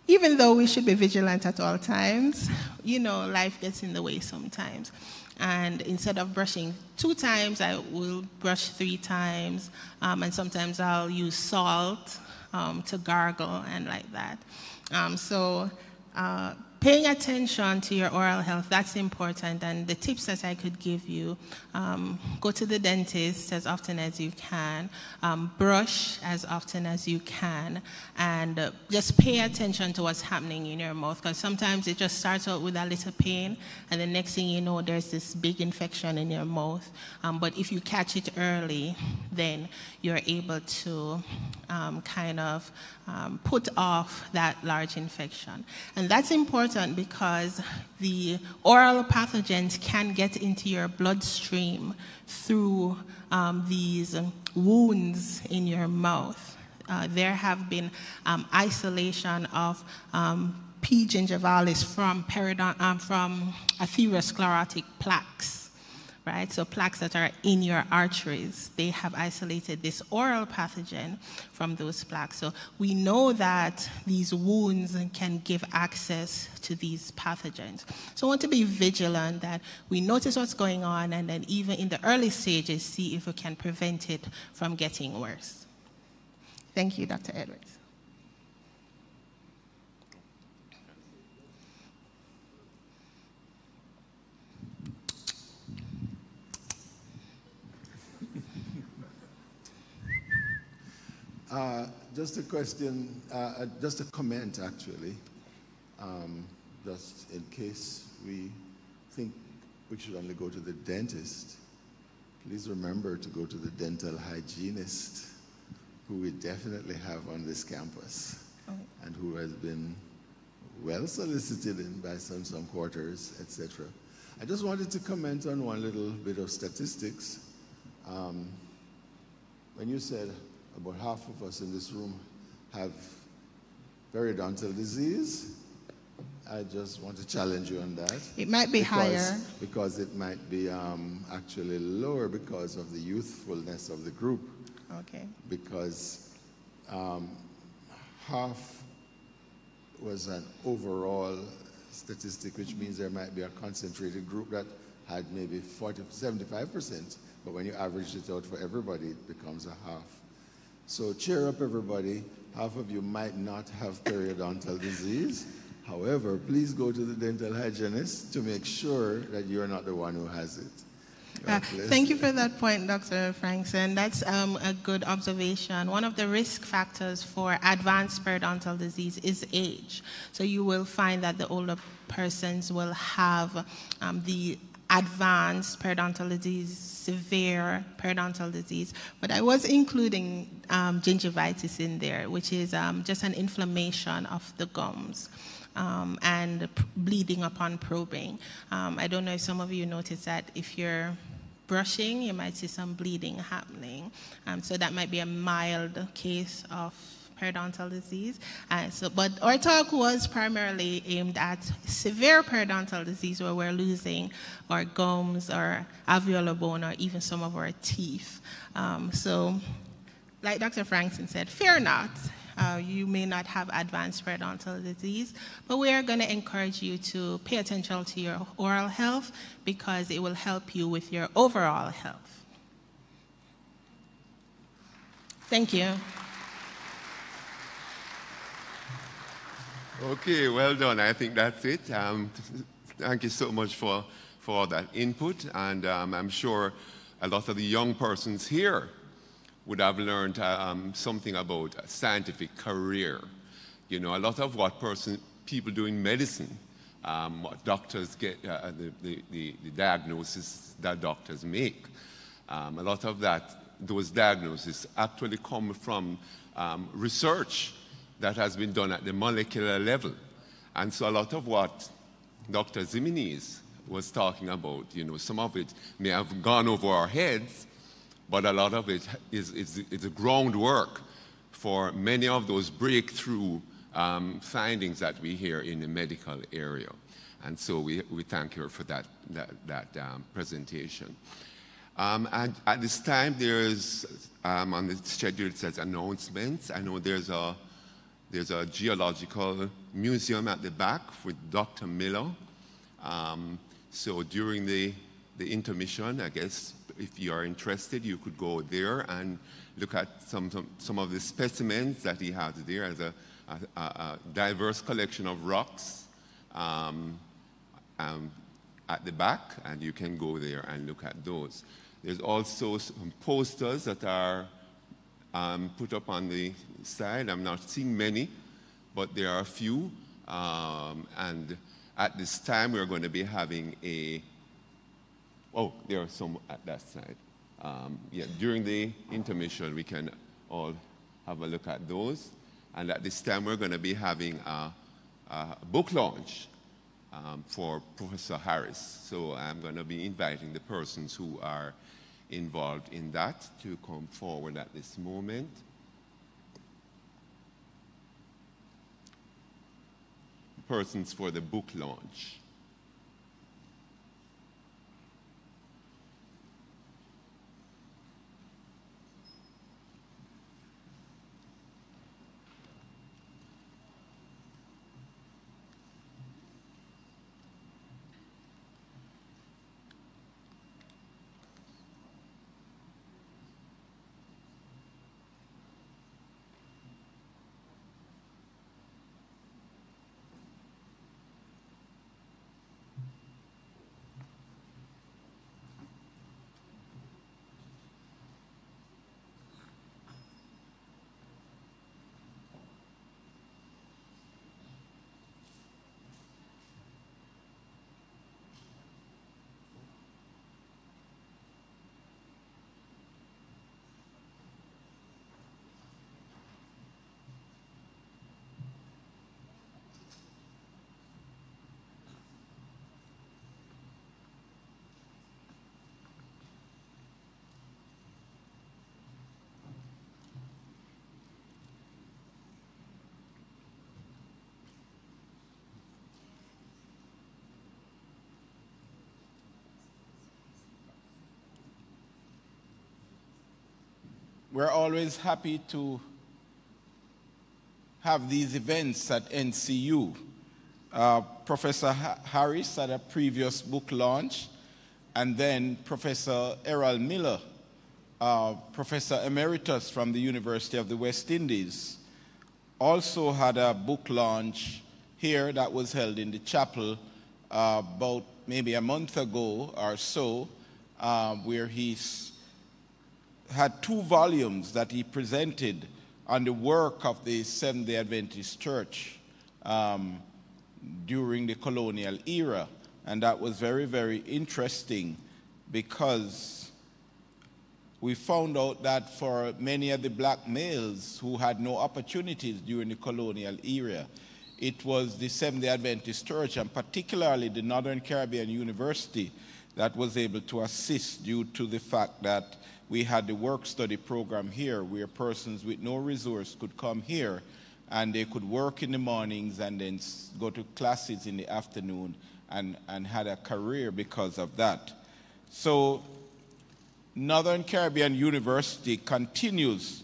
Even though we should be vigilant at all times, you know, life gets in the way sometimes. And instead of brushing two times, I will brush three times. Um, and sometimes I'll use salt um, to gargle and like that. Um, so uh, paying attention to your oral health, that's important. And the tips that I could give you um, go to the dentist as often as you can, um, brush as often as you can, and uh, just pay attention to what's happening in your mouth. Because sometimes it just starts out with a little pain, and the next thing you know, there's this big infection in your mouth. Um, but if you catch it early, then you're able to um, kind of um, put off that large infection. And that's important because the oral pathogens can get into your bloodstream through um, these wounds in your mouth. Uh, there have been um, isolation of um, P. gingivalis from, peridon- um, from atherosclerotic plaques right? So plaques that are in your arteries, they have isolated this oral pathogen from those plaques. So we know that these wounds can give access to these pathogens. So I want to be vigilant that we notice what's going on and then even in the early stages, see if we can prevent it from getting worse. Thank you, Dr. Edwards. Uh, just a question, uh, uh, just a comment actually, um, just in case we think we should only go to the dentist. Please remember to go to the dental hygienist, who we definitely have on this campus, oh. and who has been well solicited in by some, some quarters, etc. I just wanted to comment on one little bit of statistics. Um, when you said about half of us in this room have periodontal disease. I just want to challenge you on that. It might be because, higher. Because it might be um, actually lower because of the youthfulness of the group. Okay. Because um, half was an overall statistic, which means there might be a concentrated group that had maybe 40, 75%, but when you average it out for everybody, it becomes a half. So cheer up, everybody. Half of you might not have periodontal disease. However, please go to the dental hygienist to make sure that you're not the one who has it. Uh, thank you for that point, Dr. Frankson. That's um, a good observation. One of the risk factors for advanced periodontal disease is age. So you will find that the older persons will have um, the advanced periodontal disease, severe periodontal disease, but I was including um, gingivitis in there, which is um, just an inflammation of the gums. Um, and bleeding upon probing. Um, I don't know if some of you noticed that if you're brushing, you might see some bleeding happening. Um, so that might be a mild case of periodontal disease. Uh, so, but our talk was primarily aimed at severe periodontal disease where we're losing our gums or alveolar bone or even some of our teeth. Um, so, like Dr. Frankson said, fear not. uh, you may not have advanced periodontal disease. But we are going to encourage you to pay attention to your oral health because it will help you with your overall health. Thank you. Okay, well done. I think that's it. Um, thank you so much for, for that input. And um, I'm sure a lot of the young persons here would have learned um, something about a scientific career. You know, a lot of what person, people do in medicine, um, what doctors get, uh, the, the, the, the, diagnosis that doctors make, um, a lot of that, those diagnoses actually come from um, research that has been done at the molecular level. And so a lot of what Dr. Ximenes was talking about, you know, some of it may have gone over our heads, but a lot of it is, is, is the groundwork for many of those breakthrough um, findings that we hear in the medical area. And so we, we thank her for that, that, that um, presentation. Um, and at this time, there's um, on the schedule it says announcements. I know there's a there's a geological museum at the back with Dr. Miller. Um, so during the, the intermission, I guess if you are interested, you could go there and look at some, some, some of the specimens that he has there as a, a, a diverse collection of rocks um, um, at the back, and you can go there and look at those. There's also some posters that are um, put up on the side. I'm not seeing many, but there are a few. Um, and at this time, we're going to be having a, oh, there are some at that side. Um, yeah, during the intermission, we can all have a look at those. And at this time, we're going to be having a, a book launch um, for Professor Harris. So I'm going to be inviting the persons who are involved in that to come forward at this moment. Persons for the book launch. We're always happy to have these events at NCU. Uh, Professor ha Harris had a previous book launch, and then Professor Errol Miller, uh, Professor Emeritus from the University of the West Indies, also had a book launch here that was held in the chapel uh, about maybe a month ago or so, uh, where he's had two volumes that he presented on the work of the Seventh day Adventist Church um, during the colonial era. And that was very, very interesting because we found out that for many of the black males who had no opportunities during the colonial era, it was the Seventh day Adventist Church and particularly the Northern Caribbean University that was able to assist due to the fact that we had the work study program here where persons with no resource could come here and they could work in the mornings and then go to classes in the afternoon and, and had a career because of that. So Northern Caribbean University continues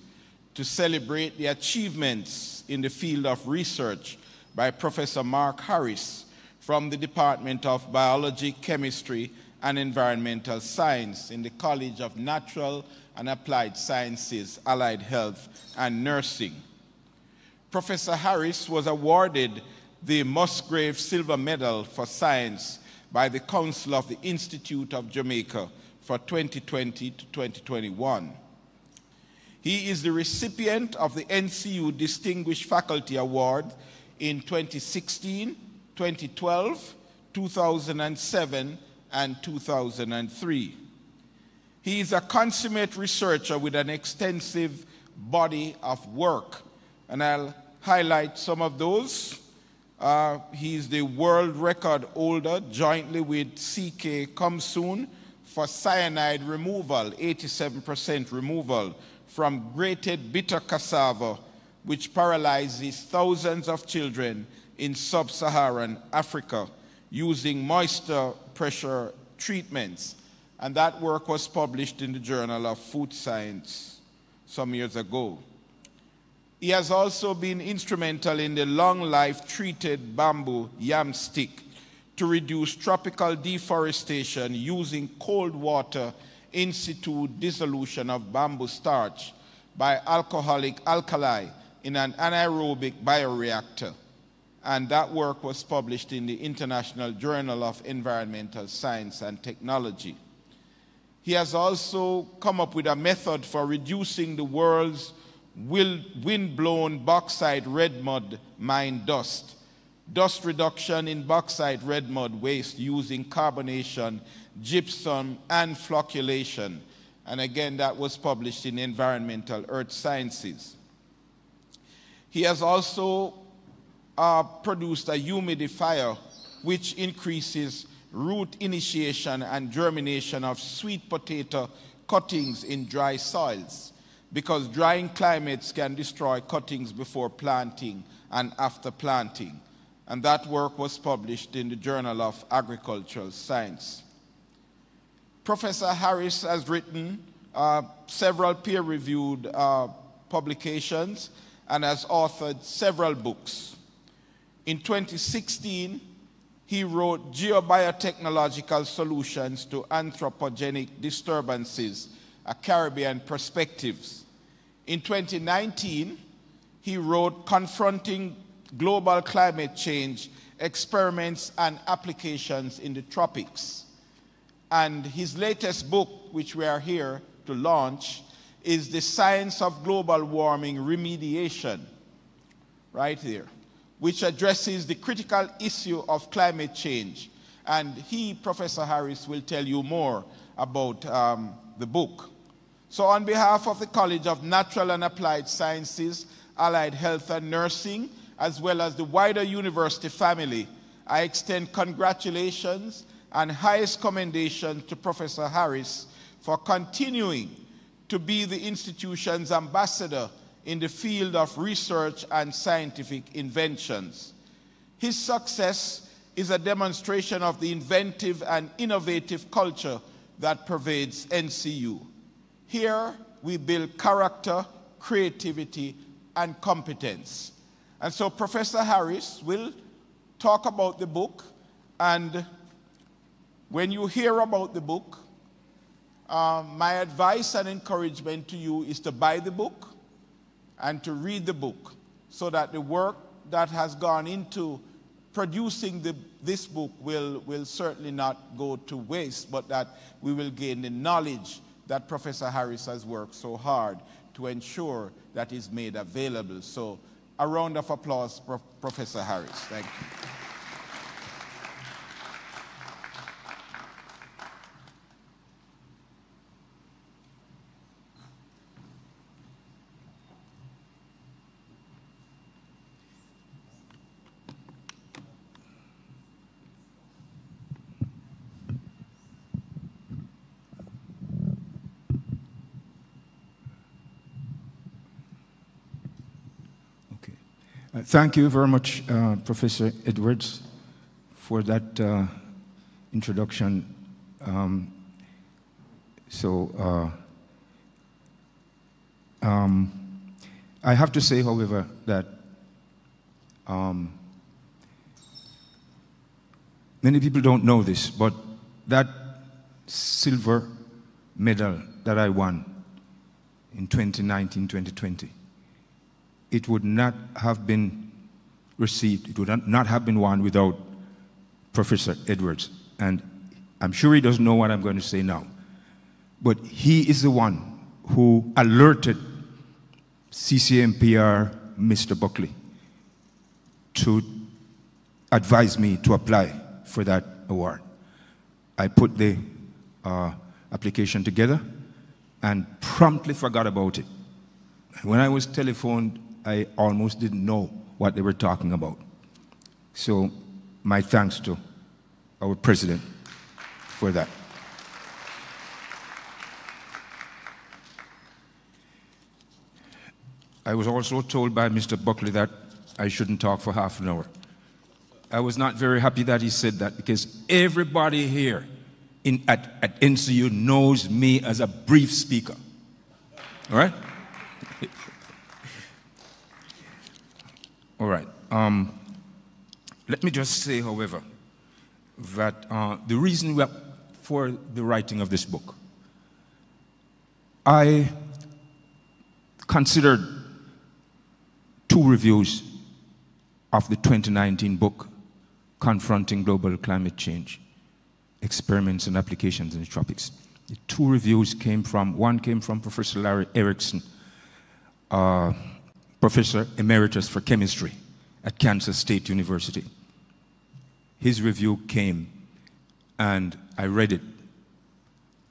to celebrate the achievements in the field of research by Professor Mark Harris from the Department of Biology, Chemistry, and Environmental Science in the College of Natural and Applied Sciences, Allied Health, and Nursing. Professor Harris was awarded the Musgrave Silver Medal for Science by the Council of the Institute of Jamaica for 2020 to 2021. He is the recipient of the NCU Distinguished Faculty Award in 2016, 2012, 2007, and 2003. He is a consummate researcher with an extensive body of work, and I'll highlight some of those. Uh, he's the world record holder jointly with CK Kumsoon for cyanide removal, 87% removal from grated bitter cassava, which paralyzes thousands of children in sub Saharan Africa using moisture pressure treatments. And that work was published in the Journal of Food Science some years ago. He has also been instrumental in the long life treated bamboo yam stick to reduce tropical deforestation using cold water in situ dissolution of bamboo starch by alcoholic alkali in an anaerobic bioreactor. And that work was published in the International Journal of Environmental Science and Technology. He has also come up with a method for reducing the world's wind-blown bauxite red mud mine dust. Dust reduction in bauxite red mud waste using carbonation, gypsum, and flocculation. And again, that was published in Environmental Earth Sciences. He has also uh, produced a humidifier which increases root initiation and germination of sweet potato cuttings in dry soils because drying climates can destroy cuttings before planting and after planting. And that work was published in the Journal of Agricultural Science. Professor Harris has written uh, several peer reviewed uh, publications and has authored several books. In 2016, he wrote Geobiotechnological Solutions to Anthropogenic Disturbances, a Caribbean Perspectives. In 2019, he wrote Confronting Global Climate Change Experiments and Applications in the Tropics. And his latest book, which we are here to launch, is The Science of Global Warming Remediation, right there, which addresses the critical issue of climate change. And he, Professor Harris, will tell you more about um, the book. So, on behalf of the College of Natural and Applied Sciences, Allied Health and Nursing, as well as the wider university family, I extend congratulations and highest commendation to Professor Harris for continuing to be the institution's ambassador in the field of research and scientific inventions. His success is a demonstration of the inventive and innovative culture that pervades NCU. Here we build character, creativity, and competence. And so Professor Harris will talk about the book, and when you hear about the book, uh, my advice and encouragement to you is to buy the book and to read the book so that the work that has gone into producing the, this book will, will certainly not go to waste, but that we will gain the knowledge that Professor Harris has worked so hard to ensure that is made available. So a round of applause for Professor Harris. Thank you. Thank you very much, uh, Professor Edwards, for that uh, introduction. Um, so, uh, um, I have to say, however, that um, many people don't know this, but that silver medal that I won in 2019 2020, it would not have been received, it would not have been won without Professor Edwards. And I'm sure he doesn't know what I'm going to say now. But he is the one who alerted CCMPR Mr. Buckley to advise me to apply for that award. I put the uh, application together and promptly forgot about it. When I was telephoned, I almost didn't know what they were talking about. So, my thanks to our president for that. I was also told by Mr. Buckley that I shouldn't talk for half an hour. I was not very happy that he said that because everybody here in, at, at NCU knows me as a brief speaker. All right? All right. Um, let me just say, however, that uh, the reason for the writing of this book, I considered two reviews of the 2019 book, Confronting Global Climate Change Experiments and Applications in the Tropics. The two reviews came from, one came from Professor Larry Erickson, uh, Professor Emeritus for Chemistry at Kansas State University. His review came and I read it.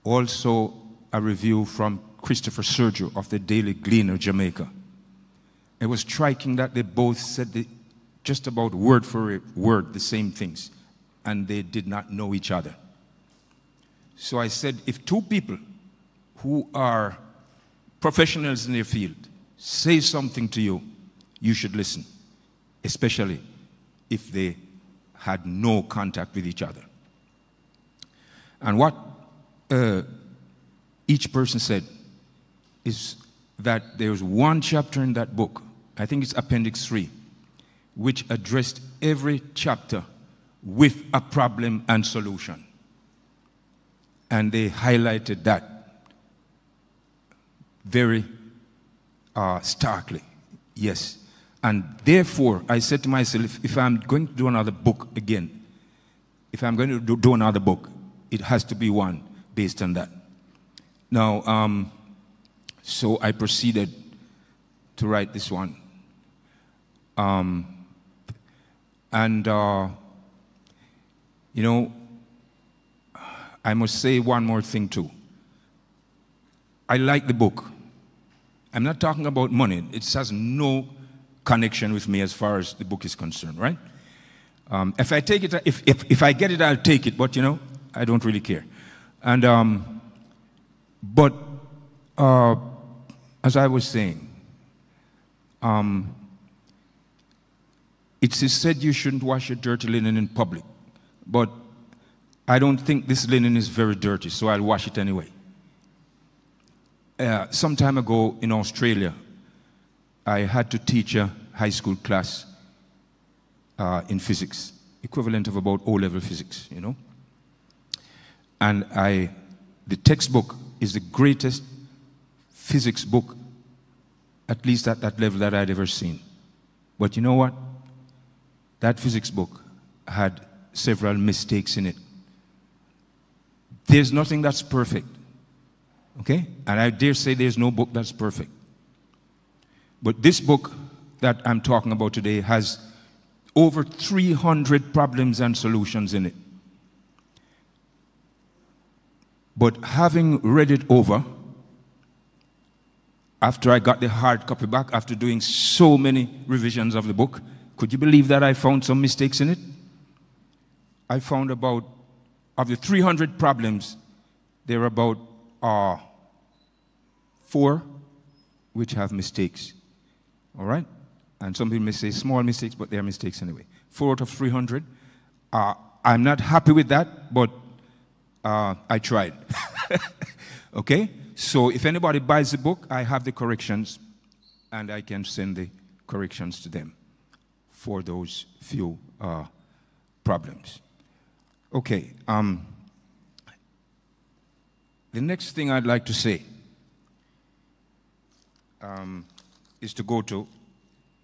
Also, a review from Christopher Serju of the Daily Gleaner, Jamaica. It was striking that they both said the, just about word for word the same things, and they did not know each other. So I said, if two people who are professionals in their field say something to you, you should listen, especially if they had no contact with each other. And what uh, each person said is that there's one chapter in that book I think it's Appendix 3, which addressed every chapter with a problem and solution. And they highlighted that very uh, starkly. Yes. And therefore, I said to myself, if I'm going to do another book again, if I'm going to do, do another book, it has to be one based on that. Now, um, so I proceeded to write this one. Um, and, uh, you know, I must say one more thing too. I like the book. I'm not talking about money. It has no connection with me as far as the book is concerned, right? Um, if I take it, if, if, if I get it, I'll take it, but you know, I don't really care. And, um, but uh, as I was saying, um, it is said you shouldn't wash your dirty linen in public, but I don't think this linen is very dirty, so I'll wash it anyway. Uh, some time ago in Australia, I had to teach a high school class uh, in physics, equivalent of about O level physics, you know. And I, the textbook is the greatest physics book, at least at that level, that I'd ever seen. But you know what? That physics book had several mistakes in it. There's nothing that's perfect. Okay? And I dare say there's no book that's perfect. But this book that I'm talking about today has over 300 problems and solutions in it. But having read it over, after I got the hard copy back, after doing so many revisions of the book, could you believe that I found some mistakes in it? I found about, of the 300 problems, there are about uh, four which have mistakes. All right? And some people may say small mistakes, but they are mistakes anyway. Four out of 300. Uh, I'm not happy with that, but uh, I tried. okay? So if anybody buys the book, I have the corrections and I can send the corrections to them for those few uh, problems. Okay. Um, the next thing I'd like to say um, is to go to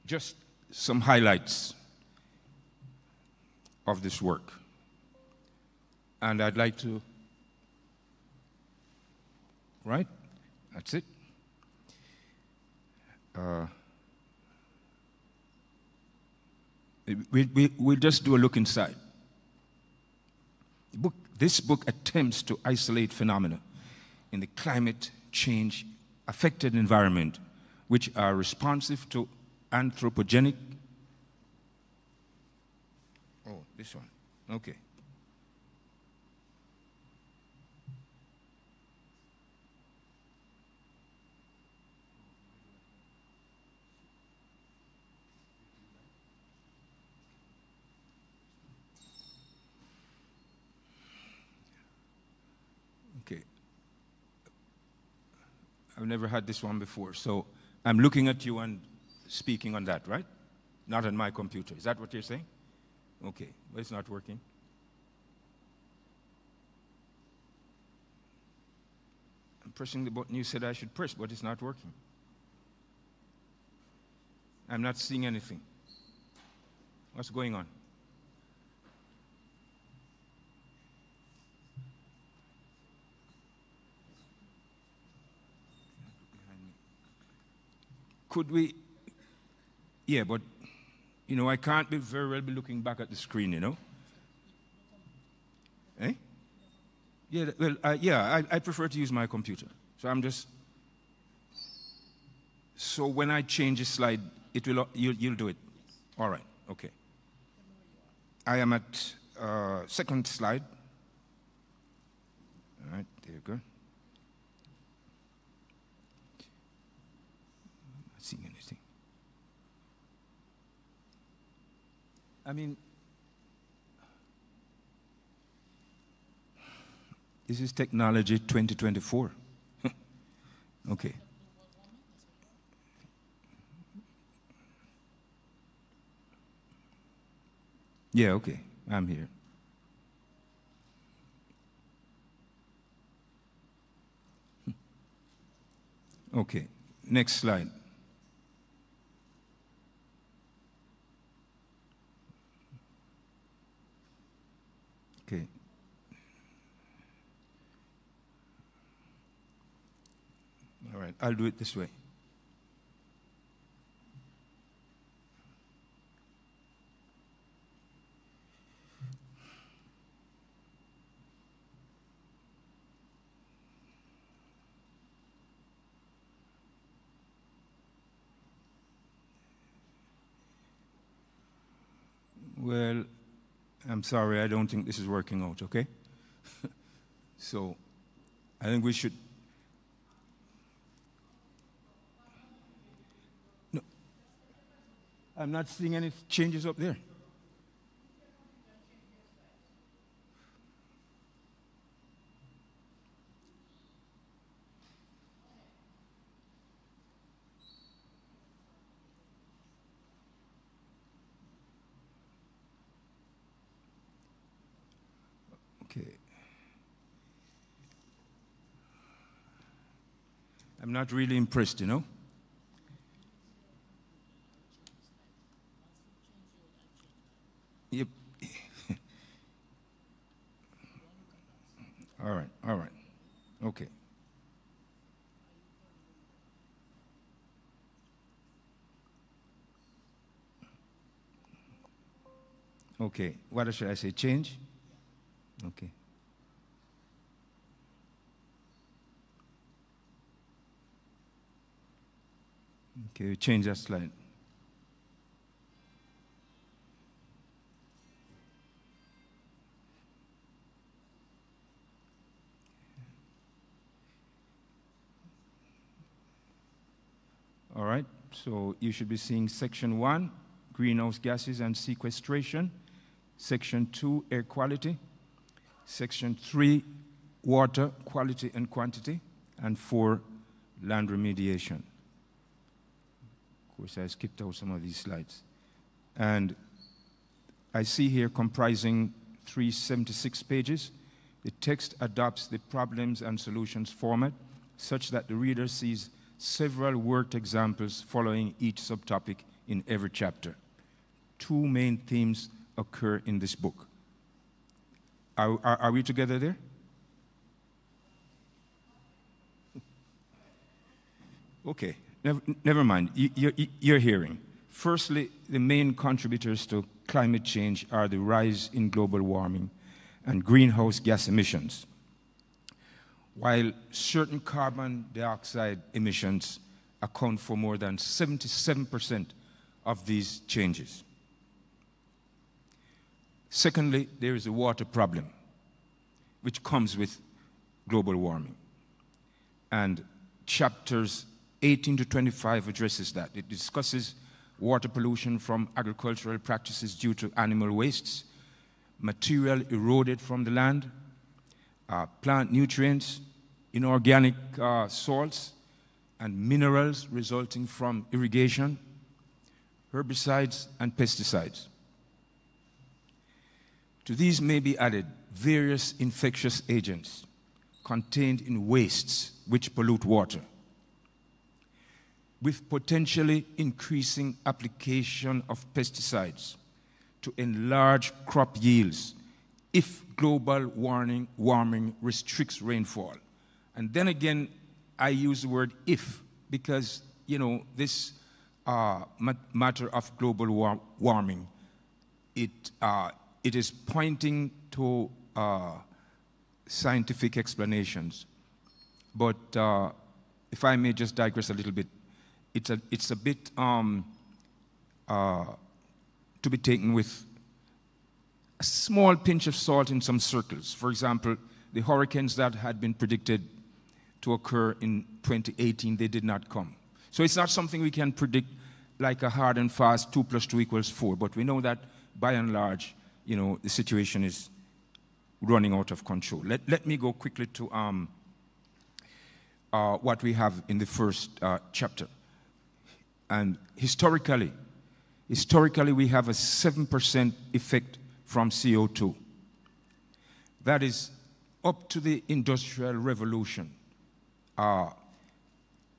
just some highlights of this work. And I'd like to, right? That's it. Uh, we, we, we'll just do a look inside. Book, this book attempts to isolate phenomena in the climate change affected environment which are responsive to anthropogenic. Oh, this one. Okay. I've never had this one before, so I'm looking at you and speaking on that, right? Not on my computer. Is that what you're saying? Okay, but it's not working. I'm pressing the button you said I should press, but it's not working. I'm not seeing anything. What's going on? Could we? Yeah, but you know, I can't be very well be looking back at the screen, you know. Eh? Yeah, well, uh, yeah, I, I prefer to use my computer. So I'm just. So when I change a slide, it will. You'll, you'll do it. All right. Okay. I am at uh, second slide. All right. There you go. Not seeing anything. I mean, this is technology 2024. okay. Yeah, okay. I'm here. Okay, next slide. Okay. All right, I'll do it this way. Well, I'm sorry, I don't think this is working out, okay? so, I think we should. I'm not seeing any changes up there. I'm not really impressed, you know? All right, all right. Okay. Okay, what should I say? Change? Okay. Okay, change that slide. All right, so you should be seeing section one, greenhouse gases and sequestration, section two, air quality, section three, water quality and quantity, and four, land remediation. Of course, I skipped out some of these slides. And I see here comprising 376 pages. The text adopts the problems and solutions format such that the reader sees several worked examples following each subtopic in every chapter. Two main themes occur in this book. Are, are, are we together there? Okay, never, never mind. You, you're, you're hearing. Firstly, the main contributors to climate change are the rise in global warming and greenhouse gas emissions. While certain carbon dioxide emissions account for more than 77% of these changes. Secondly, there is a water problem, which comes with global warming. And chapters 18 to 25 addresses that. It discusses water pollution from agricultural practices due to animal wastes, material eroded from the land, uh, plant nutrients, inorganic uh, salts, and minerals resulting from irrigation, herbicides, and pesticides. To these may be added various infectious agents contained in wastes which pollute water with potentially increasing application of pesticides to enlarge crop yields if global warming, warming restricts rainfall. And then again, I use the word if because, you know, this uh, matter of global war warming, it, uh, it is pointing to uh, scientific explanations. But uh, if I may just digress a little bit, it's a, it's a bit um, uh, to be taken with a small pinch of salt in some circles. For example, the hurricanes that had been predicted to occur in 2018, they did not come. So it's not something we can predict like a hard and fast 2 plus 2 equals 4, but we know that by and large, you know, the situation is running out of control. Let, let me go quickly to um, uh, what we have in the first uh, chapter. And historically, historically we have a 7% effect from CO2. That is up to the Industrial Revolution. Uh,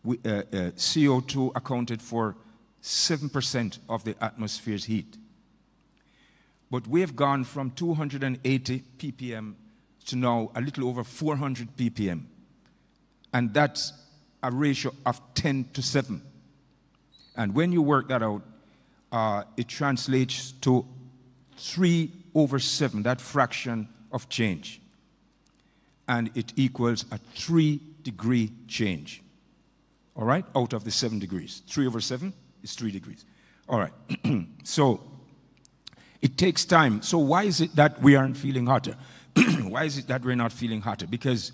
we, uh, uh, CO2 accounted for 7% of the atmosphere's heat. But we have gone from 280 ppm to now a little over 400 ppm. And that's a ratio of 10 to 7. And when you work that out, uh, it translates to 3 over 7, that fraction of change. And it equals a 3 degree change. All right? Out of the 7 degrees. 3 over 7 is 3 degrees. All right. so it takes time. So why is it that we aren't feeling hotter? why is it that we're not feeling hotter? Because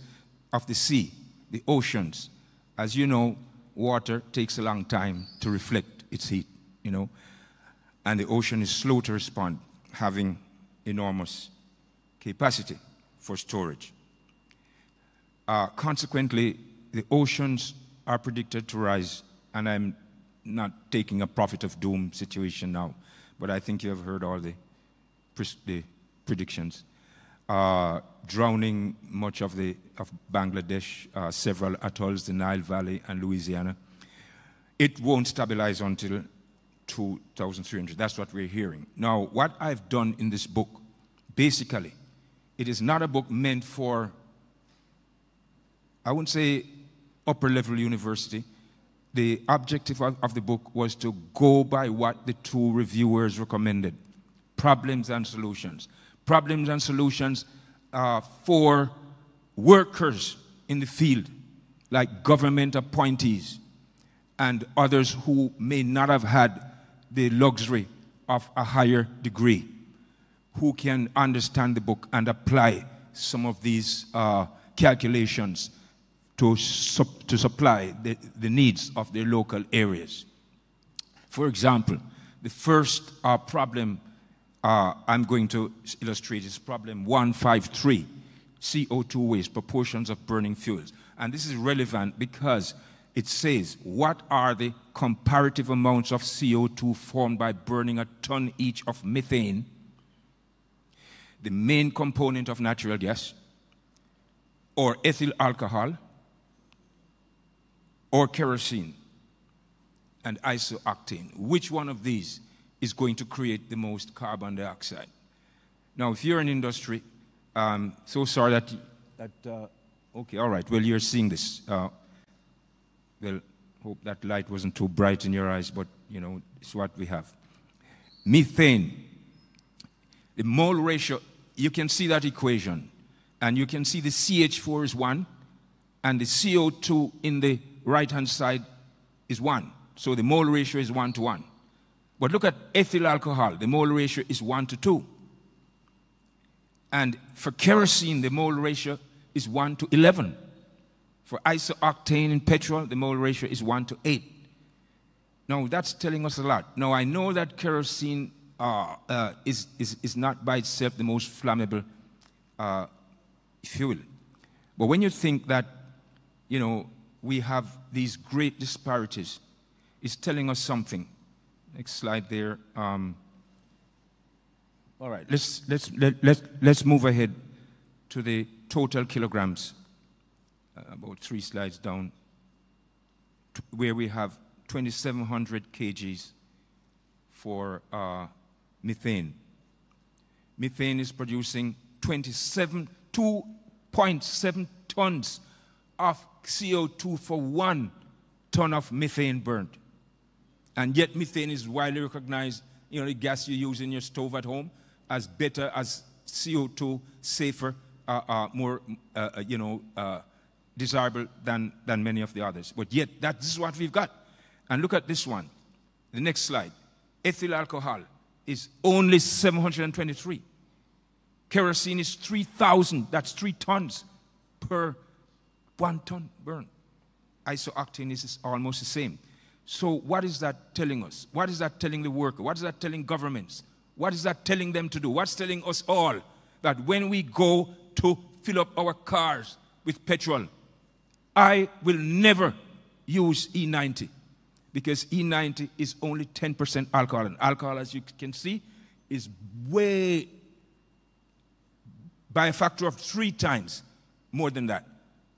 of the sea, the oceans. As you know, water takes a long time to reflect its heat, you know, and the ocean is slow to respond, having enormous capacity for storage. Uh, consequently, the oceans are predicted to rise, and I'm not taking a prophet of doom situation now, but I think you have heard all the, the predictions. Uh, drowning much of, the, of Bangladesh, uh, several atolls, the Nile Valley, and Louisiana. It won't stabilize until 2300. That's what we're hearing. Now, what I've done in this book, basically, it is not a book meant for, I wouldn't say upper level university. The objective of, of the book was to go by what the two reviewers recommended. Problems and solutions. Problems and solutions uh, for workers in the field, like government appointees and others who may not have had the luxury of a higher degree, who can understand the book and apply some of these uh, calculations to, sup- to supply the, the needs of their local areas. For example, the first uh, problem uh, I'm going to illustrate is problem 153 CO2 waste, proportions of burning fuels. And this is relevant because it says, What are the comparative amounts of CO2 formed by burning a ton each of methane, the main component of natural gas, or ethyl alcohol, or kerosene, and isooctane? Which one of these is going to create the most carbon dioxide? Now, if you're an industry, um, so sorry that, that uh, okay, all right, well, you're seeing this. Uh, well, hope that light wasn't too bright in your eyes, but, you know, it's what we have. Methane, the mole ratio, you can see that equation, and you can see the CH4 is 1, and the CO2 in the right-hand side is 1. So the mole ratio is 1 to 1. But look at ethyl alcohol, the mole ratio is 1 to 2. And for kerosene, the mole ratio is 1 to 11. For isooctane in petrol, the mole ratio is 1 to 8. Now, that's telling us a lot. Now, I know that kerosene uh, uh, is, is, is not by itself the most flammable uh, fuel. But when you think that, you know, we have these great disparities, it's telling us something. Next slide there. Um, all right, let's, let's, let, let, let's move ahead to the total kilograms, uh, about three slides down, where we have 2,700 kgs for uh, methane. Methane is producing 27, 2.7 tons of CO2 for one ton of methane burnt. And yet methane is widely recognized, you know, the gas you use in your stove at home, as better, as CO2, safer, uh, uh, more, uh, uh you know, uh, desirable than, than many of the others. But yet, that, this is what we've got. And look at this one. The next slide. Ethyl alcohol is only 723. Kerosene is 3,000. That's three tons per one ton burn. Isooctane is almost the same. So, what is that telling us? What is that telling the worker? What is that telling governments? What is that telling them to do? What's telling us all that when we go to fill up our cars with petrol, I will never use E90 because E90 is only 10% alcohol. And alcohol, as you can see, is way by a factor of three times more than that,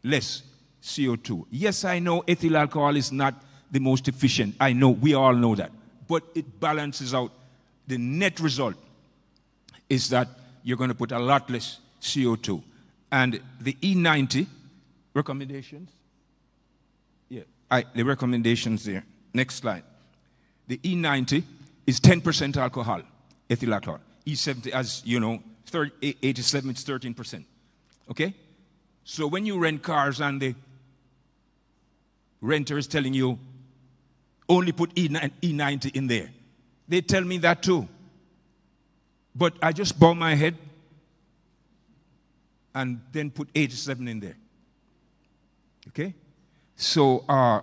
less CO2. Yes, I know ethyl alcohol is not the most efficient. I know, we all know that. But it balances out the net result is that you're going to put a lot less CO2. And the E90 recommendations, yeah, I, the recommendations there. Next slide. The E90 is 10% alcohol, ethyl alcohol. E70, as you know, 30, 87 is 13%. Okay? So when you rent cars and the renter is telling you only put E90 in there, they tell me that too. But I just bow my head and then put 87 in there. Okay? So uh,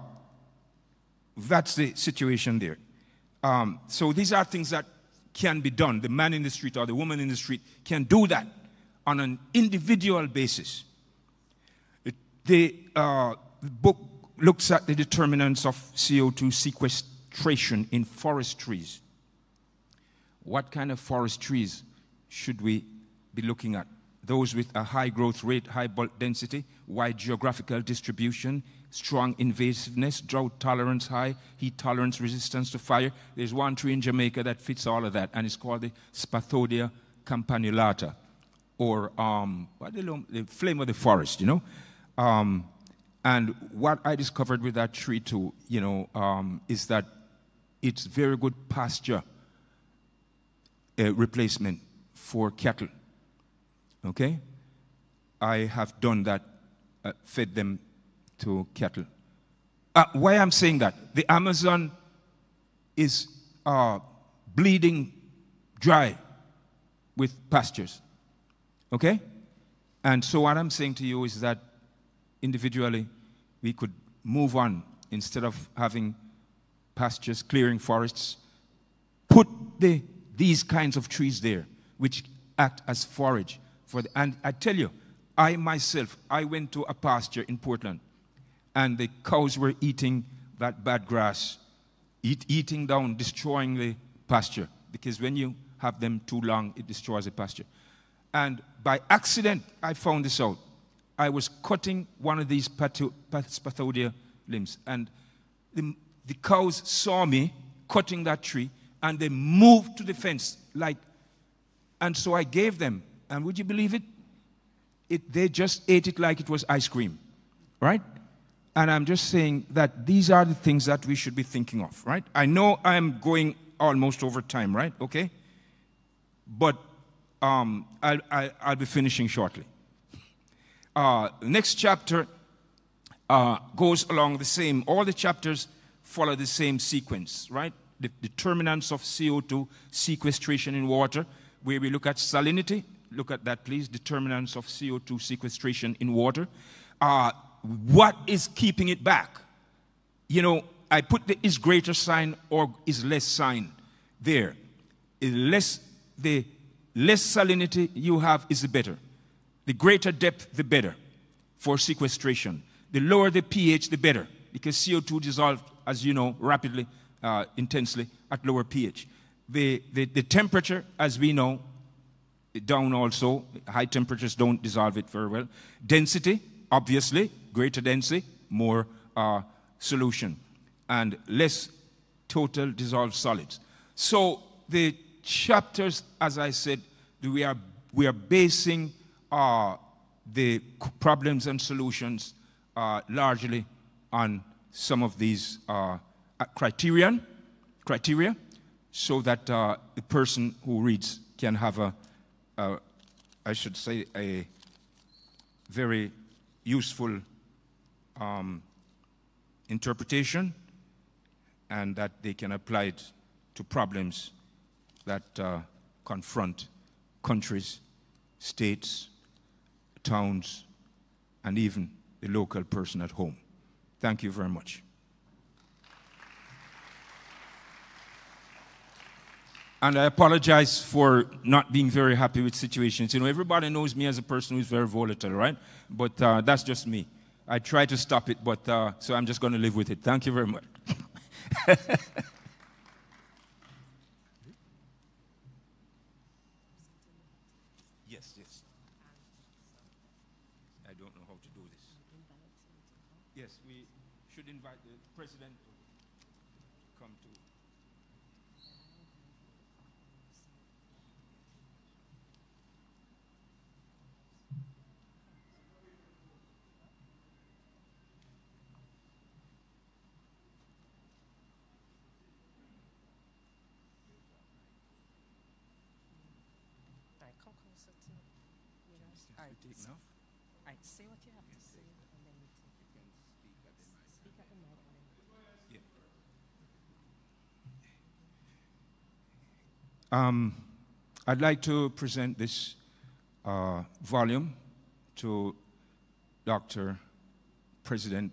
that's the situation there. Um, so these are things that can be done. The man in the street or the woman in the street can do that on an individual basis. It, the, uh, book looks at the determinants of CO2 sequestration in forest trees what kind of forest trees should we be looking at? Those with a high growth rate, high bulk density, wide geographical distribution, strong invasiveness, drought tolerance high, heat tolerance, resistance to fire. There's one tree in Jamaica that fits all of that, and it's called the Spathodea campanulata, or um, the, the flame of the forest, you know. Um, and what I discovered with that tree too, you know, um, is that it's very good pasture a replacement for cattle. Okay? I have done that, uh, fed them to cattle. Uh, why I'm saying that? The Amazon is uh, bleeding dry with pastures. Okay? And so, what I'm saying to you is that individually, we could move on instead of having pastures, clearing forests, put the these kinds of trees there, which act as forage for the, and I tell you, I myself, I went to a pasture in Portland, and the cows were eating that bad grass, eat, eating down, destroying the pasture. Because when you have them too long, it destroys the pasture. And by accident, I found this out. I was cutting one of these spathodea limbs, and the, the cows saw me cutting that tree, and they moved to the fence like, and so I gave them, and would you believe it? It, they just ate it like it was ice cream, right? And I'm just saying that these are the things that we should be thinking of, right? I know I'm going almost over time, right? Okay? But um, I'll, I'll, I'll, be finishing shortly. Uh, next chapter uh, goes along the same, all the chapters follow the same sequence, right? The determinants of CO2 sequestration in water, where we look at salinity. Look at that, please. Determinants of CO2 sequestration in water. Uh, what is keeping it back? You know, I put the is greater sign or is less sign there. Less, the less salinity you have is the better. The greater depth, the better for sequestration. The lower the pH, the better, because CO2 dissolves, as you know, rapidly, uh, intensely at lower pH. The, the, the temperature, as we know, down also. High temperatures don't dissolve it very well. Density, obviously, greater density, more uh, solution, and less total dissolved solids. So the chapters, as I said, we are, we are basing uh, the problems and solutions uh, largely on some of these uh, criterion, criteria so that uh, the person who reads can have a, a I should say, a very useful um, interpretation and that they can apply it to problems that uh, confront countries, states, towns, and even the local person at home. Thank you very much. And I apologize for not being very happy with situations. You know, everybody knows me as a person who's very volatile, right? But uh, that's just me. I try to stop it, but uh, so I'm just going to live with it. Thank you very much. yes, yes. I don't know how to do this. Yes, we should invite the president to come to. All right, take so- enough? All right, say what you have to say, and then we take it. Speak at the mic, and then. Um, I'd like to present this uh, volume to Dr. President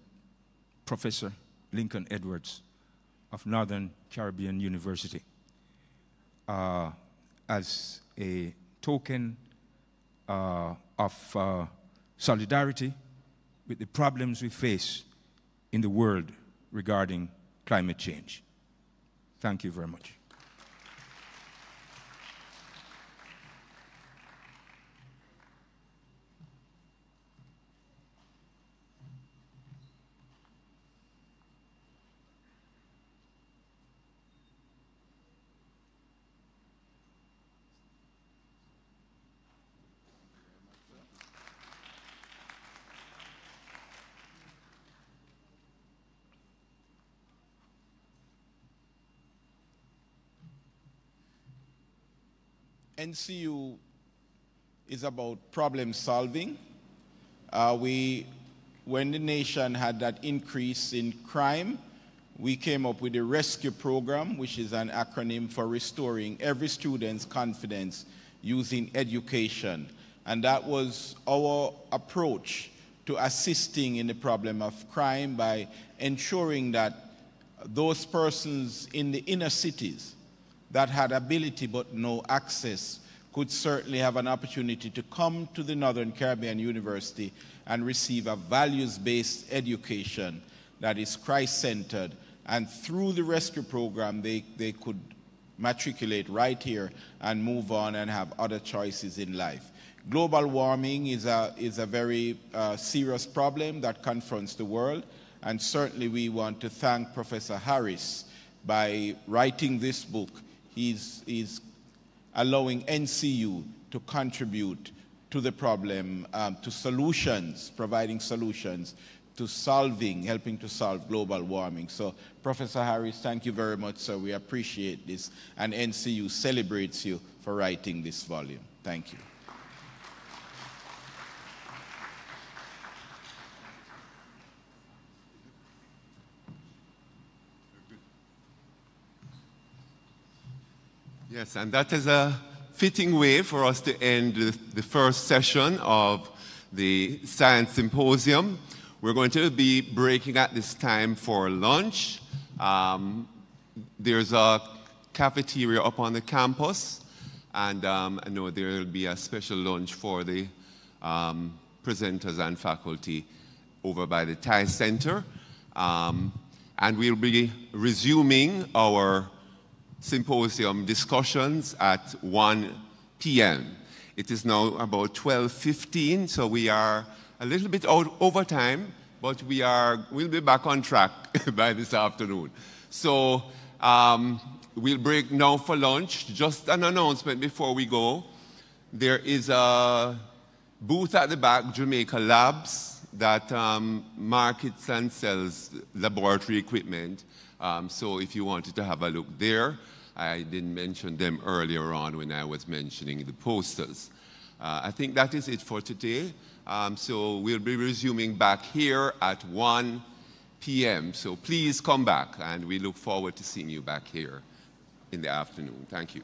Professor Lincoln Edwards of Northern Caribbean University uh, as a token uh, of uh, solidarity with the problems we face in the world regarding climate change. Thank you very much. NCU is about problem solving. Uh, we, when the nation had that increase in crime, we came up with the rescue program, which is an acronym for restoring every student's confidence using education. And that was our approach to assisting in the problem of crime by ensuring that those persons in the inner cities that had ability but no access could certainly have an opportunity to come to the Northern Caribbean University and receive a values based education that is Christ centered. And through the rescue program, they, they could matriculate right here and move on and have other choices in life. Global warming is a, is a very uh, serious problem that confronts the world, and certainly we want to thank Professor Harris by writing this book. He's, he's allowing NCU to contribute to the problem, um, to solutions, providing solutions to solving, helping to solve global warming. So, Professor Harris, thank you very much, sir. We appreciate this, and NCU celebrates you for writing this volume. Thank you. Yes, and that is a fitting way for us to end the, first session of the Science Symposium. We're going to be breaking at this time for lunch. Um, there's a cafeteria up on the campus, and um, I know there will be a special lunch for the um, presenters and faculty over by the Thai Center. Um, and we'll be resuming our symposium discussions at 1 p.m. It is now about 12:15, so we are a little bit out over time, but we are we'll be back on track by this afternoon. So um, we'll break now for lunch. Just an announcement before we go: there is a booth at the back, Jamaica Labs, that um, markets and sells laboratory equipment. Um, so if you wanted to have a look there, I didn't mention them earlier on when I was mentioning the posters. Uh, I think that is it for today. Um, so we'll be resuming back here at 1 p.m. So please come back, and we look forward to seeing you back here in the afternoon. Thank you.